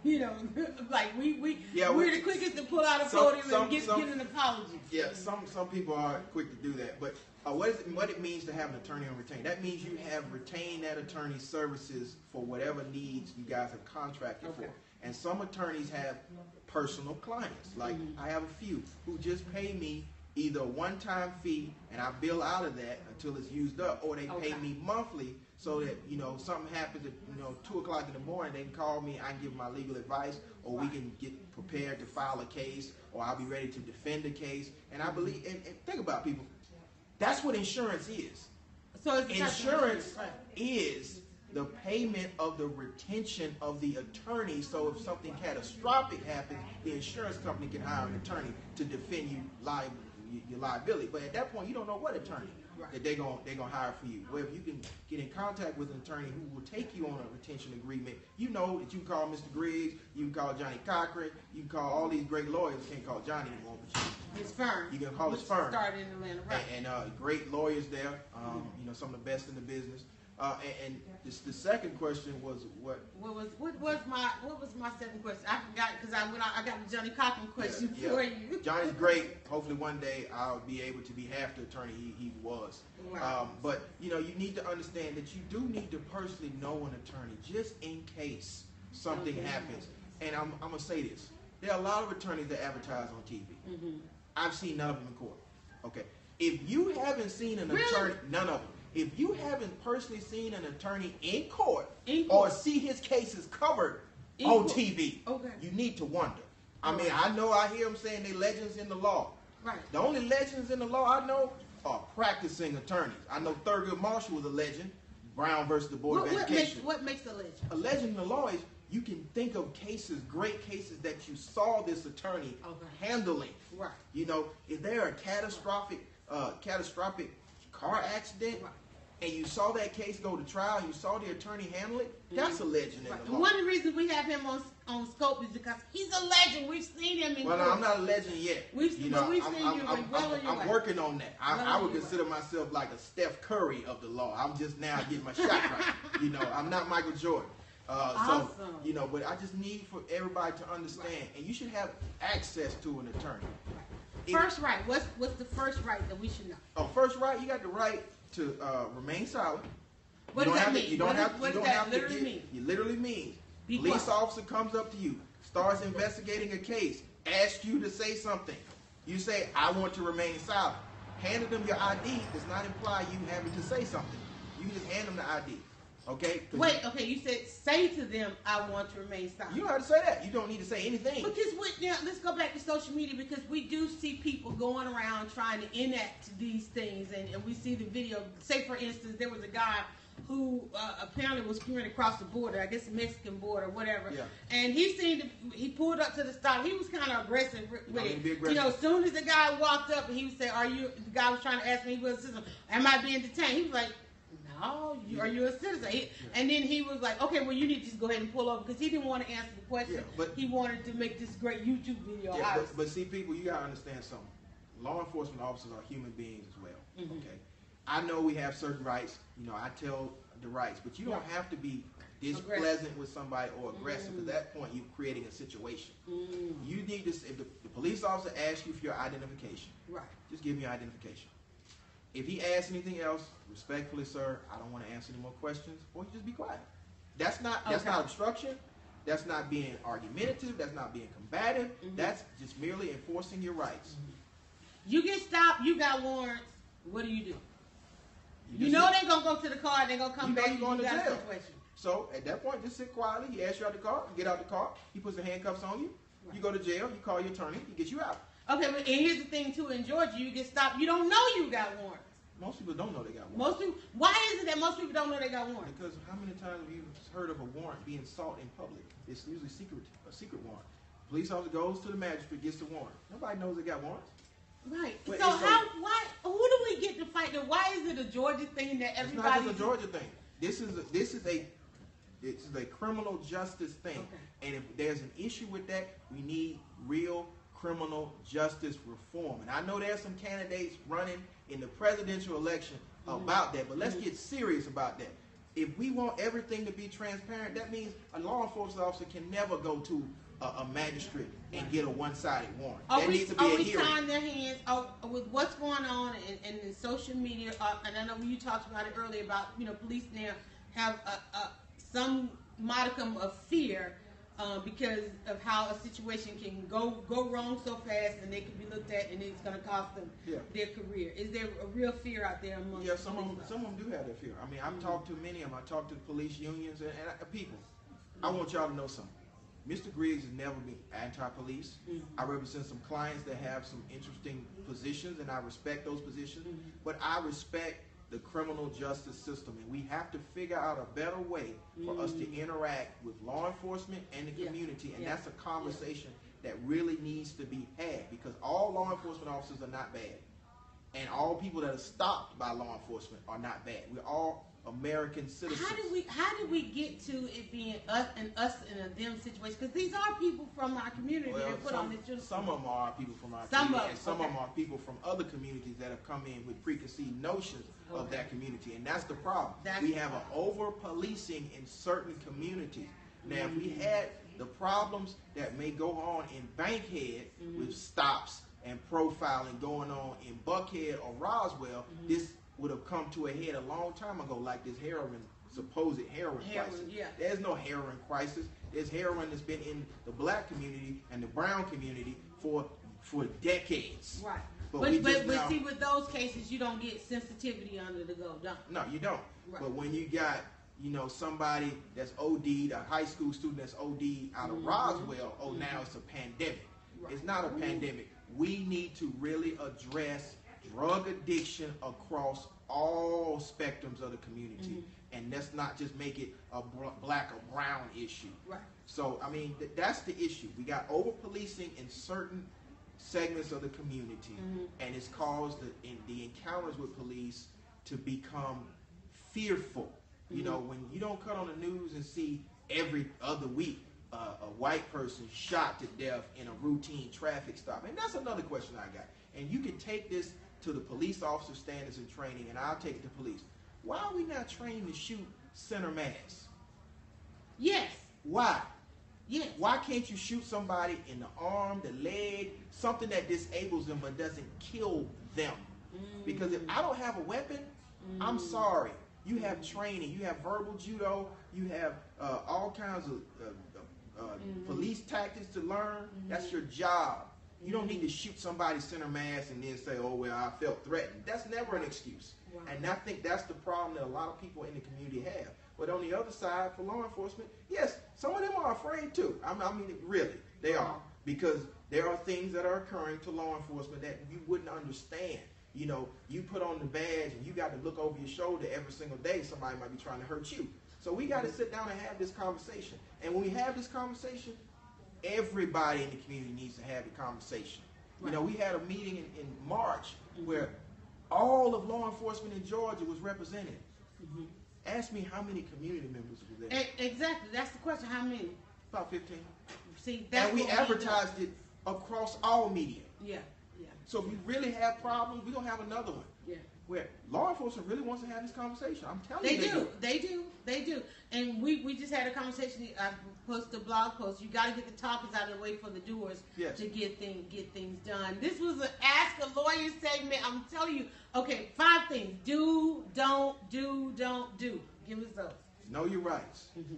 [SPEAKER 2] You know, like we we
[SPEAKER 3] Yeah,
[SPEAKER 2] we're
[SPEAKER 3] we-
[SPEAKER 2] the quickest to pull out a
[SPEAKER 3] Some-
[SPEAKER 2] podium
[SPEAKER 3] some-
[SPEAKER 2] and get,
[SPEAKER 3] some-
[SPEAKER 2] get an apology.
[SPEAKER 3] Yeah, some some people are quick to do that, but uh, what, is it, what it means to have an attorney on retained? That means you have retained that attorney's services for whatever needs you guys have contracted
[SPEAKER 2] Okay.
[SPEAKER 3] for. And some attorneys have personal clients. Like
[SPEAKER 2] Mm-hmm.
[SPEAKER 3] I have a few who just pay me either a one-time fee and I bill out of that until it's used up, or they
[SPEAKER 2] Okay.
[SPEAKER 3] pay me monthly so that you know something happens at you know two o'clock in the morning. They can call me. I can give my legal advice, or we can get prepared to file a case, or I'll be ready to defend a case. And I believe, and, and think about people. That's what insurance is.
[SPEAKER 2] So it's
[SPEAKER 3] Insurance
[SPEAKER 2] Right.
[SPEAKER 3] is the payment of the retention of the attorney. So if something catastrophic happens, the insurance company can hire an attorney to defend you li- your liability. But at that point, you don't know what attorney
[SPEAKER 2] Right.
[SPEAKER 3] that they're going to they're gonna hire for you. Well, if you can get in contact with an attorney who will take you on a retention agreement, you know that you can call Mr. Griggs, you can call Johnnie Cochran, you can call all these great lawyers. You can't call Johnnie anymore, but you
[SPEAKER 2] His firm.
[SPEAKER 3] You can call his firm.
[SPEAKER 2] Started in Atlanta, right?
[SPEAKER 3] and, and uh, great lawyers there. Um, you know, some of the best in the business. Uh, and and the second question was what?
[SPEAKER 2] What was what was my what was my second question? I forgot because I went out, I got the Johnnie Cochran question
[SPEAKER 3] Yeah,
[SPEAKER 2] for you.
[SPEAKER 3] Johnnie's great. Hopefully, one day I'll be able to be half the attorney he, he was.
[SPEAKER 2] Right.
[SPEAKER 3] Um, but you know, you need to understand that you do need to personally know an attorney just in case something
[SPEAKER 2] Okay.
[SPEAKER 3] happens. And I'm, I'm gonna say this: there are a lot of attorneys that advertise on TV.
[SPEAKER 2] Mhm.
[SPEAKER 3] I've seen none of them in court. Okay. If you haven't seen an
[SPEAKER 2] Really?
[SPEAKER 3] attorney, none of them. If you haven't personally seen an attorney in court,
[SPEAKER 2] In
[SPEAKER 3] or see his cases covered
[SPEAKER 2] In
[SPEAKER 3] on
[SPEAKER 2] court.
[SPEAKER 3] TV,
[SPEAKER 2] Okay.
[SPEAKER 3] you need to wonder. I mean, I know I hear them saying they legends in the law.
[SPEAKER 2] Right.
[SPEAKER 3] The only legends in the law I know are practicing attorneys. I know Thurgood Marshall was a legend. Brown versus the Board
[SPEAKER 2] What,
[SPEAKER 3] of
[SPEAKER 2] what makes
[SPEAKER 3] Education.
[SPEAKER 2] what makes a legend?
[SPEAKER 3] a legend in the law is you can think of cases, great cases that you saw this attorney
[SPEAKER 2] Okay.
[SPEAKER 3] handling.
[SPEAKER 2] Right.
[SPEAKER 3] You know, is there a catastrophic, uh, catastrophic car accident,
[SPEAKER 2] Right.
[SPEAKER 3] And you saw that case go to trial, you saw the attorney handle it? That's a legend
[SPEAKER 2] Right.
[SPEAKER 3] in the
[SPEAKER 2] And
[SPEAKER 3] law.
[SPEAKER 2] one of the reasons we have him on on scope is because he's a legend. We've seen him in
[SPEAKER 3] Well, no. I'm not a legend yet.
[SPEAKER 2] We've-
[SPEAKER 3] you know,
[SPEAKER 2] we've
[SPEAKER 3] I'm,
[SPEAKER 2] seen
[SPEAKER 3] I'm,
[SPEAKER 2] you
[SPEAKER 3] I'm,
[SPEAKER 2] in well
[SPEAKER 3] I'm, I'm working on that. I,
[SPEAKER 2] Well
[SPEAKER 3] I would consider myself like a Steph Curry of the law. I'm just now getting my shot right. You know, I'm not Michael Jordan. Uh,
[SPEAKER 2] Awesome.
[SPEAKER 3] So, you know, but I just need for everybody to understand, and you should have access to an attorney.
[SPEAKER 2] First right. What's what's the first right that we should know?
[SPEAKER 3] Oh, first right, you got the right to uh, remain silent.
[SPEAKER 2] What
[SPEAKER 3] you
[SPEAKER 2] does that
[SPEAKER 3] have
[SPEAKER 2] mean?
[SPEAKER 3] To, you don't
[SPEAKER 2] What
[SPEAKER 3] have
[SPEAKER 2] does- what
[SPEAKER 3] You don't
[SPEAKER 2] that
[SPEAKER 3] have to
[SPEAKER 2] literally
[SPEAKER 3] get-
[SPEAKER 2] mean?
[SPEAKER 3] It literally means
[SPEAKER 2] Be
[SPEAKER 3] police
[SPEAKER 2] quiet.
[SPEAKER 3] officer comes up to you, starts investigating a case, asks you to say something. You say, "I want to remain silent." Handing them your ID does not imply you having to say something. You just hand them the ID. Okay?
[SPEAKER 2] Wait. Okay. You said say to them, "I want to remain silent."
[SPEAKER 3] You, you don't have to say that. You don't need to say anything.
[SPEAKER 2] Because we, now, let's go back to social media because we do see people going around trying to enact these things, and, and we see the video. Say, for instance, there was a guy who uh, apparently was skewing across the border, I guess the Mexican border, whatever.
[SPEAKER 3] Yeah.
[SPEAKER 2] And he seemed to, he pulled up to the stop. He was kind of aggressive with it.
[SPEAKER 3] be
[SPEAKER 2] You know, as soon as the guy walked up, he would say, "Are you?" The guy was trying to ask me, "He was. Am I being detained?" He was like. No, you, are you a citizen? He, and then he was like, "Okay, well, you need to just go ahead and pull over," because he didn't want to answer the question.
[SPEAKER 3] Yeah, but-
[SPEAKER 2] he wanted to make this great YouTube video.
[SPEAKER 3] Yeah, but, but see, people, you gotta understand something. Law enforcement officers are human beings as well.
[SPEAKER 2] Mhm.
[SPEAKER 3] Okay, I know we have certain rights. You know, I tell the rights, but you don't have to be displeasant with somebody or aggressive.
[SPEAKER 2] Mm.
[SPEAKER 3] At that point, you're creating a situation.
[SPEAKER 2] Mm,
[SPEAKER 3] You need to, if the, the police officer asks you for your identification,
[SPEAKER 2] right.
[SPEAKER 3] just give me your identification. If he asks anything else, respectfully, sir, I don't want to answer any more questions, or you just be quiet. That's not that's
[SPEAKER 2] Okay.
[SPEAKER 3] not obstruction. That's not being argumentative. That's not being combative.
[SPEAKER 2] Mhm.
[SPEAKER 3] That's just merely enforcing your rights.
[SPEAKER 2] You get stopped, you got warrants. What do you do? You
[SPEAKER 3] just
[SPEAKER 2] know
[SPEAKER 3] sit-
[SPEAKER 2] they're gonna go to the car, they're gonna come
[SPEAKER 3] You know
[SPEAKER 2] back
[SPEAKER 3] going
[SPEAKER 2] you
[SPEAKER 3] to
[SPEAKER 2] got a
[SPEAKER 3] jail.
[SPEAKER 2] situation.
[SPEAKER 3] So at that point, just sit quietly. He asks you out the car. You get out the car. He puts the handcuffs on you. You go to jail. You call your attorney. He gets you out.
[SPEAKER 2] Okay, but and here's the thing too, in Georgia, you get stopped, you don't know you got warrants.
[SPEAKER 3] Most people don't know they got warrants.
[SPEAKER 2] Most people, why is it that most people don't know they got warrants?
[SPEAKER 3] Because how many times have you heard of a warrant being sought in public? It's usually secret, a secret warrant. Police officer goes to the magistrate, gets the warrant. Nobody knows they got warrants.
[SPEAKER 2] Right.
[SPEAKER 3] But
[SPEAKER 2] so how, why, who do we get to fight? Then why is it a Georgia thing that
[SPEAKER 3] It's not
[SPEAKER 2] everybody?
[SPEAKER 3] just a Georgia thing. This is a, this is a this is a criminal justice thing.
[SPEAKER 2] Okay.
[SPEAKER 3] And if there's an issue with that, we need real criminal justice reform. And I know there's some candidates running in the presidential election
[SPEAKER 2] Mm-hmm.
[SPEAKER 3] about that, but let's get serious about that. If we want everything to be transparent, that means a law enforcement officer can never go to a, a magistrate and get a one-sided warrant.
[SPEAKER 2] Are
[SPEAKER 3] there
[SPEAKER 2] we,
[SPEAKER 3] needs to be
[SPEAKER 2] are
[SPEAKER 3] a
[SPEAKER 2] we
[SPEAKER 3] hearing.
[SPEAKER 2] tying their hands uh, with what's going on in, in, in social media? Uh, and I know you talked about it earlier about you know police now have a, a, some modicum of fear uh, because of how a situation can go go wrong so fast, and they can be looked at, and it's going to cost them
[SPEAKER 3] Yeah.
[SPEAKER 2] their career. Is there a real fear out there among
[SPEAKER 3] Yeah, some of them, some of them do have that fear. I mean, I've talked to many of them. I talked to police unions and, and uh, people. I want y'all to know something. Mr. Griggs has never been anti-police. I represent some clients that have some interesting positions, and I respect those positions. But I respect the criminal justice system, and we have to figure out a better way for us to mm. interact with law enforcement and the
[SPEAKER 2] Yeah.
[SPEAKER 3] community, and
[SPEAKER 2] Yeah.
[SPEAKER 3] that's a conversation that really needs to be had because all law enforcement officers are not bad and all people that are stopped by law enforcement are not bad. We're all American citizens.
[SPEAKER 2] How did we how did we get to it being us and us and a them situation? Because these are people from our community
[SPEAKER 3] Well,
[SPEAKER 2] that put
[SPEAKER 3] some,
[SPEAKER 2] on this uniform.
[SPEAKER 3] some of them are people from our
[SPEAKER 2] Some
[SPEAKER 3] community,
[SPEAKER 2] of
[SPEAKER 3] and some of them are people from other communities that have come in with preconceived notions of that community, and that's the problem.
[SPEAKER 2] That's
[SPEAKER 3] we have an over policing in certain communities. Now, if we
[SPEAKER 2] Mm-hmm.
[SPEAKER 3] had the problems that may go on in Bankhead
[SPEAKER 2] Mm-hmm.
[SPEAKER 3] with stops and profiling going on in Buckhead or Roswell,
[SPEAKER 2] Mm-hmm.
[SPEAKER 3] this would have come to a head a long time ago, like this heroin supposed heroin,
[SPEAKER 2] Heroin,
[SPEAKER 3] crisis.
[SPEAKER 2] yeah.
[SPEAKER 3] There's no heroin crisis. There's heroin that's been in the black community and the brown community for for decades.
[SPEAKER 2] Right.
[SPEAKER 3] But
[SPEAKER 2] But but, but,
[SPEAKER 3] now-
[SPEAKER 2] see with those cases you don't get sensitivity under the go down.
[SPEAKER 3] No, you don't.
[SPEAKER 2] Right.
[SPEAKER 3] But when you got you know somebody that's OD'd, a high school student that's OD'd out of Roswell, oh now it's a pandemic.
[SPEAKER 2] Mm-hmm. Right.
[SPEAKER 3] It's not a pandemic. We need to really address drug addiction across all spectrums of the community,
[SPEAKER 2] Mm-hmm.
[SPEAKER 3] and let's not just make it a black or brown issue.
[SPEAKER 2] Right.
[SPEAKER 3] So I mean, th- that's the issue. We got over policing in certain segments of the community,
[SPEAKER 2] Mhm.
[SPEAKER 3] and it's caused the, in, the encounters with police to become fearful. You know, when you don't cut on the news and see every other week uh, a white person shot to death in a routine traffic stop, and that's another question I got. And you can take this to the police officer standards and training, and I'll take it to police. Why are we not trained to shoot center mass?
[SPEAKER 2] Yes.
[SPEAKER 3] Why?
[SPEAKER 2] Yes.
[SPEAKER 3] Why can't you shoot somebody in the arm, the leg, something that disables them but doesn't kill them? Because if I don't have a weapon, I'm sorry. You have training, you have verbal judo, you have uh, all kinds of uh, uh, uh, police tactics to learn. That's your job. You don't need to shoot somebody center mass and then say, "Oh well, I felt threatened." That's never an excuse.
[SPEAKER 2] Right.
[SPEAKER 3] And I think that's the problem that a lot of people in the community have. But on the other side, for law enforcement, yes, some of them are afraid too. I mean, I mean really, they are because there are things that are occurring to law enforcement that you wouldn't understand. You know, you put on the badge and you got to look over your shoulder every single day. Somebody might be trying to hurt you. So we got to sit down and have this conversation. And when we have this conversation, everybody in the community needs to have the conversation. You know, we had a meeting in, in March where all of law enforcement in Georgia was represented. Ask me how many community members were there.
[SPEAKER 2] E- exactly. That's the question. How many?
[SPEAKER 3] About 15.
[SPEAKER 2] See, that's
[SPEAKER 3] And we
[SPEAKER 2] do.
[SPEAKER 3] advertised it across all media.
[SPEAKER 2] Yeah. Yeah.
[SPEAKER 3] So if we really have problems, we're going to have another one.
[SPEAKER 2] Yeah.
[SPEAKER 3] where law enforcement really wants to have this conversation. I'm telling you.
[SPEAKER 2] They
[SPEAKER 3] you,
[SPEAKER 2] do, they do, they do. And we, we just had a conversation. I posted a blog post. You got to get the talkers out of the way for the doers
[SPEAKER 3] Yes.
[SPEAKER 2] to get thing get things done. This was an ask a lawyer segment. I'm telling you. Okay, five things: do, don't, do, don't, do. Give us those.
[SPEAKER 3] Know your rights.
[SPEAKER 2] Mm-hmm.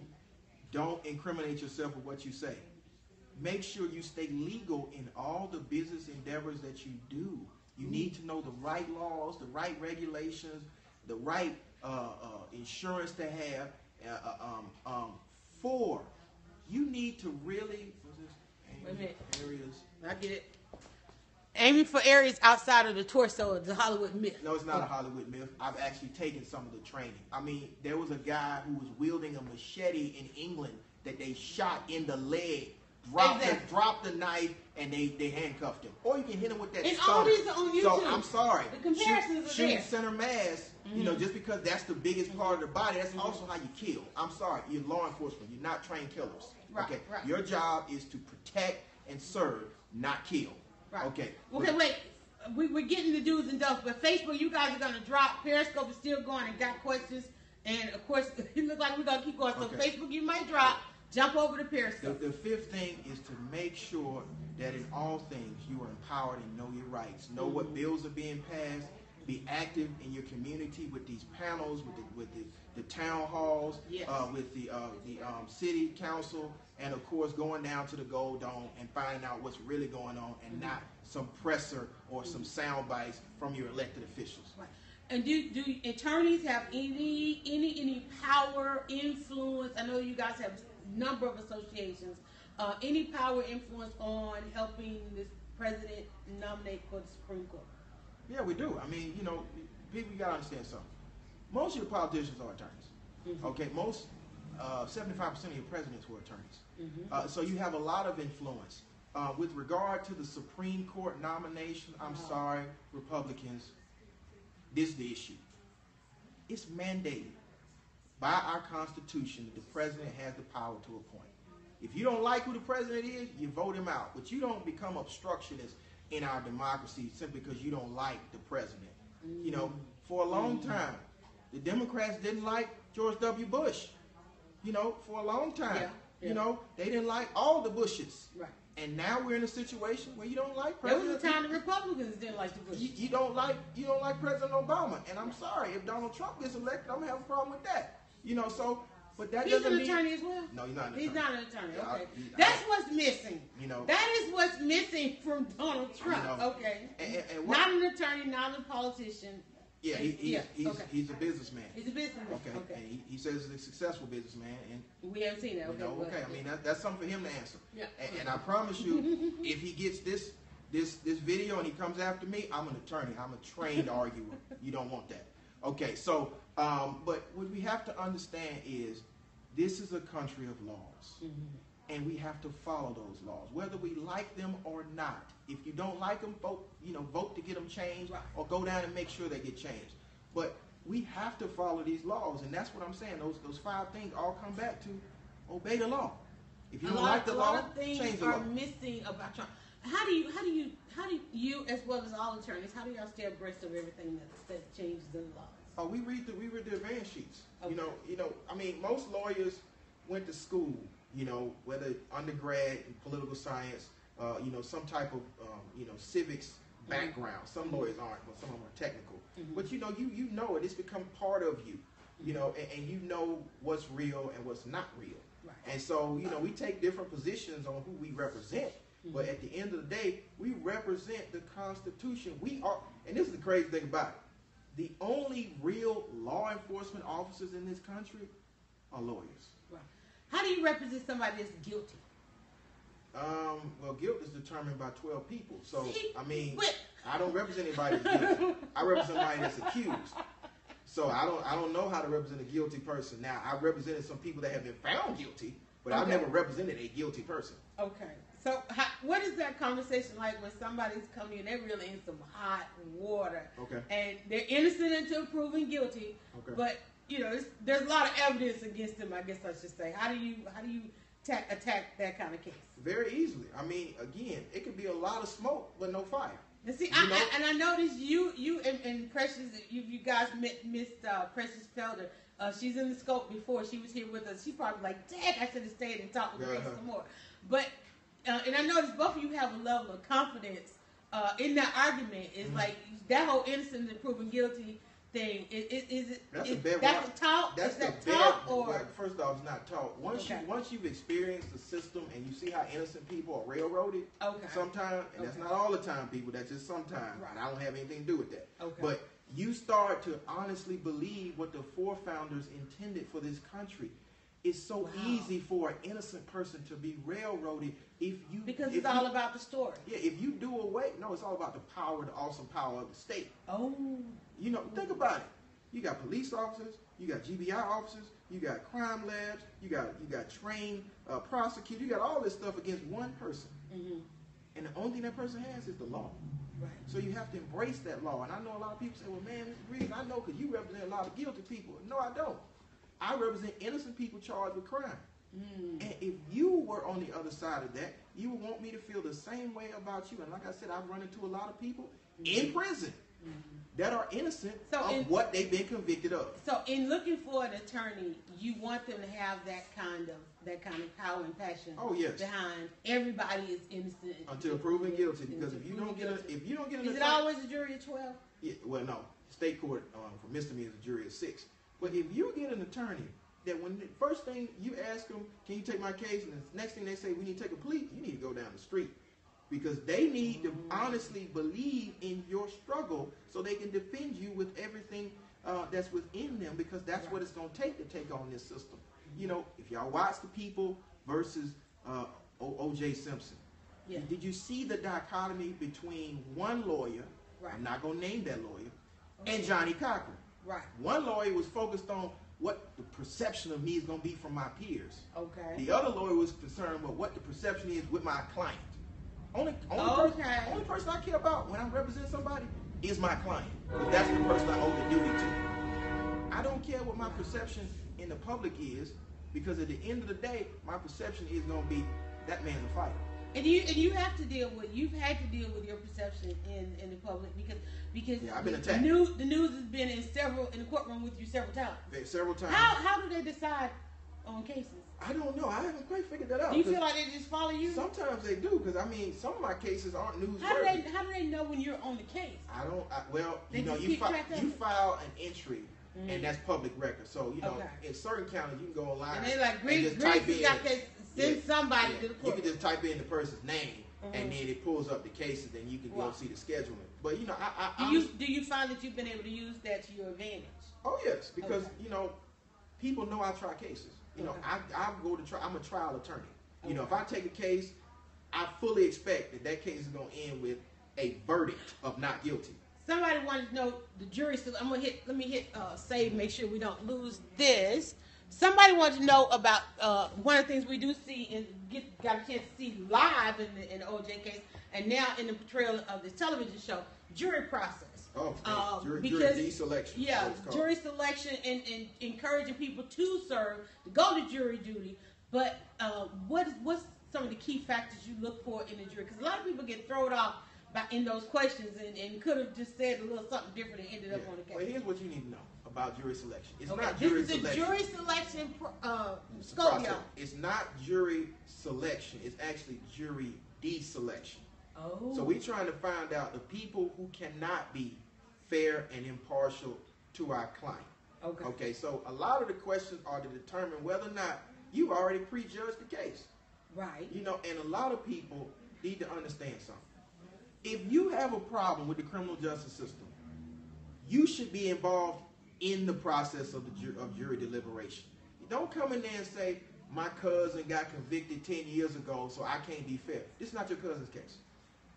[SPEAKER 3] Don't incriminate yourself with what you say. Make sure you stay legal in all the business endeavors that you do. You need to know the right laws, the right regulations, the right uh, uh, insurance to have. Uh, uh, um, um, four, you need to really.
[SPEAKER 2] Wait a minute.
[SPEAKER 3] Areas.
[SPEAKER 2] I get it. Aiming for areas outside of the torso of the Hollywood myth.
[SPEAKER 3] No, it's not a Hollywood myth. I've actually taken some of the training. I mean, there was a guy who was wielding a machete in England that they shot in the leg, dropped,
[SPEAKER 2] Exactly.
[SPEAKER 3] the, dropped the knife, and they, they handcuffed him. Or you can hit him with that
[SPEAKER 2] And all these are on YouTube.
[SPEAKER 3] So I'm sorry.
[SPEAKER 2] The comparisons are
[SPEAKER 3] Shoot, shooting center mass, you know, mm-hmm. just because that's the biggest part of the body, that's mm-hmm. also how you kill. I'm sorry. You're law enforcement. You're not trained killers.
[SPEAKER 2] Right,
[SPEAKER 3] okay.
[SPEAKER 2] right.
[SPEAKER 3] Your job is to protect and serve, not kill.
[SPEAKER 2] Right.
[SPEAKER 3] Okay.
[SPEAKER 2] Okay, wait. We, we're getting the do's and don'ts, but Facebook, you guys are going to drop. Periscope is still going and got questions. And of course, it looks like we're going to keep going. So
[SPEAKER 3] Okay.
[SPEAKER 2] Facebook, you might drop. Jump over to Periscope.
[SPEAKER 3] the fifth thing is to make sure that in all things you are empowered and know your rights. Know what mm-hmm. bills are being passed. Be active in your community with these panels, with the, with the, the town halls,
[SPEAKER 2] Yes.
[SPEAKER 3] uh, with the uh, the um, city council, and of course going down to the Gold Dome and finding out what's really going on, and not some presser or some sound bites from your elected officials.
[SPEAKER 2] Right. And do do attorneys have any any any power influence? I know you guys have a number of associations. Uh, any power influence on helping this president nominate for the Supreme Court?
[SPEAKER 3] Yeah, we do. I mean, you know, people you gotta understand something. Most of your politicians are attorneys.
[SPEAKER 2] Mm-hmm.
[SPEAKER 3] Okay, most uh, seventy-five percent of your presidents were attorneys.
[SPEAKER 2] Mm-hmm.
[SPEAKER 3] Uh, so you have a lot of influence. Uh, with regard to the Supreme Court nomination, I'm
[SPEAKER 2] Uh-huh.
[SPEAKER 3] sorry, Republicans, this is the issue. It's mandated by our Constitution that the president has the power to appoint. If you don't like who the president is, you vote him out. But you don't become obstructionist in our democracy simply because you don't like the president. You know, mm. for a long mm. time, the Democrats didn't like George W. Bush. You know, for a long time.
[SPEAKER 2] Yeah, yeah.
[SPEAKER 3] You know, they didn't like all the Bushes.
[SPEAKER 2] Right.
[SPEAKER 3] And now we're in a situation where you don't like
[SPEAKER 2] There
[SPEAKER 3] President.
[SPEAKER 2] was a time the Republicans didn't like the Bush.
[SPEAKER 3] You, you don't like you don't like President Obama, and I'm sorry if Donald Trump gets elected, I'm gonna have a problem with that. You know, so but that
[SPEAKER 2] He's
[SPEAKER 3] doesn't
[SPEAKER 2] an
[SPEAKER 3] mean
[SPEAKER 2] attorney as well.
[SPEAKER 3] No, he's not an
[SPEAKER 2] He's
[SPEAKER 3] attorney.
[SPEAKER 2] not an attorney.
[SPEAKER 3] Yeah, I-
[SPEAKER 2] Okay,
[SPEAKER 3] he-
[SPEAKER 2] that's
[SPEAKER 3] I-
[SPEAKER 2] what's missing.
[SPEAKER 3] You know.
[SPEAKER 2] that is what's missing from Donald Trump.
[SPEAKER 3] know,
[SPEAKER 2] okay,
[SPEAKER 3] and- and- and what-
[SPEAKER 2] not an attorney, not a politician.
[SPEAKER 3] Yeah, he, he's
[SPEAKER 2] Yeah,
[SPEAKER 3] he's,
[SPEAKER 2] okay.
[SPEAKER 3] he's a businessman.
[SPEAKER 2] He's a businessman.
[SPEAKER 3] Okay,
[SPEAKER 2] Okay,
[SPEAKER 3] and he, he says he's a successful businessman, and
[SPEAKER 2] we haven't seen that.
[SPEAKER 3] you
[SPEAKER 2] Okay,
[SPEAKER 3] know,
[SPEAKER 2] but-
[SPEAKER 3] okay. I mean, that, that's something for him to answer.
[SPEAKER 2] Yeah.
[SPEAKER 3] And, and I promise you, if he gets this this this video and he comes after me, I'm an attorney. I'm a trained arguer. You don't want that. Okay, so um, but what we have to understand is this is a country of laws.
[SPEAKER 2] Mm-hmm.
[SPEAKER 3] And we have to follow those laws, whether we like them or not. If you don't like them, vote, you know, vote to get them changed,
[SPEAKER 2] Right.
[SPEAKER 3] or go down and make sure they get changed. But we have to follow these laws, and that's what I'm saying. Those those five things all come back to obey the law. If you
[SPEAKER 2] a
[SPEAKER 3] don't
[SPEAKER 2] lot,
[SPEAKER 3] like the law,
[SPEAKER 2] lot of things
[SPEAKER 3] change the
[SPEAKER 2] are
[SPEAKER 3] law.
[SPEAKER 2] missing about Trump. How do you, how do you, how do you, as well as all attorneys, how do y'all stay abreast of everything that that changes in the laws?
[SPEAKER 3] Oh, we read the we read the advance sheets.
[SPEAKER 2] Okay.
[SPEAKER 3] You know, you know. I mean, most lawyers went to school. You know, whether undergrad in political science, uh, you know, some type of um, you know civics background. Some lawyers aren't, but some of them are technical. But you know, you you know it. It's become part of you. You know, and, and you know what's real and what's not real.
[SPEAKER 2] Right.
[SPEAKER 3] And so, you know, we take different positions on who we represent. But at the end of the day, we represent the Constitution. We are, and this is the crazy thing about it. The only real law enforcement officers in this country are lawyers.
[SPEAKER 2] Right. How do you represent somebody that's guilty?
[SPEAKER 3] Um, well, guilt is determined by 12 people. So,
[SPEAKER 2] See?
[SPEAKER 3] I mean, I don't represent anybody that's guilty. I represent somebody that's accused. So I don't, I don't know how to represent a guilty person. Now, I represented some people that have been found guilty, but I've never represented a guilty person.
[SPEAKER 2] Okay. So, how, what is that conversation like when somebody's coming in? They're really in some hot water,
[SPEAKER 3] Okay.
[SPEAKER 2] and they're innocent until proven guilty.
[SPEAKER 3] Okay.
[SPEAKER 2] But you know, it's, there's a lot of evidence against them. I guess I should say. How do you how do you attack, attack that kind of case?
[SPEAKER 3] Very easily. I mean, again, it could be a lot of smoke but no fire.
[SPEAKER 2] And see, I. I, and I noticed you, you and, and Precious, you, you guys met Miss uh, Precious Felder. Uh, she's in the scope before. She was here with us. She probably like, Dad, I should have stayed and talked with Grace
[SPEAKER 3] Uh-huh.
[SPEAKER 2] some more. But uh, and I noticed both of you have a level of confidence uh, in that argument. It's
[SPEAKER 3] Mhm.
[SPEAKER 2] like that whole innocent and proven guilty thing. Is, is, is it?
[SPEAKER 3] That's
[SPEAKER 2] is,
[SPEAKER 3] a bad
[SPEAKER 2] that's a talk.
[SPEAKER 3] That's
[SPEAKER 2] is that
[SPEAKER 3] the
[SPEAKER 2] talk
[SPEAKER 3] bare-
[SPEAKER 2] or?
[SPEAKER 3] well, first off, it's not taught. Once
[SPEAKER 2] Okay.
[SPEAKER 3] you once you've experienced the system and you see how innocent people are railroaded,
[SPEAKER 2] Okay.
[SPEAKER 3] sometimes, and that's not all the time, people. That's just sometimes,
[SPEAKER 2] Right.
[SPEAKER 3] and I don't have anything to do with that.
[SPEAKER 2] Okay.
[SPEAKER 3] But you start to honestly believe what the forefounders intended for this country. It's so
[SPEAKER 2] Wow.
[SPEAKER 3] easy for an innocent person to be railroaded if you
[SPEAKER 2] because
[SPEAKER 3] if
[SPEAKER 2] it's all about the story.
[SPEAKER 3] yeah. If you do away, no, it's all about the power, the awesome power of the state.
[SPEAKER 2] Oh.
[SPEAKER 3] You know, think about it. You got police officers, you got GBI officers, you got crime labs, you got you got trained uh, prosecutors, you got all this stuff against one person,
[SPEAKER 2] hmm
[SPEAKER 3] and the only thing that person has is the law.
[SPEAKER 2] Right.
[SPEAKER 3] So you have to embrace that law. And I know a lot of people say, "Well, man, Mr. Griggs, I know because you represent a lot of guilty people." No, I don't. I represent innocent people charged with crime.
[SPEAKER 2] Mm.
[SPEAKER 3] And if you were on the other side of that, you would want me to feel the same way about you. And like I said, I've run into a lot of people in prison that are innocent
[SPEAKER 2] So
[SPEAKER 3] of
[SPEAKER 2] in-
[SPEAKER 3] what they've been convicted of.
[SPEAKER 2] So, in looking for an attorney, you want them to have that kind of that kind of power and passion.
[SPEAKER 3] Oh, yes.
[SPEAKER 2] Behind everybody is innocent
[SPEAKER 3] Until proven guilty, because if you don't get a, if you don't get an
[SPEAKER 2] is it always a jury of twelve?
[SPEAKER 3] Yeah, well, no. State court um, for misdemeanors, is a jury of six. But if you get an attorney that when the first thing you ask them, can you take my case? And the next thing they say, we need to take a plea, you need to go down the street. Because they need to honestly believe in your struggle so they can defend you with everything uh, that's within them because that's what it's going to take to take on this system. You know, if y'all watch The People versus uh, O.J. Simpson,
[SPEAKER 2] Yeah.
[SPEAKER 3] did you see the dichotomy between one lawyer,
[SPEAKER 2] Right.
[SPEAKER 3] I'm not going to name that lawyer, and Johnnie Cochran?
[SPEAKER 2] Right.
[SPEAKER 3] One lawyer was focused on what the perception of me is going to be from my peers.
[SPEAKER 2] Okay.
[SPEAKER 3] The other lawyer was concerned with what the perception is with my client. Only, only,
[SPEAKER 2] Okay.
[SPEAKER 3] person, only person I care about when I represent somebody is my client. 'Cause That's the person I owe the duty to. I don't care what my perception in the public is because at the end of the day, my perception is going to be that man's a fighter.
[SPEAKER 2] And you and you have to deal with you've had to deal with your perception in, in the public because because
[SPEAKER 3] Yeah, I've been attacked.
[SPEAKER 2] the news the news has been in several in the courtroom with you several times.
[SPEAKER 3] Several times.
[SPEAKER 2] How how do they decide on cases?
[SPEAKER 3] I don't know. I haven't quite figured that out.
[SPEAKER 2] Do you feel like they just follow you?
[SPEAKER 3] Sometimes they do because I mean, some of my cases aren't newsworthy.
[SPEAKER 2] How do they how do they know when you're on the case?
[SPEAKER 3] I don't. I, well,
[SPEAKER 2] They
[SPEAKER 3] you know, you fi- you file an entry,
[SPEAKER 2] Mhm.
[SPEAKER 3] and that's public record. So you know,
[SPEAKER 2] Okay.
[SPEAKER 3] in certain counties, you can go online
[SPEAKER 2] And they like
[SPEAKER 3] and just type in.
[SPEAKER 2] Send
[SPEAKER 3] Yeah,
[SPEAKER 2] somebody
[SPEAKER 3] yeah.
[SPEAKER 2] to the
[SPEAKER 3] You can just type in the person's name,
[SPEAKER 2] Mhm.
[SPEAKER 3] and then it pulls up the cases, and you can go
[SPEAKER 2] Wow.
[SPEAKER 3] see the scheduling. But you know, I, I,
[SPEAKER 2] do
[SPEAKER 3] I'm-
[SPEAKER 2] you do you find that you've been able to use that to your advantage?
[SPEAKER 3] Oh yes, because
[SPEAKER 2] Okay.
[SPEAKER 3] you know, people know I try cases. You know,
[SPEAKER 2] Okay.
[SPEAKER 3] I I go to try. I'm a trial attorney. You know, if I take a case, I fully expect that that case is going to end with a verdict of not guilty.
[SPEAKER 2] Somebody wanted to know the jury. So I'm gonna hit. Let me hit uh, save. Make sure we don't lose this. Somebody wanted to know about uh, one of the things we do see and get got a chance to see live in the in the OJ case, and now in the portrayal of this television show, jury process.
[SPEAKER 3] Oh,
[SPEAKER 2] Um,
[SPEAKER 3] jury,
[SPEAKER 2] because-
[SPEAKER 3] jury deselection.
[SPEAKER 2] Yeah,
[SPEAKER 3] that's what it's called.
[SPEAKER 2] jury selection and, and encouraging people to serve, to go to jury duty. But uh, what what's some of the key factors you look for in a jury? Because a lot of people get thrown off by in those questions and, and could have just said a little something different and ended up on the case.
[SPEAKER 3] Well, here's what you need to know about jury selection. It's
[SPEAKER 2] okay,
[SPEAKER 3] not
[SPEAKER 2] this
[SPEAKER 3] jury
[SPEAKER 2] is the
[SPEAKER 3] selection.
[SPEAKER 2] jury selection uh,
[SPEAKER 3] It's
[SPEAKER 2] scope.
[SPEAKER 3] It's not jury selection. It's actually jury deselection.
[SPEAKER 2] Oh,
[SPEAKER 3] So we're trying to find out the people who cannot be fair and impartial to our client.
[SPEAKER 2] okay.
[SPEAKER 3] Okay, so a lot of the questions are to determine whether or not you already prejudged the case.
[SPEAKER 2] right.
[SPEAKER 3] You know, and a lot of people need to understand something. If you have a problem with the criminal justice system, you should be involved in the process of the ju- of jury deliberation. You don't come in there and say, "My cousin got convicted ten years ago, so I can't be fair." This is not your cousin's case.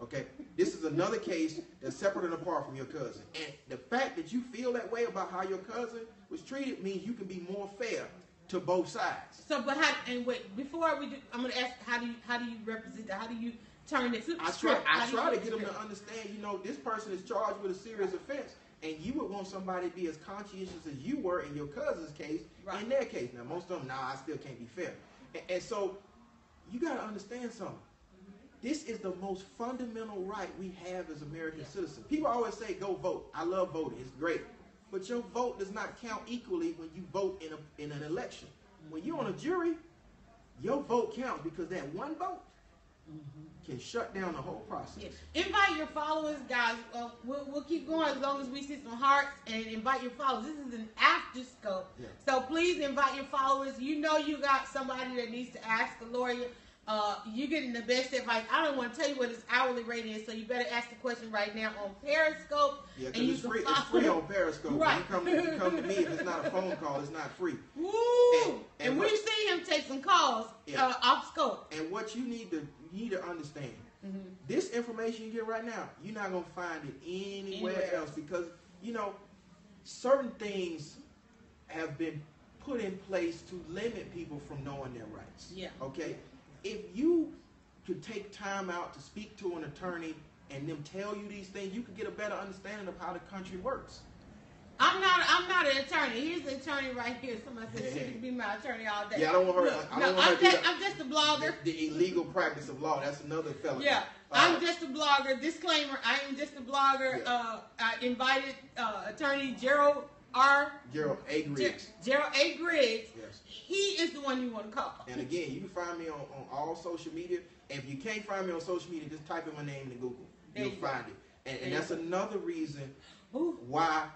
[SPEAKER 3] Okay, this is another case that's separate and apart from your cousin. And the fact that you feel that way about how your cousin was treated means you can be more fair to both sides.
[SPEAKER 2] So, but how? And wait, before we do, I'm gonna ask how do you how do you represent that? How do you turn the
[SPEAKER 3] I try, I try to get them to understand, you know, this person is charged with a serious offense, and you would want somebody to be as conscientious as you were in your cousin's case,
[SPEAKER 2] Right.
[SPEAKER 3] in their case. Now, most of them, nah, I still can't be fair. And, and so, you got to understand something. This is the most fundamental right we have as American citizens. People always say, go vote. I love voting. It's great. But your vote does not count equally when you vote in, a, in an election. When you're on a jury, your vote counts because that one vote can shut down the whole process.
[SPEAKER 2] Yeah. Invite your followers, guys. Uh, we'll, we'll keep going as long as we see some hearts and invite your followers. This is an after scope.
[SPEAKER 3] Yeah.
[SPEAKER 2] So please invite your followers. You know you got somebody that needs to ask a lawyer. Uh, you're getting the best advice. I don't want to tell you what his hourly rate is, so you better ask the question right now on Periscope.
[SPEAKER 3] Yeah,
[SPEAKER 2] and
[SPEAKER 3] because
[SPEAKER 2] you
[SPEAKER 3] it's free. It's free on Periscope.
[SPEAKER 2] Right.
[SPEAKER 3] You come, you come to me. If it's not a phone call, it's not free.
[SPEAKER 2] Woo!
[SPEAKER 3] And-
[SPEAKER 2] And,
[SPEAKER 3] and
[SPEAKER 2] we've seen him take some calls
[SPEAKER 3] Yeah.
[SPEAKER 2] uh, off scope.
[SPEAKER 3] And what you need to you need to understand,
[SPEAKER 2] Mm-hmm.
[SPEAKER 3] this information you get right now, you're not gonna find it anywhere,
[SPEAKER 2] Anywhere
[SPEAKER 3] else because you know certain things have been put in place to limit people from knowing their rights.
[SPEAKER 2] Yeah.
[SPEAKER 3] Okay. If you could take time out to speak to an attorney and them tell you these things, you could get a better understanding of how the country works.
[SPEAKER 2] I'm not. I'm not an attorney. He's an attorney right here. Somebody said she could be my attorney all day.
[SPEAKER 3] Yeah, I don't want her-
[SPEAKER 2] Look,
[SPEAKER 3] I
[SPEAKER 2] no,
[SPEAKER 3] don't want her
[SPEAKER 2] I'm just. I'm just a blogger.
[SPEAKER 3] The, the illegal practice of law, that's another felony.
[SPEAKER 2] Yeah,
[SPEAKER 3] Uh,
[SPEAKER 2] I'm just a blogger. Disclaimer: I am just a blogger.
[SPEAKER 3] Yeah.
[SPEAKER 2] Uh, I invited uh, attorney Gerald R.
[SPEAKER 3] Gerald A.
[SPEAKER 2] Ger- Gerald A. Griggs.
[SPEAKER 3] Yes.
[SPEAKER 2] He is the one you want to call.
[SPEAKER 3] And again, you can find me on, on all social media. If you can't find me on social media, just type in my name in Google.
[SPEAKER 2] There
[SPEAKER 3] You'll
[SPEAKER 2] you go.
[SPEAKER 3] find it. And, and that's another reason
[SPEAKER 2] Ooh,
[SPEAKER 3] why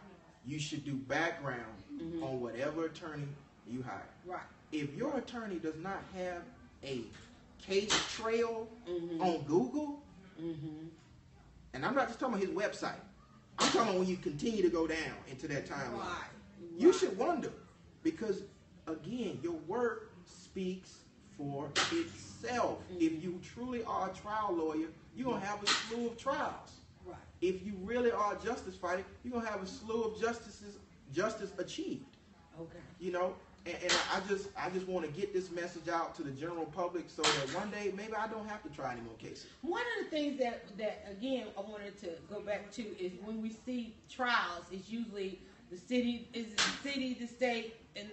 [SPEAKER 3] you should do background
[SPEAKER 2] Mhm.
[SPEAKER 3] on whatever attorney you hire.
[SPEAKER 2] right.
[SPEAKER 3] If your attorney does not have a case trail
[SPEAKER 2] Mhm.
[SPEAKER 3] on Google,
[SPEAKER 2] Mm-hmm.
[SPEAKER 3] and I'm not just talking about his website, I'm talking when you continue to go down into that timeline.
[SPEAKER 2] Right.
[SPEAKER 3] You should wonder because, again, your work speaks for itself. Mm-hmm. If you truly are a trial lawyer, you're going to have a slew of trials.
[SPEAKER 2] Right.
[SPEAKER 3] If you really are a justice fighter, you're going to have a slew of justices, justice achieved.
[SPEAKER 2] Okay.
[SPEAKER 3] You know, and, and I just I just want to get this message out to the general public so that one day maybe I don't have to try any more cases.
[SPEAKER 2] One of the things that that again I wanted to go back to is when we see trials, it's usually the city is the city, the state, and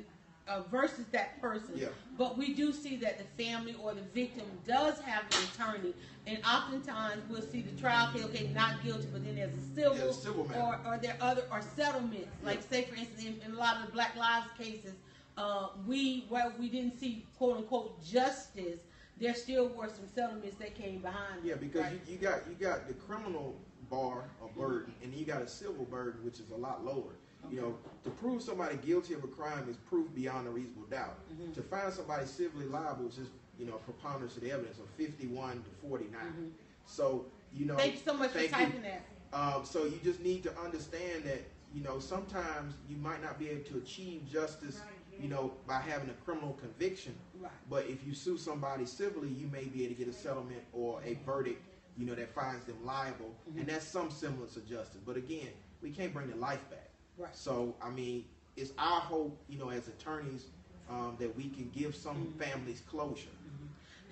[SPEAKER 2] uh, versus that person.
[SPEAKER 3] Yeah.
[SPEAKER 2] But we do see that the family or the victim does have an attorney, and oftentimes we'll see the trial case, okay, not guilty, but then there's a civil,
[SPEAKER 3] Yeah, civil
[SPEAKER 2] or or there other or settlements. Like say for instance, in, in a lot of the Black Lives cases, uh, we well we didn't see quote unquote justice. There still were some settlements that came behind.
[SPEAKER 3] Yeah,
[SPEAKER 2] it,
[SPEAKER 3] because
[SPEAKER 2] right?
[SPEAKER 3] you, you got you got the criminal bar or burden, and you got a civil burden, which is a lot lower. You know, to prove somebody guilty of a crime is proof beyond a reasonable doubt.
[SPEAKER 2] Mm-hmm.
[SPEAKER 3] To find somebody civilly liable is just you know preponderance of the evidence of fifty-one to 49 So you know,
[SPEAKER 2] Mm-hmm. Thank you so much for
[SPEAKER 3] thank you.
[SPEAKER 2] typing that.
[SPEAKER 3] Um, so you just need to understand that you know sometimes you might not be able to achieve justice, you know, by having a criminal conviction.
[SPEAKER 2] Right.
[SPEAKER 3] But if you sue somebody civilly, you may be able to get a settlement or a verdict, you know, that finds them liable,
[SPEAKER 2] Mm-hmm.
[SPEAKER 3] and that's some semblance of justice. But again, we can't bring the life back.
[SPEAKER 2] Right.
[SPEAKER 3] So I mean, it's our hope, you know, as attorneys, um, that we can give some
[SPEAKER 2] Mm-hmm.
[SPEAKER 3] families closure.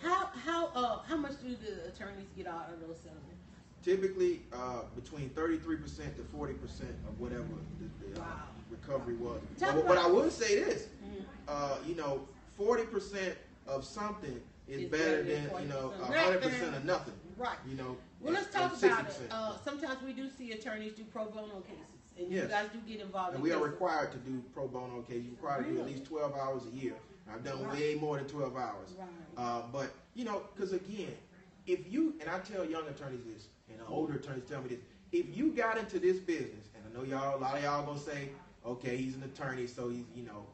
[SPEAKER 2] How how uh how much do the attorneys get out of those settlements?
[SPEAKER 3] Typically, uh, between 33% to 40% of whatever the, the uh, recovery was.
[SPEAKER 2] Talk
[SPEAKER 3] But, but I would say this,
[SPEAKER 2] Mhm.
[SPEAKER 3] uh, you know, 40% of something is
[SPEAKER 2] It's
[SPEAKER 3] better
[SPEAKER 2] than
[SPEAKER 3] than, you know, 100% of nothing.
[SPEAKER 2] Right.
[SPEAKER 3] You know,
[SPEAKER 2] Well, let's talk about it.
[SPEAKER 3] 60%.
[SPEAKER 2] Uh, sometimes we do see attorneys do pro bono cases, and you
[SPEAKER 3] Yes.
[SPEAKER 2] guys do get involved.
[SPEAKER 3] And
[SPEAKER 2] in
[SPEAKER 3] we are required to do pro bono cases. You're required to do at least 12 hours a year. I've done
[SPEAKER 2] Right.
[SPEAKER 3] way more than 12 hours.
[SPEAKER 2] Right.
[SPEAKER 3] Uh, but, you know, because again, if you, and I tell young attorneys this, and older attorneys tell me this, if you got into this business, and I know y'all, a lot of y'all gonna say, okay, he's an attorney, so he's, you know,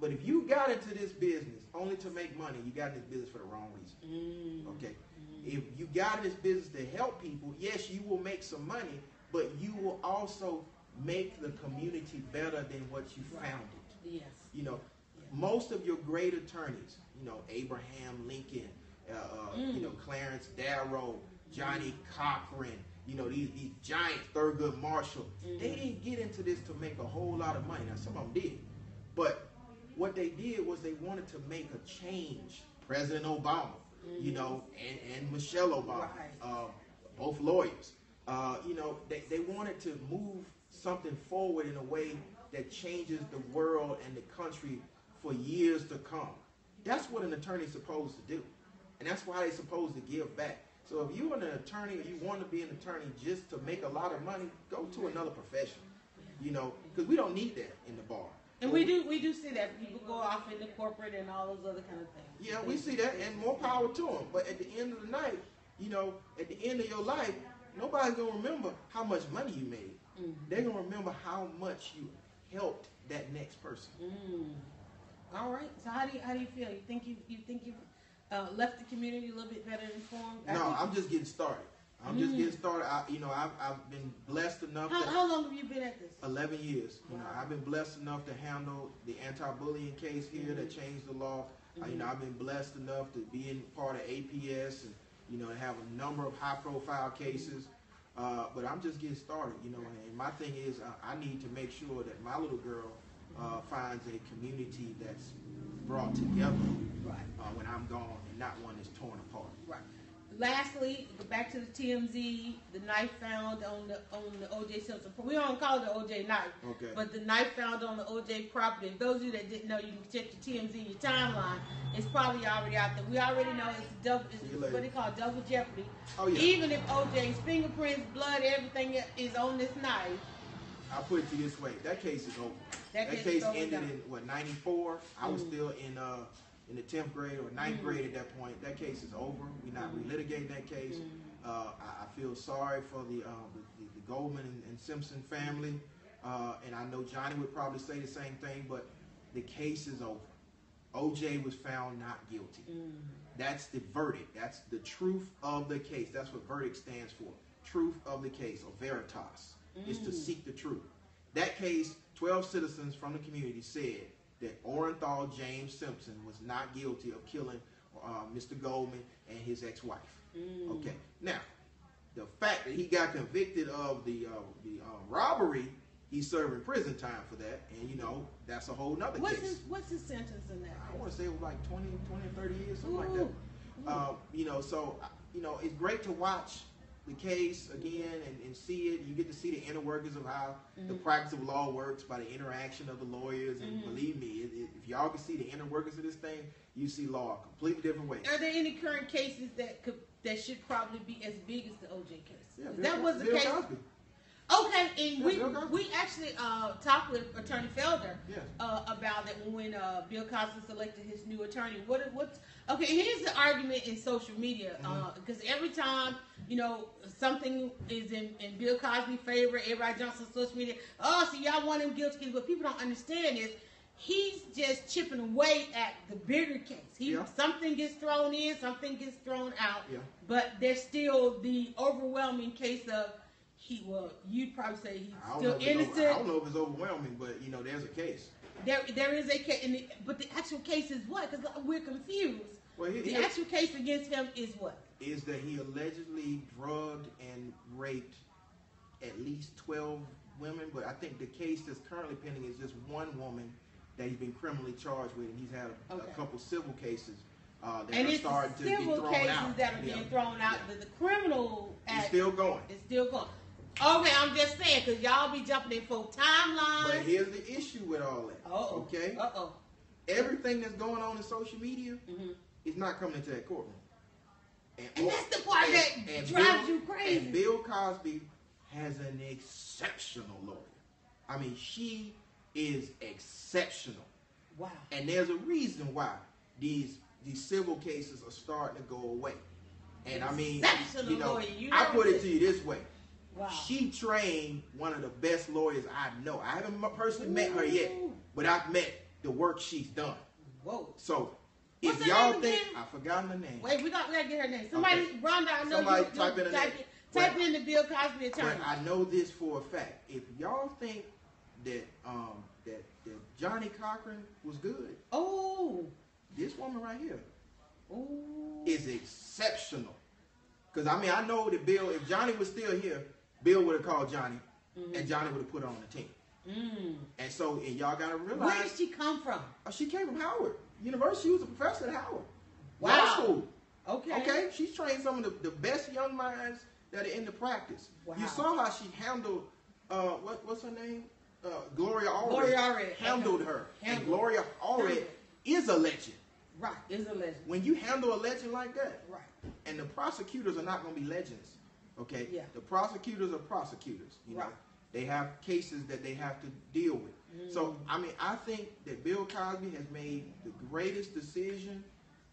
[SPEAKER 3] but if you got into this business only to make money, you got in this business for the wrong reason.
[SPEAKER 2] Mm.
[SPEAKER 3] Okay. If you got in this business to help people, yes, you will make some money, but you will also make the community better than what you
[SPEAKER 2] Right.
[SPEAKER 3] found it.
[SPEAKER 2] Yes.
[SPEAKER 3] You know, most of your great attorneys, you know, Abraham Lincoln, uh, uh, you know, Clarence Darrow, Johnnie Cochran, you know, these, these giants, Thurgood Marshall, they didn't get into this to make a whole lot of money. Now, some of them did. But what they did was they wanted to make a change. President Obama, you know, and, and Michelle Obama,
[SPEAKER 2] Right.
[SPEAKER 3] uh, both lawyers. Uh, you know, they, they wanted to move something forward in a way that changes the world and the country for years to come. That's what an attorney's supposed to do. And that's why they're supposed to give back. So if you're an attorney or you want to be an attorney just to make a lot of money, go to another profession. You know, because we don't need that in the bar.
[SPEAKER 2] And we do we do see that people go off into corporate and all those other kind of things.
[SPEAKER 3] Yeah, we see that, and more power to them. But at the end of the night, you know, at the end of your life, nobody's gonna remember how much money you made.
[SPEAKER 2] Mm.
[SPEAKER 3] They're gonna remember how much you helped that next person.
[SPEAKER 2] Mm. All right. So how do you how do you feel? You think you you think you've uh, left the community a little bit better informed? I
[SPEAKER 3] No, I'm just getting started. I'm just
[SPEAKER 2] Mm.
[SPEAKER 3] getting started. I, you know, I've, I've been blessed enough.
[SPEAKER 2] How, how long have you been at this?
[SPEAKER 3] 11 years. You know, I've been blessed enough to handle the anti-bullying case here that
[SPEAKER 2] Mm-hmm.
[SPEAKER 3] changed the law. Uh, you know, I've been blessed enough to be in part of APS and you know have a number of high-profile cases. Uh, but I'm just getting started. You know, and my thing is uh, I need to make sure that my little girl uh, finds a community that's brought together
[SPEAKER 2] Right.
[SPEAKER 3] uh, when I'm gone and not one that's torn apart.
[SPEAKER 2] Lastly, go back to the TMZ, the knife found on the on the OJ Simpson. We don't call it the OJ knife,
[SPEAKER 3] Okay.
[SPEAKER 2] but the knife found on the OJ property. And those of you that didn't know, you can check the TMZ in your timeline. It's probably already out there. We already know it's double. It's what they call double jeopardy.
[SPEAKER 3] Oh yeah.
[SPEAKER 2] Even if OJ's fingerprints, blood, everything is on this knife,
[SPEAKER 3] I'll put it to you this way: that case is over.
[SPEAKER 2] that,
[SPEAKER 3] That
[SPEAKER 2] case,
[SPEAKER 3] case ended in what '94. I was
[SPEAKER 2] Mm.
[SPEAKER 3] still in uh in the 10th grade or ninth
[SPEAKER 2] Mm.
[SPEAKER 3] grade at that point. That case is over. We're not
[SPEAKER 2] Mm.
[SPEAKER 3] relitigating that case.
[SPEAKER 2] Mm.
[SPEAKER 3] Uh, I, I feel sorry for the uh, the, the, Goldman and, and Simpson family, uh, and I know Johnnie would probably say the same thing. But the case is over. OJ was found not guilty.
[SPEAKER 2] Mm.
[SPEAKER 3] That's the verdict. That's the truth of the case. That's what verdict stands for. Truth of the case, or veritas, is to
[SPEAKER 2] Mm.
[SPEAKER 3] seek the truth. That case, 12 citizens from the community said that Orenthal James Simpson was not guilty of killing uh, Mr. Goldman and his ex-wife.
[SPEAKER 2] Mm.
[SPEAKER 3] Okay. Now, the fact that he got convicted of the uh, the uh, robbery, he's serving prison time for that, and you know that's a whole nother
[SPEAKER 2] What's
[SPEAKER 3] case.
[SPEAKER 2] his What's his sentence in that?
[SPEAKER 3] I want to say it was like 20, 20 or 30 years, something like that. Um, you know, so uh, you know, it's great to watch the case again and, and see it. You get to see the inner workings of how the
[SPEAKER 2] Mhm.
[SPEAKER 3] practice of law works by the interaction of the lawyers. And
[SPEAKER 2] Mhm.
[SPEAKER 3] believe me, it, it, if y'all can see the inner workings of this thing, you see law a completely different way.
[SPEAKER 2] Are there any current cases that could that should probably be as big as the OJ case?
[SPEAKER 3] Yeah, Bill,
[SPEAKER 2] that was the
[SPEAKER 3] Bill
[SPEAKER 2] case.
[SPEAKER 3] Cosby.
[SPEAKER 2] Okay, and
[SPEAKER 3] Yeah,
[SPEAKER 2] we
[SPEAKER 3] Bill
[SPEAKER 2] we actually uh, talked with Attorney Felder
[SPEAKER 3] Yes.
[SPEAKER 2] uh, about that when uh, Bill Cosby selected his new attorney. What what's okay? Here's the argument in social media because every time you know something is in, in Bill Cosby's favor, everybody jumps on social media. Oh, so y'all want him guilty? What people don't understand is he's just chipping away at the bigger case. He
[SPEAKER 3] Yeah.
[SPEAKER 2] something gets thrown in, something gets thrown out,
[SPEAKER 3] Yeah.
[SPEAKER 2] but there's still the overwhelming case of he. Well, you'd probably say he's still
[SPEAKER 3] it's over-
[SPEAKER 2] innocent.
[SPEAKER 3] I don't know if it's overwhelming, but you know, there's a case.
[SPEAKER 2] There, there is a case, it, but the actual case is what? Because we're confused.
[SPEAKER 3] Well, here,
[SPEAKER 2] The
[SPEAKER 3] here
[SPEAKER 2] actual case against him is what?
[SPEAKER 3] is that he allegedly drugged and raped at least 12 women, but I think the case that's currently pending is just one woman that he's been criminally charged with, and he's had a,
[SPEAKER 2] Okay.
[SPEAKER 3] a couple civil cases uh, that
[SPEAKER 2] and
[SPEAKER 3] are
[SPEAKER 2] it's the
[SPEAKER 3] starting to be
[SPEAKER 2] civil cases
[SPEAKER 3] out.
[SPEAKER 2] that are
[SPEAKER 3] Yeah.
[SPEAKER 2] being thrown out.
[SPEAKER 3] Yeah.
[SPEAKER 2] The, the criminal
[SPEAKER 3] It's
[SPEAKER 2] act
[SPEAKER 3] still going.
[SPEAKER 2] is still going. Okay, I'm just saying because y'all be jumping in for timelines.
[SPEAKER 3] But here's the issue with all that.
[SPEAKER 2] Uh-oh.
[SPEAKER 3] Okay?
[SPEAKER 2] Uh oh.
[SPEAKER 3] Everything that's going on in social media
[SPEAKER 2] hmm
[SPEAKER 3] is not coming into that courtroom.
[SPEAKER 2] And that's the part that drives you crazy.
[SPEAKER 3] And Bill Cosby has an exceptional lawyer. I mean, she is exceptional.
[SPEAKER 2] Wow.
[SPEAKER 3] And there's a reason why these these civil cases are starting to go away. And I mean, you know,
[SPEAKER 2] you
[SPEAKER 3] I put it to you this way.
[SPEAKER 2] Wow.
[SPEAKER 3] She trained one of the best lawyers I know. I haven't personally met her yet, but I've met the work she's done.
[SPEAKER 2] Whoa.
[SPEAKER 3] So
[SPEAKER 2] What's
[SPEAKER 3] if
[SPEAKER 2] her
[SPEAKER 3] y'all think
[SPEAKER 2] again?
[SPEAKER 3] I forgot forgotten the name,
[SPEAKER 2] Wait, we got we gotta get her name. Somebody,
[SPEAKER 3] Okay.
[SPEAKER 2] Rhonda, I know
[SPEAKER 3] Somebody
[SPEAKER 2] you. you
[SPEAKER 3] type in a
[SPEAKER 2] type,
[SPEAKER 3] name.
[SPEAKER 2] in, type in the Bill Cosby attorney.
[SPEAKER 3] but I know this for a fact. If y'all think that um that, that Johnnie Cochran was good,
[SPEAKER 2] oh.
[SPEAKER 3] this woman right here
[SPEAKER 2] Ooh.
[SPEAKER 3] is exceptional. Because I mean, I know that Bill, if Johnnie was still here, Bill would have called Johnnie, and Johnnie would have put her on the team.
[SPEAKER 2] Mm.
[SPEAKER 3] And so, and y'all got to realize.
[SPEAKER 2] Where did she come from?
[SPEAKER 3] oh, she came from Howard University. She was a professor at Howard Law
[SPEAKER 2] Wow.
[SPEAKER 3] School.
[SPEAKER 2] Okay.
[SPEAKER 3] Okay, she's trained some of the, the best young minds that are in the practice.
[SPEAKER 2] Wow.
[SPEAKER 3] You saw how she handled, uh, what, what's her name? Uh, Gloria Allred.
[SPEAKER 2] Gloria
[SPEAKER 3] handled her. And Gloria Allred is a legend.
[SPEAKER 2] Right, is a legend.
[SPEAKER 3] When you handle a legend like that,
[SPEAKER 2] Right.
[SPEAKER 3] and the prosecutors are not going to be legends, okay?
[SPEAKER 2] Yeah.
[SPEAKER 3] The prosecutors are prosecutors. You know,
[SPEAKER 2] Right.
[SPEAKER 3] they have cases that they have to deal with. So
[SPEAKER 2] Mm.
[SPEAKER 3] I mean, I think that Bill Cosby has made the greatest decision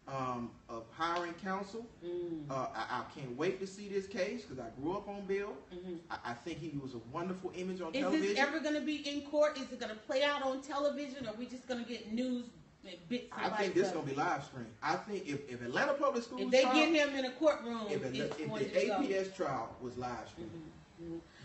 [SPEAKER 3] um, of hiring counsel.
[SPEAKER 2] Mm.
[SPEAKER 3] Uh, I, I can't wait to see this case because I grew up on Bill.
[SPEAKER 2] Mhm.
[SPEAKER 3] I, I think he was a wonderful image on
[SPEAKER 2] Is
[SPEAKER 3] television.
[SPEAKER 2] Is this ever going to be in court? Is it going to play out on television? Or are we just going to get news
[SPEAKER 3] I think this is gonna be live stream. I think if, if Atlanta Public Schools
[SPEAKER 2] If they
[SPEAKER 3] trial,
[SPEAKER 2] get him in a courtroom,
[SPEAKER 3] if, it- if the
[SPEAKER 2] to go.
[SPEAKER 3] APS trial was live stream,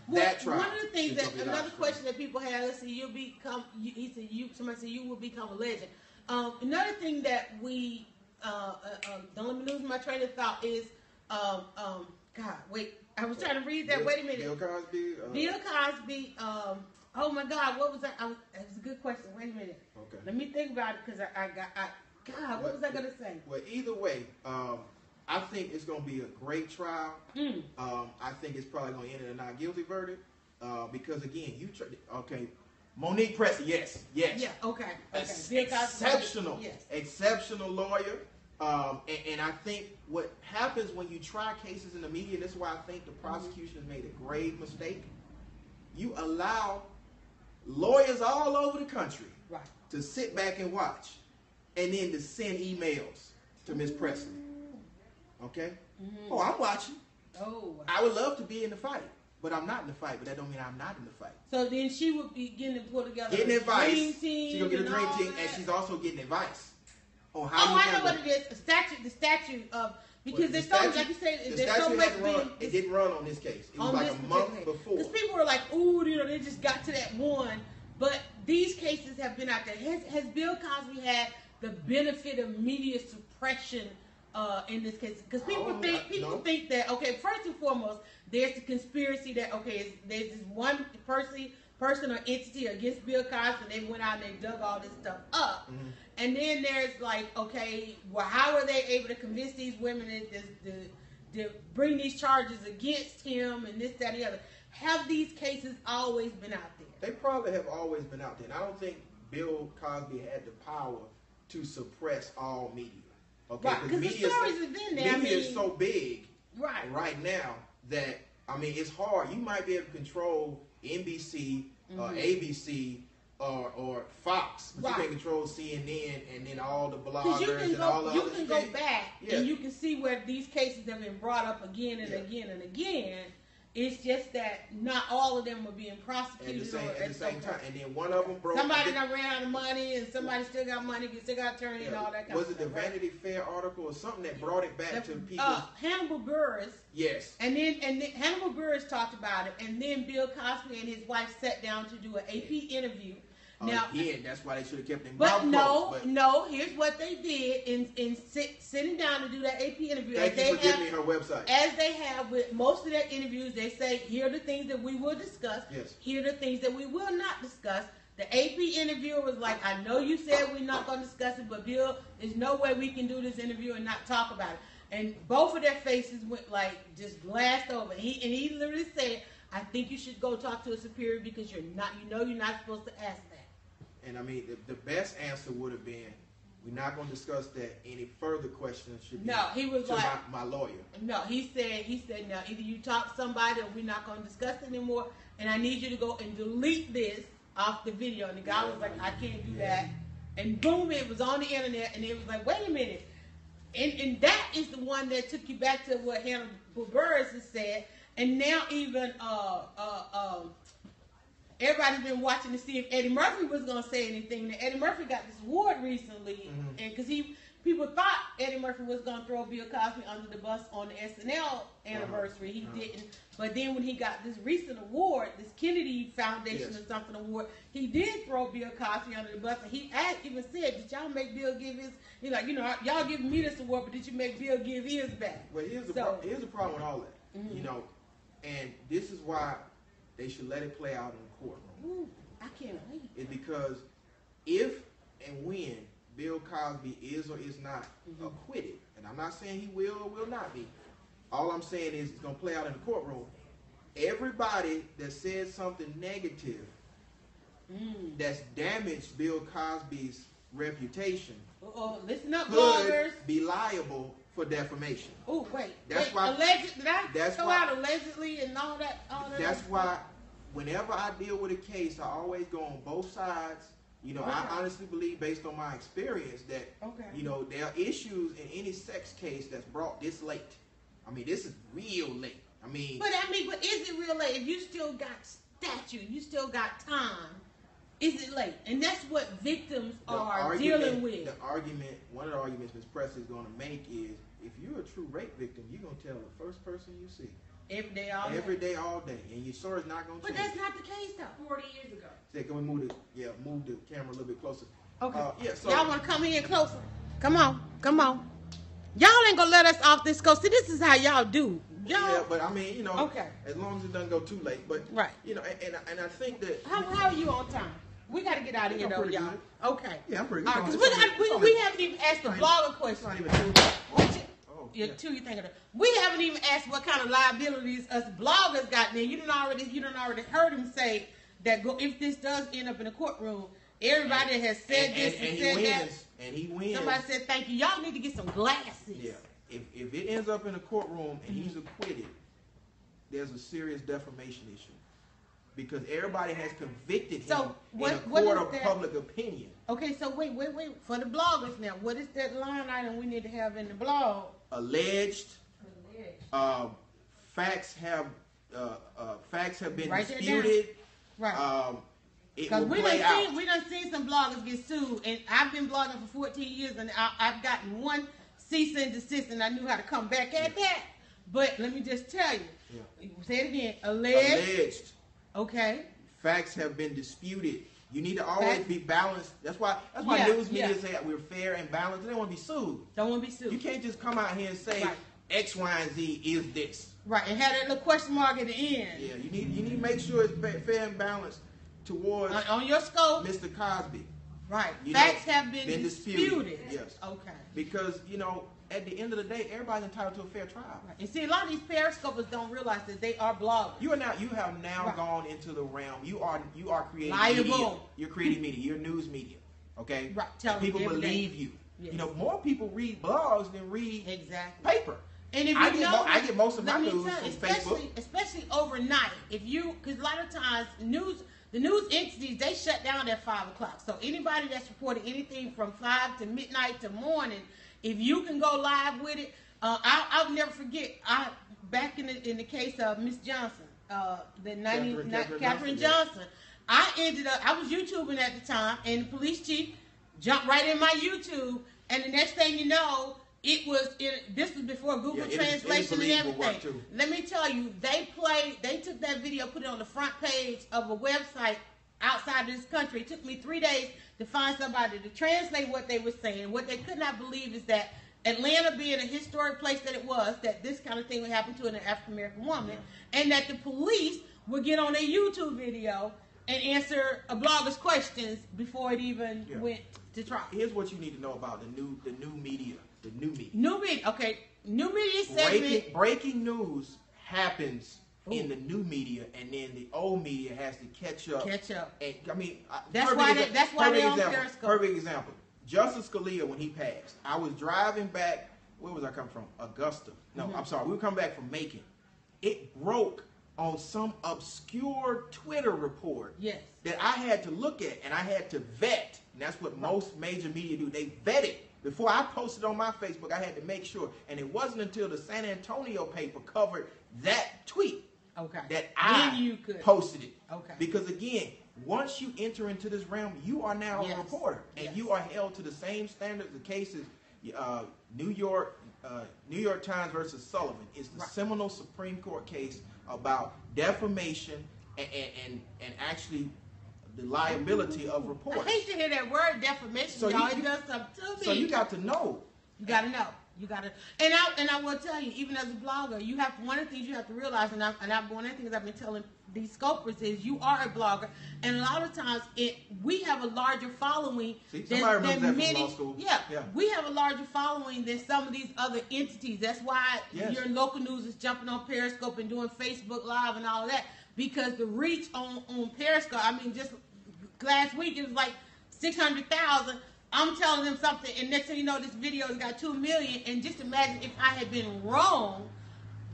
[SPEAKER 2] Well,
[SPEAKER 3] that trial
[SPEAKER 2] one of the things that another question that people have, let's see, you'll become. You, he said you. Somebody said you will become a legend. Um, another thing that we uh, uh, um, don't let me lose my train of thought is, um, um, God, wait, I was trying to read that.
[SPEAKER 3] Bill-
[SPEAKER 2] wait a minute.
[SPEAKER 3] Bill Cosby. Uh,
[SPEAKER 2] Bill Cosby. Um, oh my God, what was that? I was, that was a good question. Wait a minute.
[SPEAKER 3] Okay.
[SPEAKER 2] Let me think about it because I, I got. I, God, what was I gonna say?
[SPEAKER 3] Well, either way, um, I think it's going to be a great trial.
[SPEAKER 2] Mm.
[SPEAKER 3] Um, I think it's probably going to end in a not guilty verdict uh, because again, you tr- okay. Monique Pressley, yes, yes,
[SPEAKER 2] Yeah. Okay. Okay.
[SPEAKER 3] Ex- exceptional,
[SPEAKER 2] Yes.
[SPEAKER 3] exceptional lawyer. Um, and, and I think what happens when you try cases in the media, and this is why I think the prosecution has made a grave mistake. You allow lawyers all over the country
[SPEAKER 2] Right.
[SPEAKER 3] to sit back and watch, and then to send emails to Miss Pressley. Okay?
[SPEAKER 2] Mm-hmm.
[SPEAKER 3] Oh, I'm watching.
[SPEAKER 2] Oh. wow.
[SPEAKER 3] I would love to be in the fight, but I'm not in the fight. But that don't mean I'm not in the fight.
[SPEAKER 2] So then she would be getting to pull together
[SPEAKER 3] Getting advice.
[SPEAKER 2] dream team.
[SPEAKER 3] She's gonna get a dream team,
[SPEAKER 2] that.
[SPEAKER 3] and she's also getting advice on how
[SPEAKER 2] Oh,
[SPEAKER 3] you
[SPEAKER 2] I know what it is. A statute, the statute of because
[SPEAKER 3] Well,
[SPEAKER 2] there's
[SPEAKER 3] the
[SPEAKER 2] so
[SPEAKER 3] statute-
[SPEAKER 2] like you said,
[SPEAKER 3] the
[SPEAKER 2] there's so much
[SPEAKER 3] run. It didn't run on this case. It was
[SPEAKER 2] on
[SPEAKER 3] like
[SPEAKER 2] this
[SPEAKER 3] a month before.
[SPEAKER 2] Because people were like, "Ooh, you know, they just got to that one." But these cases have been out there. Has, has Bill Cosby had the benefit of media suppression uh, in this case? Because people
[SPEAKER 3] Oh,
[SPEAKER 2] think people think that okay, first and foremost, there's the conspiracy that okay, there's this one person, person or entity against Bill Cosby. And they went out and they dug all this stuff up.
[SPEAKER 3] Mm-hmm.
[SPEAKER 2] And then there's like, okay, well, how are they able to convince these women to, to, to bring these charges against him and this, that, and the other? Have these cases always been out there?
[SPEAKER 3] They probably have always been out there. And I don't think Bill Cosby had the power to suppress all media. Okay,
[SPEAKER 2] Right, 'cause the
[SPEAKER 3] media is
[SPEAKER 2] stories
[SPEAKER 3] so-
[SPEAKER 2] have been there. I
[SPEAKER 3] Media is so big
[SPEAKER 2] Right.
[SPEAKER 3] right now that I mean it's hard. You might be able to control NBC, or ABC, or or Fox, but
[SPEAKER 2] Mm-hmm. Right.
[SPEAKER 3] you can't control CNN and then all the
[SPEAKER 2] Because you
[SPEAKER 3] bloggers
[SPEAKER 2] can
[SPEAKER 3] and all
[SPEAKER 2] go,
[SPEAKER 3] the
[SPEAKER 2] you
[SPEAKER 3] other
[SPEAKER 2] can go back
[SPEAKER 3] Yeah.
[SPEAKER 2] and you can see where these cases have been brought up again and
[SPEAKER 3] Yeah.
[SPEAKER 2] again and again. It's just that not all of them are being
[SPEAKER 3] at the
[SPEAKER 2] prosecuted.
[SPEAKER 3] same at the same time. And then one of them broke.
[SPEAKER 2] Somebody done ran out of money, and somebody still got money, still got attorney, and all that kind
[SPEAKER 3] was
[SPEAKER 2] of
[SPEAKER 3] it the
[SPEAKER 2] stuff. right?
[SPEAKER 3] Vanity Fair article or something that brought it back to people?
[SPEAKER 2] Uh, Hannibal Buress,
[SPEAKER 3] yes.
[SPEAKER 2] and then and then Hannibal Buress talked about it, and then Bill Cosby and his wife sat down to do an AP interview. Oh, now,
[SPEAKER 3] Again, that's why they should have kept their
[SPEAKER 2] but no.
[SPEAKER 3] But
[SPEAKER 2] no. Here's what they did in in sit, sitting down to do that AP interview.
[SPEAKER 3] thank
[SPEAKER 2] as
[SPEAKER 3] you
[SPEAKER 2] they
[SPEAKER 3] for giving
[SPEAKER 2] have,
[SPEAKER 3] me her website.
[SPEAKER 2] as they have with most of their interviews, they say here are the things that we will discuss.
[SPEAKER 3] Yes.
[SPEAKER 2] Here are the things that we will not discuss. The AP interviewer was like, I know you said we're not going to discuss it, but Bill, there's no way we can do this interview and not talk about it. And both of their faces went like just glassed over. And he and he literally said, I think you should go talk to a superior because you're not, you know, you're not supposed to ask.
[SPEAKER 3] And I mean, the, the best answer would have been, we're not going to discuss that. Any further questions should be
[SPEAKER 2] No, he was like-
[SPEAKER 3] my, my lawyer.
[SPEAKER 2] No, he said he said now either you talk to somebody or we're not going to discuss it anymore, and I need you to go and delete this off the video. And the guy was like, I can't do that. And boom, it was on the internet, and it was like, wait a minute. And, and that is the one that took you back to what Hannibal Buress has said. And now even uh, uh, um, everybody's been watching to see if Eddie Murphy was going to say anything. Now, Eddie Murphy got this award recently, mm-hmm. and because he people thought Eddie Murphy was going to throw Bill Cosby under the bus on the SNL uh-huh. anniversary, he uh-huh. didn't. But then when he got this recent award, this Kennedy Foundation
[SPEAKER 3] Yes.
[SPEAKER 2] or something award, he did throw Bill Cosby under the bus, and he asked, even said, "Did y'all make Bill give his?" He's like, "You know, y'all giving me this award, but did you make Bill give his back?"
[SPEAKER 3] Well, here's the
[SPEAKER 2] So-
[SPEAKER 3] pro- here's the problem with all that.
[SPEAKER 2] Mhm.
[SPEAKER 3] You mm-hmm. know, and this is why they should let it play out in
[SPEAKER 2] Ooh, I can't wait.
[SPEAKER 3] Is because if and when Bill Cosby is or is not
[SPEAKER 2] Mm-hmm.
[SPEAKER 3] acquitted, and I'm not saying he will or will not be. All I'm saying is it's going to play out in the courtroom. Everybody that said something negative
[SPEAKER 2] Mm.
[SPEAKER 3] that's damaged Bill Cosby's reputation
[SPEAKER 2] Uh, listen up,
[SPEAKER 3] could
[SPEAKER 2] bloggers.
[SPEAKER 3] be liable for defamation.
[SPEAKER 2] Oh wait,
[SPEAKER 3] That's
[SPEAKER 2] wait,
[SPEAKER 3] why-
[SPEAKER 2] alleged. Did I
[SPEAKER 3] that's
[SPEAKER 2] throw
[SPEAKER 3] why-
[SPEAKER 2] out allegedly and all that? All that
[SPEAKER 3] That's why whenever I deal with a case, I always go on both sides. You know,
[SPEAKER 2] Okay.
[SPEAKER 3] I honestly believe, based on my experience, that
[SPEAKER 2] Okay.
[SPEAKER 3] you know there are issues in any sex case that's brought this late. I mean, this is real late. I mean,
[SPEAKER 2] But I mean, but is it real late? If you still got statute, you still got time. Is it late? And that's what victims are
[SPEAKER 3] argument,
[SPEAKER 2] dealing with.
[SPEAKER 3] the argument, one of the arguments Ms. Pressley is going to make is, if you're a true rape victim, you're going to tell the first person you see
[SPEAKER 2] Every day, all
[SPEAKER 3] every
[SPEAKER 2] day.
[SPEAKER 3] day, all day, and your story's not going to
[SPEAKER 2] But
[SPEAKER 3] change.
[SPEAKER 2] that's not the case though.
[SPEAKER 4] 40 years ago.
[SPEAKER 3] Say, can we move the yeah, move the camera a little bit closer?
[SPEAKER 2] Okay.
[SPEAKER 3] Uh, yeah. So
[SPEAKER 2] y'all want to come in closer? Come on, come on. Y'all ain't gonna let us off this coast. See, this is how y'all do. Y'all.
[SPEAKER 3] Yeah, but I mean, you know,
[SPEAKER 2] Okay.
[SPEAKER 3] as long as it doesn't go too late. But
[SPEAKER 2] Right.
[SPEAKER 3] you know, and, and, and I think that
[SPEAKER 2] How, how are you on time? We got to get out of here
[SPEAKER 3] I'm
[SPEAKER 2] though, y'all. Okay.
[SPEAKER 3] Yeah, I'm pretty
[SPEAKER 2] All
[SPEAKER 3] good.
[SPEAKER 2] right, because we, we, we haven't even asked the
[SPEAKER 3] it's
[SPEAKER 2] blogger
[SPEAKER 3] it's
[SPEAKER 2] question.
[SPEAKER 3] Not even too.
[SPEAKER 2] You,
[SPEAKER 3] Oh,
[SPEAKER 2] yeah, you thinking of. We haven't even asked what kind of liabilities us bloggers got there. You didn't already you done already heard him say that go, if this does end up in a courtroom, everybody has said
[SPEAKER 3] and,
[SPEAKER 2] this
[SPEAKER 3] and,
[SPEAKER 2] and,
[SPEAKER 3] and he
[SPEAKER 2] said that.
[SPEAKER 3] and he wins.
[SPEAKER 2] Somebody said thank you. Y'all need to get some glasses.
[SPEAKER 3] yeah. If if it ends up in a courtroom and he's
[SPEAKER 2] Mm-hmm.
[SPEAKER 3] acquitted, there's a serious defamation issue. Because everybody has convicted him
[SPEAKER 2] So, what-
[SPEAKER 3] in a court of
[SPEAKER 2] that?
[SPEAKER 3] public opinion.
[SPEAKER 2] Okay, so wait, wait, wait. For the bloggers now, what is that line item we need to have in the blog?
[SPEAKER 3] Alleged uh, facts have uh, uh, facts have been
[SPEAKER 2] Write
[SPEAKER 3] disputed.
[SPEAKER 2] Right.
[SPEAKER 3] Um,
[SPEAKER 2] Because we done
[SPEAKER 3] out.
[SPEAKER 2] seen we done seen some bloggers get sued, and I've been blogging for 14 years, and I, I've gotten one cease and desist, and I knew how to come back at that. But let me just tell you,
[SPEAKER 3] Yeah.
[SPEAKER 2] say it again, alleged,
[SPEAKER 3] Alleged
[SPEAKER 2] okay,
[SPEAKER 3] facts have been disputed. You need to always be balanced. That's why. That's why
[SPEAKER 2] Yeah,
[SPEAKER 3] news media
[SPEAKER 2] yeah.
[SPEAKER 3] say we're fair and balanced. They don't want to be sued.
[SPEAKER 2] don't want to be sued.
[SPEAKER 3] You can't just come out here and say
[SPEAKER 2] Right.
[SPEAKER 3] X, Y, and Z is this.
[SPEAKER 2] right, and have that little question mark at the end
[SPEAKER 3] Yeah, you need you need to make sure it's fair and balanced towards
[SPEAKER 2] on, on your scope.
[SPEAKER 3] Mr. Cosby
[SPEAKER 2] Right,
[SPEAKER 3] you
[SPEAKER 2] facts
[SPEAKER 3] know,
[SPEAKER 2] have been,
[SPEAKER 3] been
[SPEAKER 2] disputed.
[SPEAKER 3] disputed. Yes.
[SPEAKER 2] Okay.
[SPEAKER 3] because you know at the end of the day everybody's entitled to a fair trial.
[SPEAKER 2] Right. And see, a lot of these periscopers don't realize that they are bloggers.
[SPEAKER 3] You are now you have now
[SPEAKER 2] Right.
[SPEAKER 3] gone into the realm. You are you are creating
[SPEAKER 2] Liable.
[SPEAKER 3] media. You're creating media. You're news media. Okay.
[SPEAKER 2] Right, telling
[SPEAKER 3] People
[SPEAKER 2] every day.
[SPEAKER 3] believe you.
[SPEAKER 2] Yes.
[SPEAKER 3] You know more people read blogs than read
[SPEAKER 2] Exactly.
[SPEAKER 3] paper.
[SPEAKER 2] And if you
[SPEAKER 3] I get
[SPEAKER 2] know,
[SPEAKER 3] mo- I get most of my news from
[SPEAKER 2] especially,
[SPEAKER 3] Facebook.
[SPEAKER 2] especially overnight. If you, because a lot of times news, the news entities they shut down at five o'clock. So anybody that's reporting anything from five to midnight to morning, if you can go live with it, uh, I'll, I'll never forget. I back in the in the case of Miss Johnston, uh, the ninety
[SPEAKER 3] Catherine-
[SPEAKER 2] Catherine,
[SPEAKER 3] Catherine
[SPEAKER 2] Catherine
[SPEAKER 3] Johnston,
[SPEAKER 2] Johnston. I ended up. I was YouTubing at the time, and the police chief jumped right in my YouTube, and the next thing you know, it was in. This was before Google
[SPEAKER 3] Yeah, it is- it is
[SPEAKER 2] Translation and everything. Let me tell you, they played. They took that video, put it on the front page of a website outside of this country. It took me three days to find somebody to translate what they were saying. What they could not believe is that Atlanta being a historic place that it was, that this kind of thing would happen to an African American woman, and that the police would get on a YouTube video and answer a blogger's questions before it even
[SPEAKER 3] Yeah.
[SPEAKER 2] went to trial.
[SPEAKER 3] Here's what you need to know about the new the new media. The new media.
[SPEAKER 2] New media, okay. New media segment.
[SPEAKER 3] Breaking, breaking news happens in the new media, and then the old media has to catch up.
[SPEAKER 2] Catch up.
[SPEAKER 3] And I mean,
[SPEAKER 2] That's why they- that's why
[SPEAKER 3] perfect
[SPEAKER 2] they on
[SPEAKER 3] example,
[SPEAKER 2] Periscope.
[SPEAKER 3] Perfect example. Justice Scalia, when he passed, I was driving back. Where was I coming from? Augusta. No,
[SPEAKER 2] Mm-hmm.
[SPEAKER 3] I'm sorry. We were coming back from Macon. It broke on some obscure Twitter report
[SPEAKER 2] Yes.
[SPEAKER 3] that I had to look at and I had to vet. And that's what most major media do. They vet it. Before I posted on my Facebook, I had to make sure. And it wasn't until the San Antonio paper covered that tweet
[SPEAKER 2] Okay.
[SPEAKER 3] that I
[SPEAKER 2] Then you could.
[SPEAKER 3] posted it.
[SPEAKER 2] Okay.
[SPEAKER 3] Because again, once you enter into this realm, you are now
[SPEAKER 2] Yes.
[SPEAKER 3] a reporter, and
[SPEAKER 2] Yes.
[SPEAKER 3] you are held to the same standards. The cases, uh, New York, uh, New York Times versus Sullivan is the
[SPEAKER 2] Right.
[SPEAKER 3] seminal Supreme Court case about defamation and and, and, and actually the liability of
[SPEAKER 2] I hate to hear that word defamation,
[SPEAKER 3] So
[SPEAKER 2] y'all.
[SPEAKER 3] you-
[SPEAKER 2] it does something to me.
[SPEAKER 3] So you got to know.
[SPEAKER 2] You gotta know. You gotta, and I and I will tell you, even as a blogger, you have one of the things you have to realize, and I and I, one of the things I've been telling these scopers is you are a blogger, and a lot of times it we have a larger following
[SPEAKER 3] See,
[SPEAKER 2] than, than many. Yeah,
[SPEAKER 3] Yeah.
[SPEAKER 2] we have a larger following than some of these other entities. That's why
[SPEAKER 3] Yes.
[SPEAKER 2] your local news is jumping on Periscope and doing Facebook Live and all of that because the reach on on Periscope. I mean, just last week it was like six hundred thousand. I'm telling them something, and next thing you know, this video has got two million. And just imagine if I had been wrong,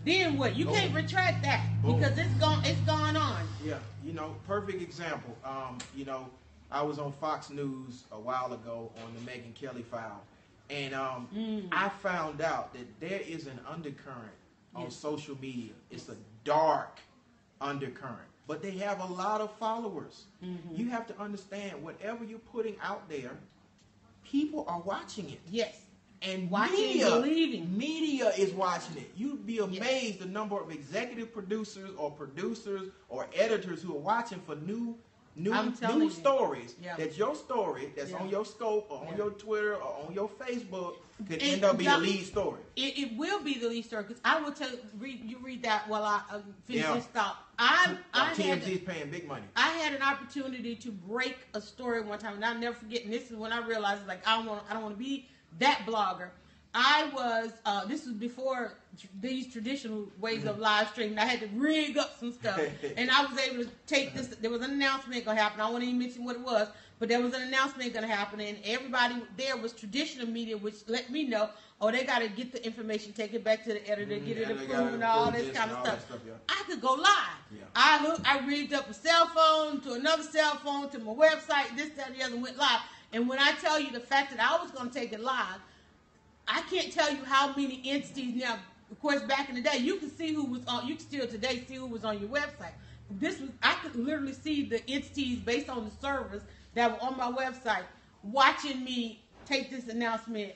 [SPEAKER 2] then what? You can't retract that
[SPEAKER 3] Boom.
[SPEAKER 2] because it's gone. It's gone on.
[SPEAKER 3] Yeah, you know, perfect example. Um, you know, I was on Fox News a while ago on the Megyn Kelly file, and um,
[SPEAKER 2] Mm.
[SPEAKER 3] I found out that there is an undercurrent on
[SPEAKER 2] Yes.
[SPEAKER 3] social media. It's a dark undercurrent, but they have a lot of followers.
[SPEAKER 2] Mm-hmm.
[SPEAKER 3] You have to understand whatever you're putting out there, people are watching it.
[SPEAKER 2] Yes.
[SPEAKER 3] And
[SPEAKER 2] Watching
[SPEAKER 3] media,
[SPEAKER 2] believing.
[SPEAKER 3] media is watching it. You'd be amazed the number of executive producers or producers or editors who are watching for new new new
[SPEAKER 2] you.
[SPEAKER 3] stories.
[SPEAKER 2] Yeah.
[SPEAKER 3] That your story that's on your scope or on your Twitter or on your Facebook could
[SPEAKER 2] And
[SPEAKER 3] end up being a lead story.
[SPEAKER 2] It, it will be the lead story because I will tell read you read that while I uh, finish this thought. I I had
[SPEAKER 3] TMZ is paying big money.
[SPEAKER 2] I had an opportunity to break a story one time, and I'll never forget. And this is when I realized, like, I don't want, I don't want to be that blogger. I was, uh, this was before tr- these traditional ways of live streaming. I had to rig up some stuff, and I was able to take this. There was an announcement going to happen. I won't even mention what it was, but there was an announcement going to happen, and everybody there was traditional media, which let me know, oh, they got to get the information, take it back to the editor,
[SPEAKER 3] Mhm,
[SPEAKER 2] get it approved, and all this kind of stuff.
[SPEAKER 3] stuff, yeah.
[SPEAKER 2] I could go live.
[SPEAKER 3] Yeah.
[SPEAKER 2] I hooked, I rigged up a cell phone to another cell phone to my website, this, that, and the other, and went live. And when I tell you the fact that I was going to take it live, I can't tell you how many entities now. Of course, back in the day, you could see who was on. You can still today see who was on your website. This was I could literally see the entities based on the servers that were on my website watching me take this announcement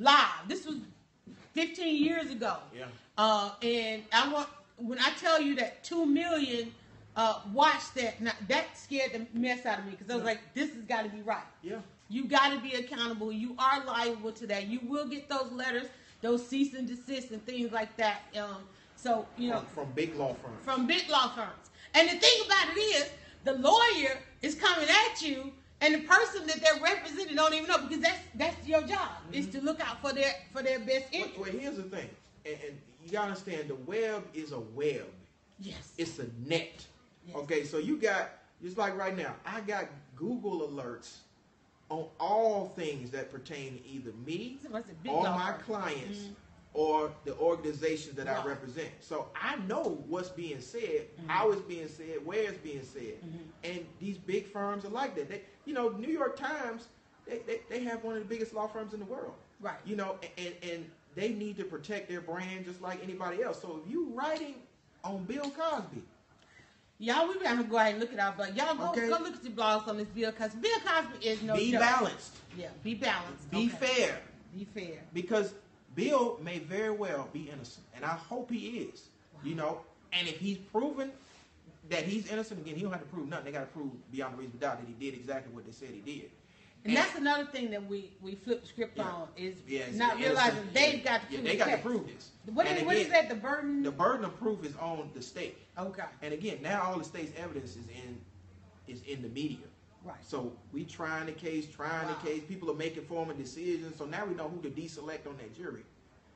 [SPEAKER 2] live. This was 15 years ago.
[SPEAKER 3] Yeah.
[SPEAKER 2] Uh, and I want when I tell you that two million uh, watched that, now, that scared the mess out of me because I was
[SPEAKER 3] Yeah.
[SPEAKER 2] like, this has got to be right.
[SPEAKER 3] Yeah.
[SPEAKER 2] You got to be accountable. You are liable to that. You will get those letters, those cease and desist and things like that. Um, so you know,
[SPEAKER 3] From, from big law firms.
[SPEAKER 2] from big law firms. And the thing about it is, the lawyer is coming at you, and the person that they're representing don't even know because that's that's your job is to look out for their for their best
[SPEAKER 3] Well,
[SPEAKER 2] interest.
[SPEAKER 3] well, here's the thing, and, and you gotta understand the web is a web.
[SPEAKER 2] Yes.
[SPEAKER 3] It's a net.
[SPEAKER 2] Yes.
[SPEAKER 3] Okay, so you got just like right now, I got Google alerts on all things that pertain to either me or my clients
[SPEAKER 2] Mhm.
[SPEAKER 3] or the organizations that I represent. So I know what's being said,
[SPEAKER 2] Mm-hmm.
[SPEAKER 3] how it's being said, where it's being said. And these big firms are like that. They, you know, New York Times, they, they, they have one of the biggest law firms in the world.
[SPEAKER 2] Right.
[SPEAKER 3] You know, and, and they need to protect their brand just like anybody else. So if you're writing on Bill Cosby,
[SPEAKER 2] Y'all, we gotta go ahead and look at our but y'all go,
[SPEAKER 3] Okay.
[SPEAKER 2] go look at the blogs on this Bill Cosby. Bill Cosby is no
[SPEAKER 3] be
[SPEAKER 2] joke.
[SPEAKER 3] balanced,
[SPEAKER 2] Yeah, be balanced.
[SPEAKER 3] be
[SPEAKER 2] Okay.
[SPEAKER 3] fair.
[SPEAKER 2] Be fair.
[SPEAKER 3] because Bill may very well be innocent, and I hope he is. You know, and if he's proven that he's innocent, again, he don't have to prove nothing. They got to prove beyond a reasonable doubt that he did exactly what they said he did.
[SPEAKER 2] And that's another thing that we we flip the script
[SPEAKER 3] Yeah.
[SPEAKER 2] on is
[SPEAKER 3] yeah,
[SPEAKER 2] not
[SPEAKER 3] the
[SPEAKER 2] realizing
[SPEAKER 3] innocent-
[SPEAKER 2] they've
[SPEAKER 3] yeah,
[SPEAKER 2] got to
[SPEAKER 3] yeah,
[SPEAKER 2] prove
[SPEAKER 3] they got to prove this.
[SPEAKER 2] What
[SPEAKER 3] And
[SPEAKER 2] is, what is that? The burden.
[SPEAKER 3] The burden of proof is on the state,
[SPEAKER 2] okay.
[SPEAKER 3] and again, now all the state's evidence is in is in the media.
[SPEAKER 2] Right.
[SPEAKER 3] So we trying the case, trying
[SPEAKER 2] Wow.
[SPEAKER 3] the case. People are making formal decisions. So now we know who to deselect on that jury.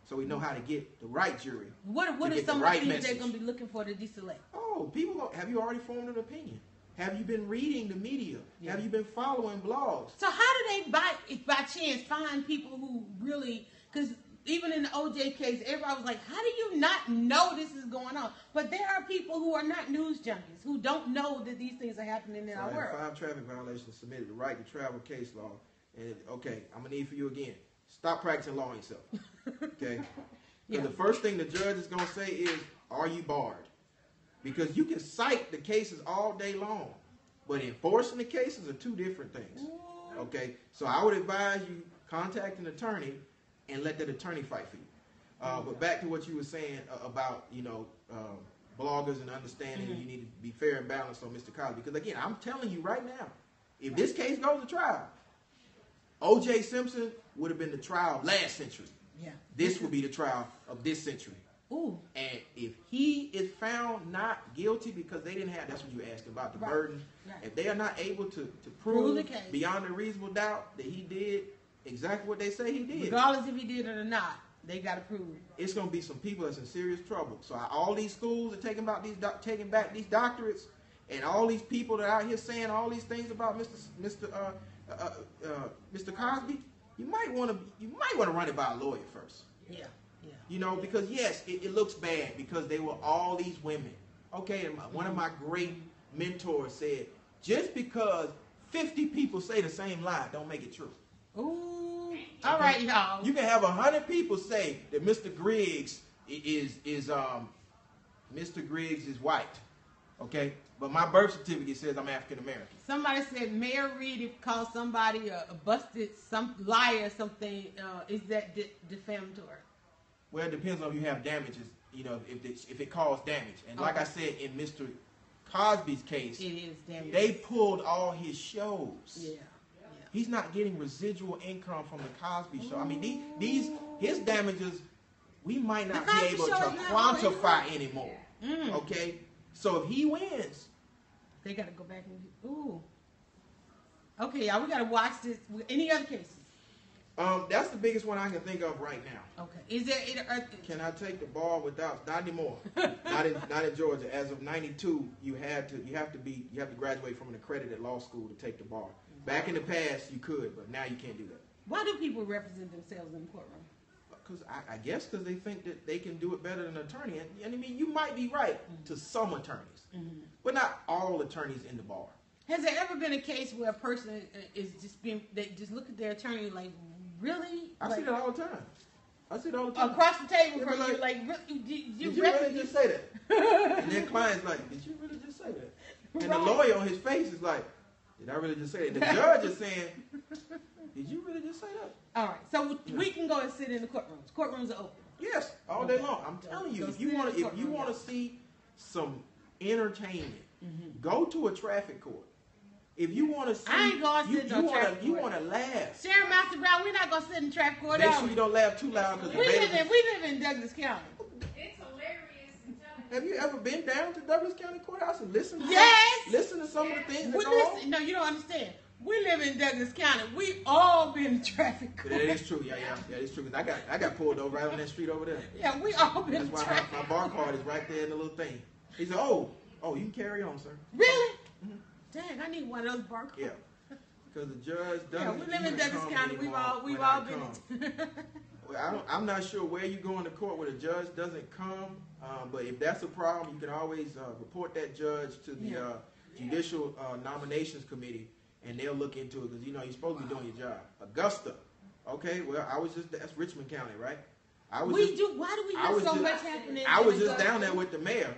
[SPEAKER 3] So we know how to get the right jury.
[SPEAKER 2] What what are some of
[SPEAKER 3] right
[SPEAKER 2] the things they're going to be looking for to deselect?
[SPEAKER 3] Oh, people have you already formed an opinion? Have you been reading the media?
[SPEAKER 2] Yeah.
[SPEAKER 3] Have you been following blogs?
[SPEAKER 2] So how do they by by chance find people who really because even in the OJ case, everybody was like, "How do you not know this is going on?" But there are people who are not news junkies who don't know that these things are happening in
[SPEAKER 3] So
[SPEAKER 2] our
[SPEAKER 3] had
[SPEAKER 2] world.
[SPEAKER 3] five traffic violations submitted. The right to travel case law. And okay, I'm gonna need for you again. Stop practicing law on yourself. Okay.
[SPEAKER 2] Yeah.
[SPEAKER 3] the first thing the judge is gonna say is, "Are you barred?" Because you can cite the cases all day long, but enforcing the cases are two different things. Okay, so I would advise you contact an attorney and let that attorney fight for you. Uh, but back to what you were saying uh, about you know um, bloggers and understanding you need to be fair and balanced on Mr. Cosby. Because again, I'm telling you right now, if this case goes to trial, O.J. Simpson would have been the trial of last century.
[SPEAKER 2] Yeah.
[SPEAKER 3] This will be the trial of this century.
[SPEAKER 2] Ooh.
[SPEAKER 3] And if he is found not guilty because they didn't have, that's what you asked about the
[SPEAKER 2] Right.
[SPEAKER 3] burden.
[SPEAKER 2] Right.
[SPEAKER 3] If they are not able to, to
[SPEAKER 2] Prove
[SPEAKER 3] prove,
[SPEAKER 2] the case.
[SPEAKER 3] beyond a reasonable doubt that he did exactly what they say he did,
[SPEAKER 2] Regardless if he did it or not, they got to prove it.
[SPEAKER 3] it's going to be some people that's in serious trouble. So all these schools are taking about these doc- taking back these doctorates, and all these people that are out here saying all these things about Mr. Mr. Uh, uh, uh, Mr. Cosby, you might want to you might want to run it by a lawyer first.
[SPEAKER 2] Yeah, yeah.
[SPEAKER 3] You know, because yes, it, it looks bad because they were all these women. Okay, and my, one of my great mentors said, just because 50 people say the same lie, don't make it true.
[SPEAKER 2] Ooh. All right, y'all.
[SPEAKER 3] You can have a hundred people say that Mr. Griggs is is um Mr. Griggs is white. Okay? But my birth certificate says I'm African American.
[SPEAKER 2] Somebody said Mayor Reed called somebody a, busted some liar or something. Uh, is that de- defamatory?
[SPEAKER 3] Well, it depends on if you have damages, you know, if it, if it caused damage. And like I said, in Mr. Cosby's case,
[SPEAKER 2] It is damn.
[SPEAKER 3] they pulled all his shows.
[SPEAKER 2] Yeah.
[SPEAKER 3] He's not getting residual income from the Cosby Show. I mean, these, these his damages, we might not
[SPEAKER 2] The
[SPEAKER 3] be
[SPEAKER 2] Cosby
[SPEAKER 3] able to quantify anymore.
[SPEAKER 2] Mm.
[SPEAKER 3] Okay, so if he wins,
[SPEAKER 2] They got to go back and ooh. Okay, y'all. We got to watch this. Any other cases?
[SPEAKER 3] Um, that's the biggest one I can think of right now.
[SPEAKER 2] Okay. Is there any?
[SPEAKER 3] Can I take the ball without not anymore? not in not in Georgia. As of '92, you had to you have to be you have to graduate from an accredited law school to take the bar. Back in the past, you could, but now you can't do that.
[SPEAKER 2] Why do people represent themselves in the courtroom?
[SPEAKER 3] Because I, I guess because they think that they can do it better than an attorney. And, and I mean, you might be right to some attorneys, but not all attorneys in the bar.
[SPEAKER 2] Has there ever been a case where a person uh, is just being they just look at their attorney like, really?
[SPEAKER 3] I
[SPEAKER 2] like,
[SPEAKER 3] see that all the time. I see it all the time.
[SPEAKER 2] across the table from you,
[SPEAKER 3] like,
[SPEAKER 2] like, really, did you,
[SPEAKER 3] Did you
[SPEAKER 2] represent-
[SPEAKER 3] really just say that? and then client's like, Did you really just say that? And the lawyer on his face is like, Did I really just say that? The judge is saying, Did you really just say that?
[SPEAKER 2] All right, so we can go and sit in the courtrooms. Courtrooms are open.
[SPEAKER 3] Yes, all day long. I'm telling you,
[SPEAKER 2] Go
[SPEAKER 3] if you want to, if you want to see some entertainment,
[SPEAKER 2] Mm-hmm.
[SPEAKER 3] go to a traffic court. If you want to see,
[SPEAKER 2] I ain't going
[SPEAKER 3] you,
[SPEAKER 2] sit in
[SPEAKER 3] you
[SPEAKER 2] no
[SPEAKER 3] wanna,
[SPEAKER 2] traffic
[SPEAKER 3] you want to laugh.
[SPEAKER 2] Sharon Master Brown, we're not gonna sit in traffic court.
[SPEAKER 3] Make sure you don't laugh too loud because
[SPEAKER 2] we live in we live in Douglas County.
[SPEAKER 5] It's hilarious
[SPEAKER 3] Have you ever been down to Douglas County Courthouse and listened? To
[SPEAKER 2] Yes.
[SPEAKER 3] Listen to some of the things that
[SPEAKER 2] We
[SPEAKER 3] go on.
[SPEAKER 2] listen, no, you don't understand. We live in Douglas County. We all been in traffic
[SPEAKER 3] Yeah,
[SPEAKER 2] court.
[SPEAKER 3] that is true. Yeah, yeah, yeah, it's true. I got I got pulled over right on that street over there.
[SPEAKER 2] Yeah, we all been
[SPEAKER 3] That's why
[SPEAKER 2] traffic.
[SPEAKER 3] my, my bar card is right there in the little thing. He said, "Oh, oh, you can carry on, sir."
[SPEAKER 2] Really? Dang, I need one of those bar
[SPEAKER 3] Yeah, because the judge doesn't.
[SPEAKER 2] Yeah, we live in Douglas County. We've all we've
[SPEAKER 3] when I
[SPEAKER 2] all been.
[SPEAKER 3] Well, I don't, I'm not sure where you go in the court where the judge doesn't come, um, but if that's a problem, you can always uh, report that judge to the
[SPEAKER 2] Yeah.
[SPEAKER 3] uh, Judicial uh, Nominations Committee, and they'll look into it because you know you're supposed to be doing your job. Augusta, okay, well I was just that's Richmond County, right? I was
[SPEAKER 2] we
[SPEAKER 3] just,
[SPEAKER 2] do. Why do we have so
[SPEAKER 3] just-
[SPEAKER 2] much happening?
[SPEAKER 3] I was just
[SPEAKER 2] Augusta?
[SPEAKER 3] down there with the mayor,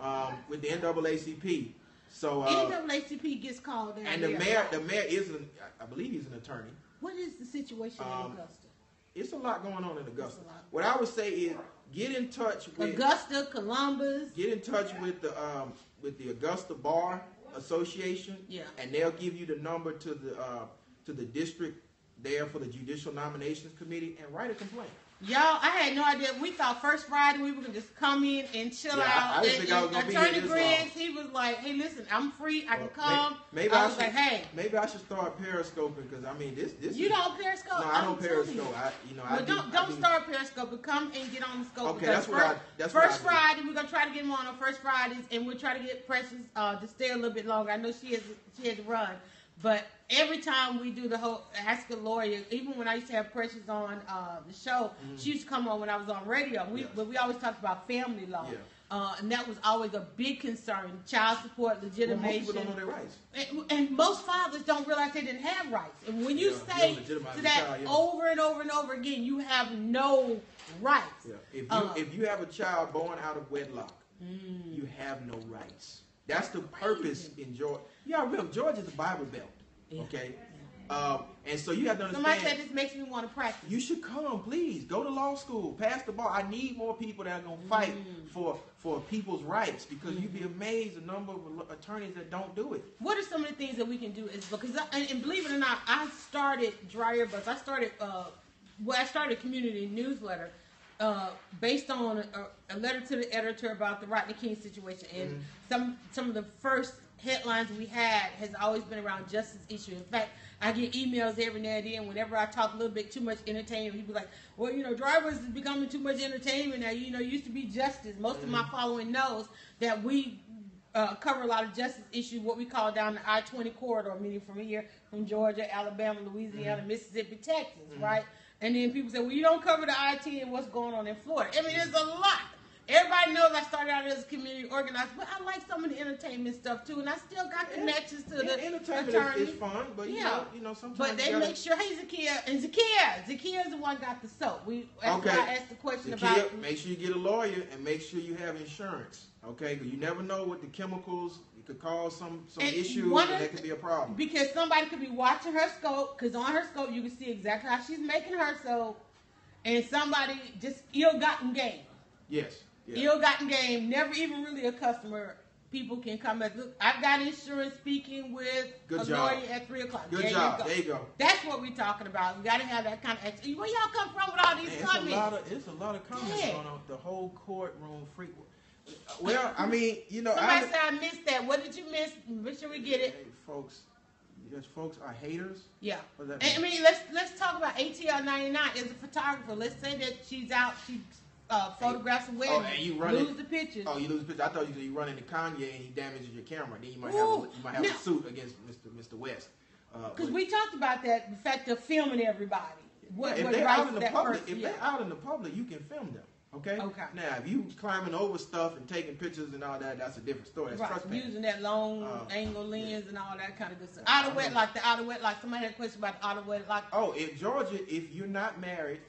[SPEAKER 3] um, with the NAACP. So uh,
[SPEAKER 2] NAACP gets called down
[SPEAKER 3] and the
[SPEAKER 2] there.
[SPEAKER 3] mayor, the mayor is an, I believe he's an attorney.
[SPEAKER 2] What is the situation
[SPEAKER 3] Um,
[SPEAKER 2] in Augusta?
[SPEAKER 3] It's a lot going on in Augusta.
[SPEAKER 2] It's a lot.
[SPEAKER 3] What I would say is get in touch with
[SPEAKER 2] Augusta, Columbus.
[SPEAKER 3] get in touch with the um, with the Augusta Bar Association.
[SPEAKER 2] Yeah.
[SPEAKER 3] And they'll give you the number to the uh, to the district there for the Judicial Nominations Committee and write a complaint.
[SPEAKER 2] Y'all, I had no idea. We thought first Friday we were gonna just come in and chill
[SPEAKER 3] Yeah,
[SPEAKER 2] out.
[SPEAKER 3] I didn't
[SPEAKER 2] and,
[SPEAKER 3] think I was gonna be
[SPEAKER 2] Attorney
[SPEAKER 3] here this
[SPEAKER 2] Griggs, he was like, "Hey, listen, I'm free. I can
[SPEAKER 3] Well, may-
[SPEAKER 2] come."
[SPEAKER 3] Maybe
[SPEAKER 2] I
[SPEAKER 3] I,
[SPEAKER 2] was
[SPEAKER 3] should,
[SPEAKER 2] like, "Hey,
[SPEAKER 3] maybe I should start periscoping because I mean this this
[SPEAKER 2] you
[SPEAKER 3] is,
[SPEAKER 2] don't periscope."
[SPEAKER 3] no I don't
[SPEAKER 2] telling you.
[SPEAKER 3] periscope I you know I
[SPEAKER 2] Well,
[SPEAKER 3] do,
[SPEAKER 2] don't
[SPEAKER 3] I
[SPEAKER 2] don't
[SPEAKER 3] do-
[SPEAKER 2] start periscoping. but come and get on the scope.
[SPEAKER 3] Okay,
[SPEAKER 2] because
[SPEAKER 3] that's what I-
[SPEAKER 2] first,
[SPEAKER 3] that's what
[SPEAKER 2] first
[SPEAKER 3] I.
[SPEAKER 2] Friday we're gonna try to get him on on first Fridays, and we'll try to get Precious uh, to stay a little bit longer. I know she has she had to run, but every time we do the whole ask a lawyer, even when I used to have Precious on uh, the show, she used to come on when I was on radio. We
[SPEAKER 3] Mm-hmm.
[SPEAKER 2] But we always talked about family law.
[SPEAKER 3] Yeah.
[SPEAKER 2] Uh, and that was always a big concern: child support,
[SPEAKER 3] well, most
[SPEAKER 2] legitimation.
[SPEAKER 3] people don't know their rights.
[SPEAKER 2] And, and most fathers don't realize they didn't have rights. And when you
[SPEAKER 3] Yeah,
[SPEAKER 2] say
[SPEAKER 3] you don't legitimize
[SPEAKER 2] to that
[SPEAKER 3] child, yeah.
[SPEAKER 2] over and over and over again, you have no rights.
[SPEAKER 3] Yeah. If you
[SPEAKER 2] Uh,
[SPEAKER 3] if you have a child born out of wedlock, you have no rights. That's the purpose in Georgia. Yeah, remember Georgia is a Bible belt. Okay, um, and so you have to understand.
[SPEAKER 2] Somebody said this makes me want to practice.
[SPEAKER 3] You should come, please. Go to law school, pass the bar. I need more people that are gonna fight
[SPEAKER 2] Mm.
[SPEAKER 3] for for people's rights because you'd
[SPEAKER 2] Mm-hmm.
[SPEAKER 3] be amazed the number of attorneys that don't do it.
[SPEAKER 2] What are some of the things that we can do? Is because I, and, believe it or not, I started DryerBuzz. I started uh, well, I started a community newsletter uh, based on a, a letter to the editor about the Rodney King situation, and
[SPEAKER 3] Mm-hmm.
[SPEAKER 2] some some of the first headlines we had has always been around justice issue. In fact, I get emails every now and then whenever I talk a little bit too much entertainment. People like, well, you know, drivers is becoming too much entertainment now. You know, it used to be justice. Most of my
[SPEAKER 3] Mm-hmm.
[SPEAKER 2] following knows that we uh, cover a lot of justice issues, what we call down the I twenty corridor, meaning from here, from Georgia, Alabama, Louisiana,
[SPEAKER 3] Mm-hmm.
[SPEAKER 2] Mississippi, Texas, right? And then people say, well, you don't cover the I ten and what's going on in Florida. I mean, there's a lot. Everybody knows I started out as a community organizer, but I like some of the entertainment stuff too, and I still got connections to the
[SPEAKER 3] entertainment
[SPEAKER 2] attorney.
[SPEAKER 3] is, is fun, but you
[SPEAKER 2] Yeah.
[SPEAKER 3] know, you know, sometimes
[SPEAKER 2] But they
[SPEAKER 3] gotta-
[SPEAKER 2] make sure, hey, Zakia, and Zakia, Zakia is the one got the soap. We that's
[SPEAKER 3] Okay.
[SPEAKER 2] why I asked the question
[SPEAKER 3] The
[SPEAKER 2] about.
[SPEAKER 3] make sure you get a lawyer and make sure you have insurance. Okay, because you never know what the chemicals it could cause some some
[SPEAKER 2] And
[SPEAKER 3] issues,
[SPEAKER 2] one
[SPEAKER 3] and that could be a problem.
[SPEAKER 2] Because somebody could be watching her scope, because on her scope you can see exactly how she's making her soap, and somebody just ill-gotten game,
[SPEAKER 3] Yes. Yeah.
[SPEAKER 2] ill-gotten game, never even really a customer. People can come and look. I've got insurance speaking with
[SPEAKER 3] Good
[SPEAKER 2] a
[SPEAKER 3] job.
[SPEAKER 2] lawyer at three o'clock.
[SPEAKER 3] Good
[SPEAKER 2] there
[SPEAKER 3] job.
[SPEAKER 2] You go.
[SPEAKER 3] There you go.
[SPEAKER 2] That's what we're talking about. We got to have that kind of. Ex- Where y'all come from with all these
[SPEAKER 3] Man, it's a
[SPEAKER 2] comments?
[SPEAKER 3] lot of it's a lot of comments
[SPEAKER 2] Yeah.
[SPEAKER 3] going on. The whole courtroom freak. Well, I mean, you know,
[SPEAKER 2] Somebody
[SPEAKER 3] I,
[SPEAKER 2] said I missed that. What did you miss? Make sure we get it.
[SPEAKER 3] Hey, folks, yes, folks are haters.
[SPEAKER 2] Yeah. I
[SPEAKER 3] mean?
[SPEAKER 2] let's let's talk about ATL 99 as a photographer. Let's say that she's out, she uh, photographs a wedding,
[SPEAKER 3] Oh, and you run
[SPEAKER 2] lose the pictures.
[SPEAKER 3] Oh, you lose the picture. I thought you said you run into Kanye and he damages your camera. Then you might
[SPEAKER 2] Ooh,
[SPEAKER 3] have a, you might have a suit against Mr. Mr. West. Uh,
[SPEAKER 2] Because
[SPEAKER 3] but-
[SPEAKER 2] we talked about that, the fact of filming everybody. What,
[SPEAKER 3] if
[SPEAKER 2] what
[SPEAKER 3] they're out in the public,
[SPEAKER 2] person-
[SPEAKER 3] if
[SPEAKER 2] yeah.
[SPEAKER 3] they're out in the public, you can film them. Okay.
[SPEAKER 2] Okay.
[SPEAKER 3] Now, if you climbing over stuff and taking pictures and all that, that's a different story. That's
[SPEAKER 2] Right, using that long
[SPEAKER 3] Uh,
[SPEAKER 2] angle lens and all that kind of good stuff. Out of wedlock, the out of wedlock. Somebody had a question about the out of wedlock.
[SPEAKER 3] Oh, if Georgia, if you're not married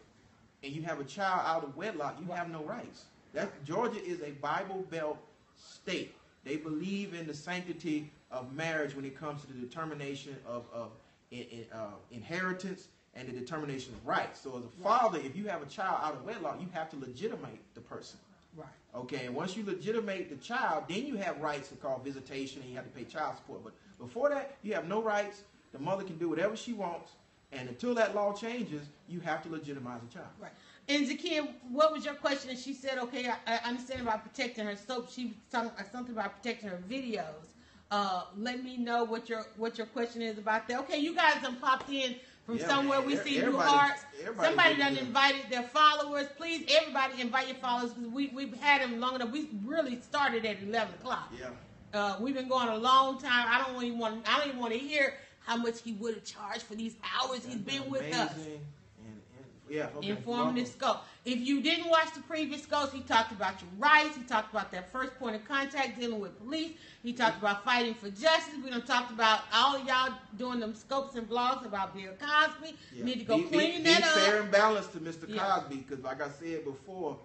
[SPEAKER 3] and you have a child out of wedlock, you have no rights. That Georgia is a Bible Belt state. They believe in the sanctity of marriage when it comes to the determination of, of in, in, uh, inheritance and the determination of rights. So, as a father, if you have a child out of wedlock, you have to legitimate the person.
[SPEAKER 2] Right.
[SPEAKER 3] Okay, and once you legitimate the child, then you have rights to call visitation and you have to pay child support. But before that, you have no rights. The mother can do whatever she wants, and until that law changes, you have to legitimize the child.
[SPEAKER 2] Right. And Zakia, what was your question? And she said, okay, I, I understand about protecting her soap. She was talking uh, something about protecting her videos. Uh, let me know what your what your question is about that. Okay, you guys have popped in from
[SPEAKER 3] Yeah,
[SPEAKER 2] somewhere.
[SPEAKER 3] man.
[SPEAKER 2] We see new hearts. Somebody done
[SPEAKER 3] good.
[SPEAKER 2] invited their followers. Please, everybody invite your followers because we we've had them long enough. We really started at eleven o'clock.
[SPEAKER 3] Yeah.
[SPEAKER 2] Uh, we've been going a long time. I don't even want. I don't even want to hear how much he would have charged for these hours he's been with us.
[SPEAKER 3] Amazing. And, and yeah, okay.
[SPEAKER 2] Scope. If you didn't watch the previous scopes, he talked about your rights. He talked about that first point of contact dealing with police. He talked about fighting for justice. We done talked about all of y'all doing them scopes and blogs about Bill Cosby.
[SPEAKER 3] Yeah.
[SPEAKER 2] Need to go
[SPEAKER 3] be,
[SPEAKER 2] clean
[SPEAKER 3] be,
[SPEAKER 2] that
[SPEAKER 3] be
[SPEAKER 2] up.
[SPEAKER 3] fair and balanced to Mr.
[SPEAKER 2] Yeah.
[SPEAKER 3] Cosby, because like I said before,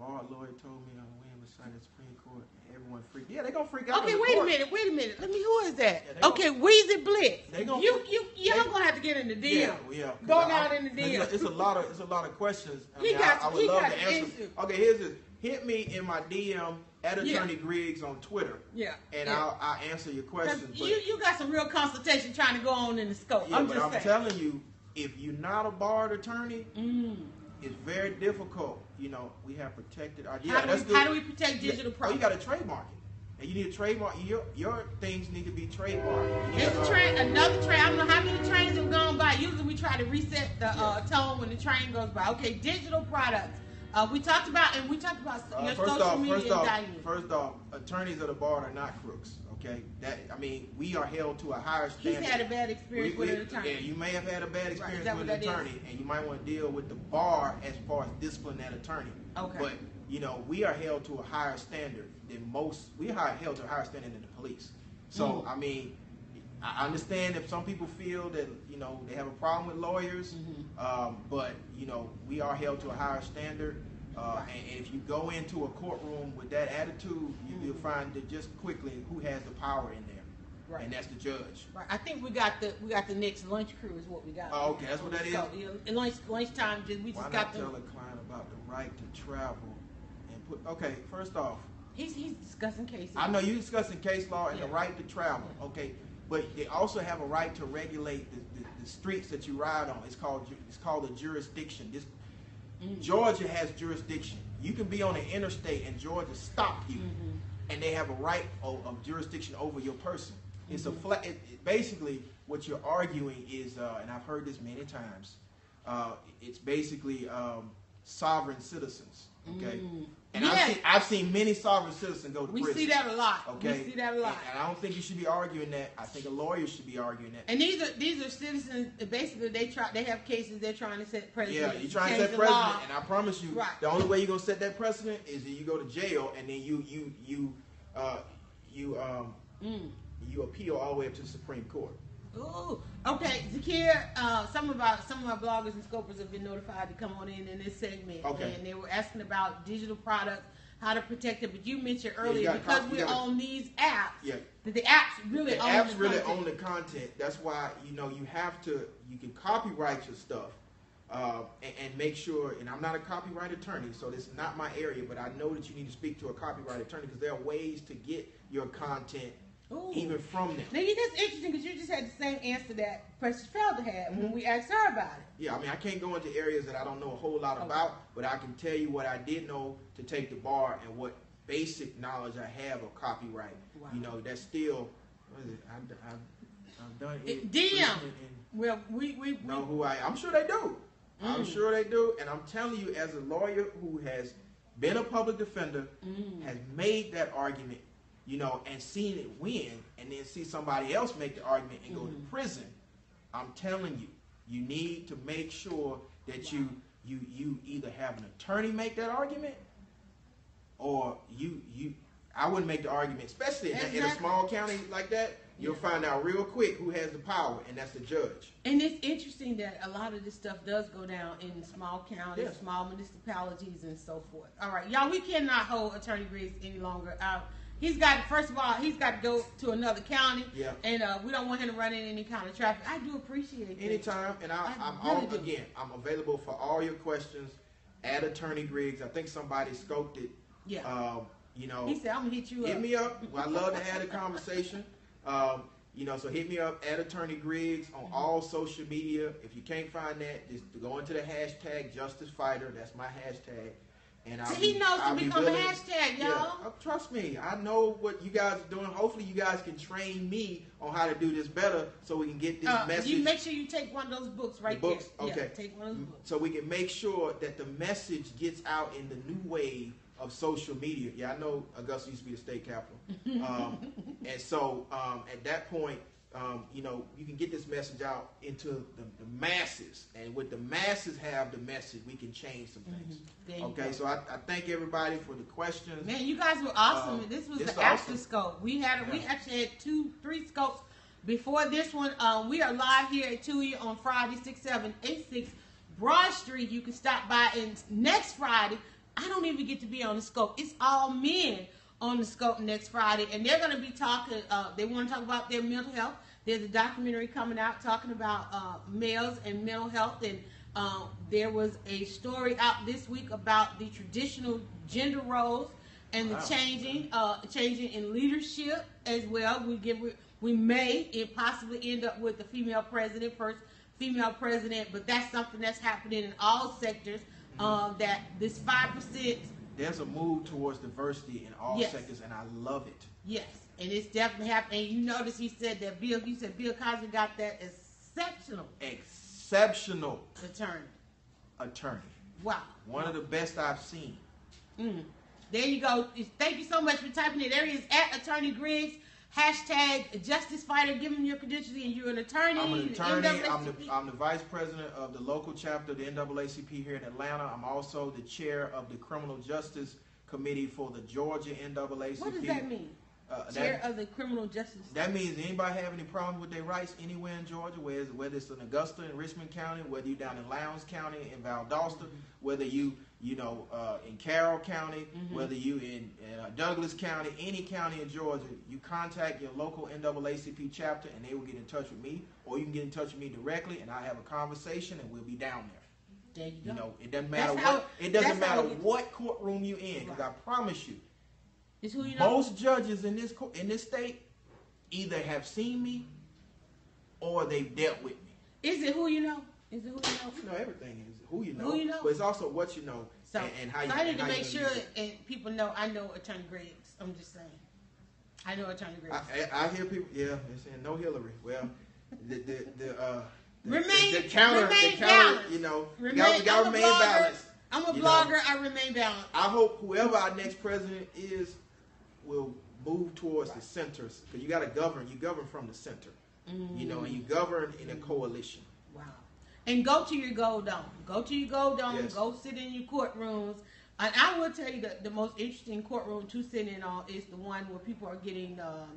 [SPEAKER 3] our lawyer told me I'm win beside the Supreme Court, and everyone freaked. Yeah, they gonna freak out.
[SPEAKER 2] Okay,
[SPEAKER 3] in the
[SPEAKER 2] wait a minute, wait a minute. Let me. Who is that?
[SPEAKER 3] Yeah, they gon-
[SPEAKER 2] okay, Weezy Blitz.
[SPEAKER 3] they gon-
[SPEAKER 2] you, you, y'all gonna have to get in the deal.
[SPEAKER 3] Yeah, yeah. 'cause
[SPEAKER 2] Go
[SPEAKER 3] I-
[SPEAKER 2] down in the deal.
[SPEAKER 3] It's a lot of it's a lot of questions. I,
[SPEAKER 2] He
[SPEAKER 3] mean,
[SPEAKER 2] got-
[SPEAKER 3] I, I would
[SPEAKER 2] he
[SPEAKER 3] love
[SPEAKER 2] got
[SPEAKER 3] to answer.
[SPEAKER 2] issues.
[SPEAKER 3] Okay, here's this. Hit me in my DM at
[SPEAKER 2] Yeah.
[SPEAKER 3] Attorney Griggs on Twitter,
[SPEAKER 2] Yeah.
[SPEAKER 3] and
[SPEAKER 2] yeah.
[SPEAKER 3] I'll, I'll answer your questions. But,
[SPEAKER 2] you, you got some real consultation trying to go on in the scope.
[SPEAKER 3] yeah,
[SPEAKER 2] I'm
[SPEAKER 3] but
[SPEAKER 2] just
[SPEAKER 3] I'm
[SPEAKER 2] saying.
[SPEAKER 3] telling you, if you're not a barred attorney,
[SPEAKER 2] Mm.
[SPEAKER 3] It's very difficult. You know, we have protected our. Yeah,
[SPEAKER 2] how, do we,
[SPEAKER 3] good.
[SPEAKER 2] how do we protect
[SPEAKER 3] Yeah.
[SPEAKER 2] digital
[SPEAKER 3] Oh, you got to trademark it, and you need to trademark your your things need to be trademarked.
[SPEAKER 2] It's a
[SPEAKER 3] uh,
[SPEAKER 2] train, another train. I don't know how many trains have gone by. Usually we try to reset the uh, tone when the train goes by. Okay, digital products. Uh, we talked about, and we talked about
[SPEAKER 3] Uh,
[SPEAKER 2] your social
[SPEAKER 3] off,
[SPEAKER 2] media
[SPEAKER 3] first off, first off, attorneys of the bar are not crooks. Okay, that I mean, we are held to a higher standard.
[SPEAKER 2] He's had a bad experience
[SPEAKER 3] We-
[SPEAKER 2] with an attorney.
[SPEAKER 3] Yeah, you may have had a bad experience
[SPEAKER 2] that
[SPEAKER 3] with an
[SPEAKER 2] that is?
[SPEAKER 3] attorney, and you might want to deal with the bar as far as discipline that attorney.
[SPEAKER 2] Okay.
[SPEAKER 3] But you know, we are held to a higher standard than most. We are held to a higher standard than the police. So
[SPEAKER 2] Mm.
[SPEAKER 3] I mean, I understand if some people feel that you know they have a problem with lawyers,
[SPEAKER 2] Mm-hmm.
[SPEAKER 3] um, but you know we are held to a higher standard. Uh, and, and if you go into a courtroom with that attitude, you, you'll find that just quickly who has the power in there.
[SPEAKER 2] Right.
[SPEAKER 3] and that's the judge.
[SPEAKER 2] Right. I think we got the we got the next lunch crew is what we got.
[SPEAKER 3] Oh, okay, that's what that is?
[SPEAKER 2] So, yeah, lunch lunchtime, just we
[SPEAKER 3] Why
[SPEAKER 2] just got
[SPEAKER 3] tell a client about the right to travel and put? Okay, first off,
[SPEAKER 2] He's he's discussing cases.
[SPEAKER 3] I know you're discussing case law and the right to travel. Okay, but they also have a right to regulate the, the, the streets that you ride on. It's called it's called a jurisdiction. This
[SPEAKER 2] Mm.
[SPEAKER 3] Georgia has jurisdiction. You can be on the interstate and Georgia stop you,
[SPEAKER 2] Mm-hmm.
[SPEAKER 3] and they have a right of, of jurisdiction over your person. It's
[SPEAKER 2] Mm-hmm.
[SPEAKER 3] a flat. It, it- basically, what you're arguing is, uh, and I've heard this many times. Uh, it's basically um, sovereign citizens. Okay,
[SPEAKER 2] Mm.
[SPEAKER 3] And
[SPEAKER 2] Yes.
[SPEAKER 3] I've, seen, I've seen many sovereign citizens go to
[SPEAKER 2] We
[SPEAKER 3] prison.
[SPEAKER 2] see that a lot.
[SPEAKER 3] Okay,
[SPEAKER 2] We see that a lot.
[SPEAKER 3] And, and I don't think you should be arguing that. I think a lawyer should be arguing that.
[SPEAKER 2] And these are these are citizens. Basically, they try. They have cases. They're trying to set precedent.
[SPEAKER 3] Yeah, you're trying to set precedent,
[SPEAKER 2] law.
[SPEAKER 3] and I promise you,
[SPEAKER 2] Right.
[SPEAKER 3] the only way you're gonna set that precedent is that you go to jail, and then you you you uh, you um
[SPEAKER 2] Mm.
[SPEAKER 3] you appeal all the way up to the Supreme Court.
[SPEAKER 2] Ooh, okay, Zakir. Uh, some of our some of our bloggers and scopers have been notified to come on in in this segment,
[SPEAKER 3] Okay.
[SPEAKER 2] and they were asking about digital products, how to protect it. But you mentioned
[SPEAKER 3] Yeah, you
[SPEAKER 2] earlier because
[SPEAKER 3] cop-
[SPEAKER 2] we
[SPEAKER 3] you gotta-
[SPEAKER 2] on these apps,
[SPEAKER 3] Yeah.
[SPEAKER 2] that the apps really
[SPEAKER 3] the
[SPEAKER 2] own
[SPEAKER 3] apps
[SPEAKER 2] the
[SPEAKER 3] really
[SPEAKER 2] content.
[SPEAKER 3] own the content. That's why you know you have to you can copyright your stuff uh, and, and make sure. And I'm not a copyright attorney, so this is not my area. But I know that you need to speak to a copyright attorney because there are ways to get your content
[SPEAKER 2] Ooh.
[SPEAKER 3] even from them.
[SPEAKER 2] Now, you that's interesting because you just had the same answer that Precious Felder had
[SPEAKER 3] Mm-hmm.
[SPEAKER 2] when we asked her about it.
[SPEAKER 3] Yeah, I mean, I can't go into areas that I don't know a whole lot
[SPEAKER 2] Okay.
[SPEAKER 3] about, but I can tell you what I did know to take the bar and what basic knowledge I have of copyright.
[SPEAKER 2] Wow.
[SPEAKER 3] You know, that's still, what is it? I've, I've done it.
[SPEAKER 2] It- DM.
[SPEAKER 3] and- and
[SPEAKER 2] Well, we we, we
[SPEAKER 3] know who I am. I'm sure they do. I'm
[SPEAKER 2] Mm.
[SPEAKER 3] sure they do. And I'm telling you, as a lawyer who has been a public defender,
[SPEAKER 2] Mm.
[SPEAKER 3] has made that argument, you know, and seeing it win, and then see somebody else make the argument and go to
[SPEAKER 2] Mhm.
[SPEAKER 3] prison, I'm telling you, you need to make sure that you you you either have an attorney make that argument, or you you. I wouldn't make the argument, especially in, a- in a small county like that. You'll
[SPEAKER 2] Yeah.
[SPEAKER 3] find out real quick who has the power, and that's the judge.
[SPEAKER 2] And it's interesting that a lot of this stuff does go down in small counties,
[SPEAKER 3] Yes.
[SPEAKER 2] small municipalities, and so forth. All right, y'all, we cannot hold Attorney Griggs any longer. Uh, he's got, first of all, he's got to go to another county,
[SPEAKER 3] Yeah.
[SPEAKER 2] and uh, we don't want him to run in any kind of traffic. I do appreciate that.
[SPEAKER 3] Anytime, and I,
[SPEAKER 2] I
[SPEAKER 3] I'm
[SPEAKER 2] really
[SPEAKER 3] all, again. I'm available for all your questions. At Attorney Griggs, I think somebody scoped it.
[SPEAKER 2] Yeah.
[SPEAKER 3] Um, you know,
[SPEAKER 2] he said, I'm to hit you up.
[SPEAKER 3] hit
[SPEAKER 2] up.
[SPEAKER 3] me up. I love to have a conversation. Um, you know, so hit me up at Attorney Griggs on all social media. If you can't find that, just go into the hashtag Justice Fighter. That's my hashtag. And
[SPEAKER 2] See,
[SPEAKER 3] be-
[SPEAKER 2] he knows to
[SPEAKER 3] I'll be
[SPEAKER 2] become a hashtag, y'all.
[SPEAKER 3] uh, trust me. I know what you guys are doing. Hopefully, you guys can train me on how to do this better, so we can get this
[SPEAKER 2] Uh,
[SPEAKER 3] message
[SPEAKER 2] you make sure you take one of those books right
[SPEAKER 3] books?
[SPEAKER 2] there.
[SPEAKER 3] Okay.
[SPEAKER 2] Yeah, take one of those books.
[SPEAKER 3] so we can make sure that the message gets out in the new wave of social media. Yeah, I know Augusta used to be the state capital, um, and so um, at that point, um, you know, you can get this message out into the, the masses, and with the masses have the message, we can change some things.
[SPEAKER 2] Mm-hmm.
[SPEAKER 3] Okay, so I, I thank everybody for the questions.
[SPEAKER 2] Man, you guys were awesome.
[SPEAKER 3] Um,
[SPEAKER 2] this was the after
[SPEAKER 3] awesome.
[SPEAKER 2] scope. We had we actually had two, three scopes before this one. Um, we are live here at TUI on Friday, six seven eight six Broad Street. You can stop by and next Friday. I don't even get to be on the scope. It's all men on the scope next Friday, and they're going to be talking. Uh, they want to talk about their mental health. There's a documentary coming out talking about uh, males and mental health, and um, there was a story out this week about the traditional gender roles and the
[SPEAKER 3] Wow.
[SPEAKER 2] changing, uh, changing in leadership as well. We give we may it possibly end up with the female president, first female president, but that's something that's happening in all sectors. Um, that this five percent,
[SPEAKER 3] There's a move towards diversity in all
[SPEAKER 2] Yes.
[SPEAKER 3] sectors, and I love it.
[SPEAKER 2] yes, and it's definitely happening. And you notice he said that Bill, you said Bill Cosby got that exceptional
[SPEAKER 3] Exceptional
[SPEAKER 2] attorney.
[SPEAKER 3] attorney,
[SPEAKER 2] Wow.
[SPEAKER 3] one of the best I've seen.
[SPEAKER 2] Mm. There you go. Thank you so much for typing it. There he is at Attorney Griggs. Hashtag Justice Fighter. Give him your credentials, and you're an attorney.
[SPEAKER 3] I'm an
[SPEAKER 2] the
[SPEAKER 3] attorney. I'm the, I'm the vice president of the local chapter of the NAACP here in Atlanta. I'm also the chair of the Criminal Justice Committee for the Georgia NAACP.
[SPEAKER 2] What does that mean?
[SPEAKER 3] Uh,
[SPEAKER 2] Chair
[SPEAKER 3] that,
[SPEAKER 2] of the Criminal Justice.
[SPEAKER 3] that means anybody have any problem with their rights anywhere in Georgia, whether it's, whether it's in Augusta in Richmond County, whether you're down in Lowndes County in Valdosta, whether you you know uh, in Carroll County,
[SPEAKER 2] Mhm.
[SPEAKER 3] whether you in, in uh, Douglas County, any county in Georgia, you contact your local NAACP chapter and they will get in touch with me, or you can get in touch with me directly and I have a conversation and we'll be down there.
[SPEAKER 2] there you go.
[SPEAKER 3] You know, it doesn't matter
[SPEAKER 2] That's how-
[SPEAKER 3] what it doesn't matter what courtroom you in, because I promise you,
[SPEAKER 2] who you know.
[SPEAKER 3] most judges in this in this state either have seen me or they've dealt with me.
[SPEAKER 2] Is it who you know? Is it who you know?
[SPEAKER 3] You know, everything is who you know,
[SPEAKER 2] Who you know.
[SPEAKER 3] but it's also what you know
[SPEAKER 2] So,
[SPEAKER 3] and, and how you.
[SPEAKER 2] so I need to make sure and people know I know Attorney Griggs. I'm just saying. I know Attorney Griggs.
[SPEAKER 3] I, I, I hear people, yeah, they're saying no Hillary. Well, the the the uh, the,
[SPEAKER 2] Remain-
[SPEAKER 3] the, the counter,
[SPEAKER 2] remain
[SPEAKER 3] the counter,
[SPEAKER 2] balanced.
[SPEAKER 3] you know,
[SPEAKER 2] Remain-
[SPEAKER 3] you got, you got to
[SPEAKER 2] I'm a
[SPEAKER 3] remain
[SPEAKER 2] blogger.
[SPEAKER 3] balanced.
[SPEAKER 2] I'm a
[SPEAKER 3] You know,
[SPEAKER 2] blogger. I remain balanced.
[SPEAKER 3] I hope whoever our next president is will move towards the centers because you got to govern. You govern from the center, you know, and you govern in a coalition.
[SPEAKER 2] Wow. And go to your gold dome. Go to your gold dome.
[SPEAKER 3] Yes.
[SPEAKER 2] Go sit in your courtrooms. And I will tell you that the most interesting courtroom to sit in on is the one where people are getting. Um,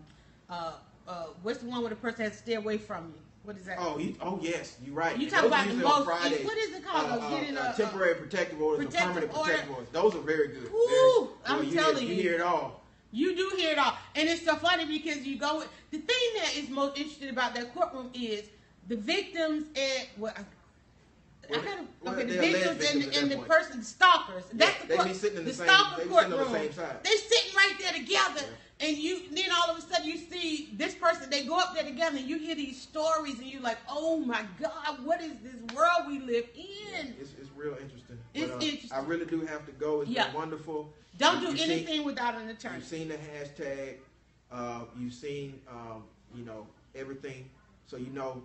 [SPEAKER 2] uh, uh, what's the one where the person has to stay away from you? What is that?
[SPEAKER 3] Oh, you, oh yes, you're right.
[SPEAKER 2] You talk about the most-
[SPEAKER 3] Fridays.
[SPEAKER 2] what is it called?
[SPEAKER 3] Uh,
[SPEAKER 2] Uh, getting
[SPEAKER 3] uh,
[SPEAKER 2] a-
[SPEAKER 3] temporary protective orders, or
[SPEAKER 2] protective
[SPEAKER 3] permanent
[SPEAKER 2] order.
[SPEAKER 3] protective orders. Those are very good.
[SPEAKER 2] Woo,
[SPEAKER 3] Very-
[SPEAKER 2] I'm
[SPEAKER 3] you
[SPEAKER 2] telling
[SPEAKER 3] hear,
[SPEAKER 2] you.
[SPEAKER 3] you hear it all.
[SPEAKER 2] You do hear it all, and it's so funny because you go. The thing that is most interesting about that courtroom is the victims and well, I, I
[SPEAKER 3] Well,
[SPEAKER 2] gotta, okay, the
[SPEAKER 3] they're
[SPEAKER 2] victims and, and the
[SPEAKER 3] point.
[SPEAKER 2] person, the stalkers. That's the
[SPEAKER 3] they
[SPEAKER 2] court-
[SPEAKER 3] in the same-
[SPEAKER 2] stalker
[SPEAKER 3] they be sitting on the
[SPEAKER 2] courtroom.
[SPEAKER 3] same side.
[SPEAKER 2] They sitting right there together, and you then all of a sudden you see this person. They go up there together, and you hear these stories, and you're like, oh my god, what is this world we live in?
[SPEAKER 3] It's, it's real interesting.
[SPEAKER 2] It's
[SPEAKER 3] But, uh,
[SPEAKER 2] interesting.
[SPEAKER 3] I really do have to go. It's
[SPEAKER 2] Yeah.
[SPEAKER 3] been wonderful.
[SPEAKER 2] Don't
[SPEAKER 3] You-
[SPEAKER 2] do
[SPEAKER 3] you've seen-
[SPEAKER 2] anything without an attorney.
[SPEAKER 3] You've seen the hashtag. Uh, you've seen, um, you know, everything. So you know.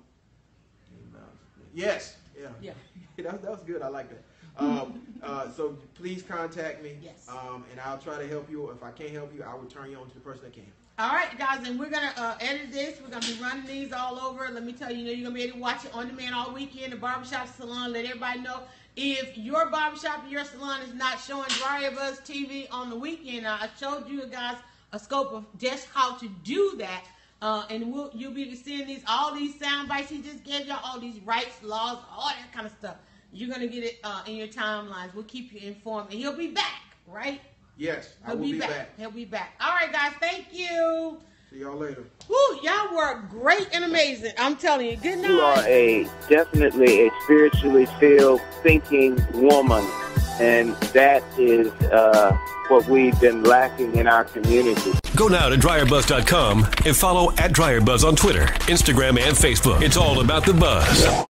[SPEAKER 3] Yes. Yeah.
[SPEAKER 2] Yeah.
[SPEAKER 3] that, that was good. I like that. Um, uh, so please contact me.
[SPEAKER 2] Yes.
[SPEAKER 3] Um, and I'll try to help you. If I can't help you, I will turn you on to the person that can.
[SPEAKER 2] All right, guys, and we're gonna uh, edit this. We're gonna be running these all over. Let me tell you, you know, you're gonna be able to watch it on demand all weekend. The barbershop salon. Let everybody know if your barbershop or your salon is not showing DryerBuzz TV on the weekend. I showed you guys a scope of just how to do that. Uh, and we'll, you'll be seeing these all these sound bites he just gave y'all, all these rights, laws, all that kind of stuff. You're gonna get it uh, in your timelines. We'll keep you informed, and he'll be back, right?
[SPEAKER 3] Yes,
[SPEAKER 2] He'll
[SPEAKER 3] will be, back.
[SPEAKER 2] He'll be back. All right, guys. Thank you.
[SPEAKER 3] See y'all later.
[SPEAKER 2] Woo, y'all were great and amazing. I'm telling you. Good night.
[SPEAKER 1] You are a definitely a spiritually filled, thinking woman, and that is uh, what we've been lacking in our community.
[SPEAKER 4] Go now to dryerbuzz.com and follow at dryerbuzz on Twitter, Instagram, and Facebook. It's all about the buzz.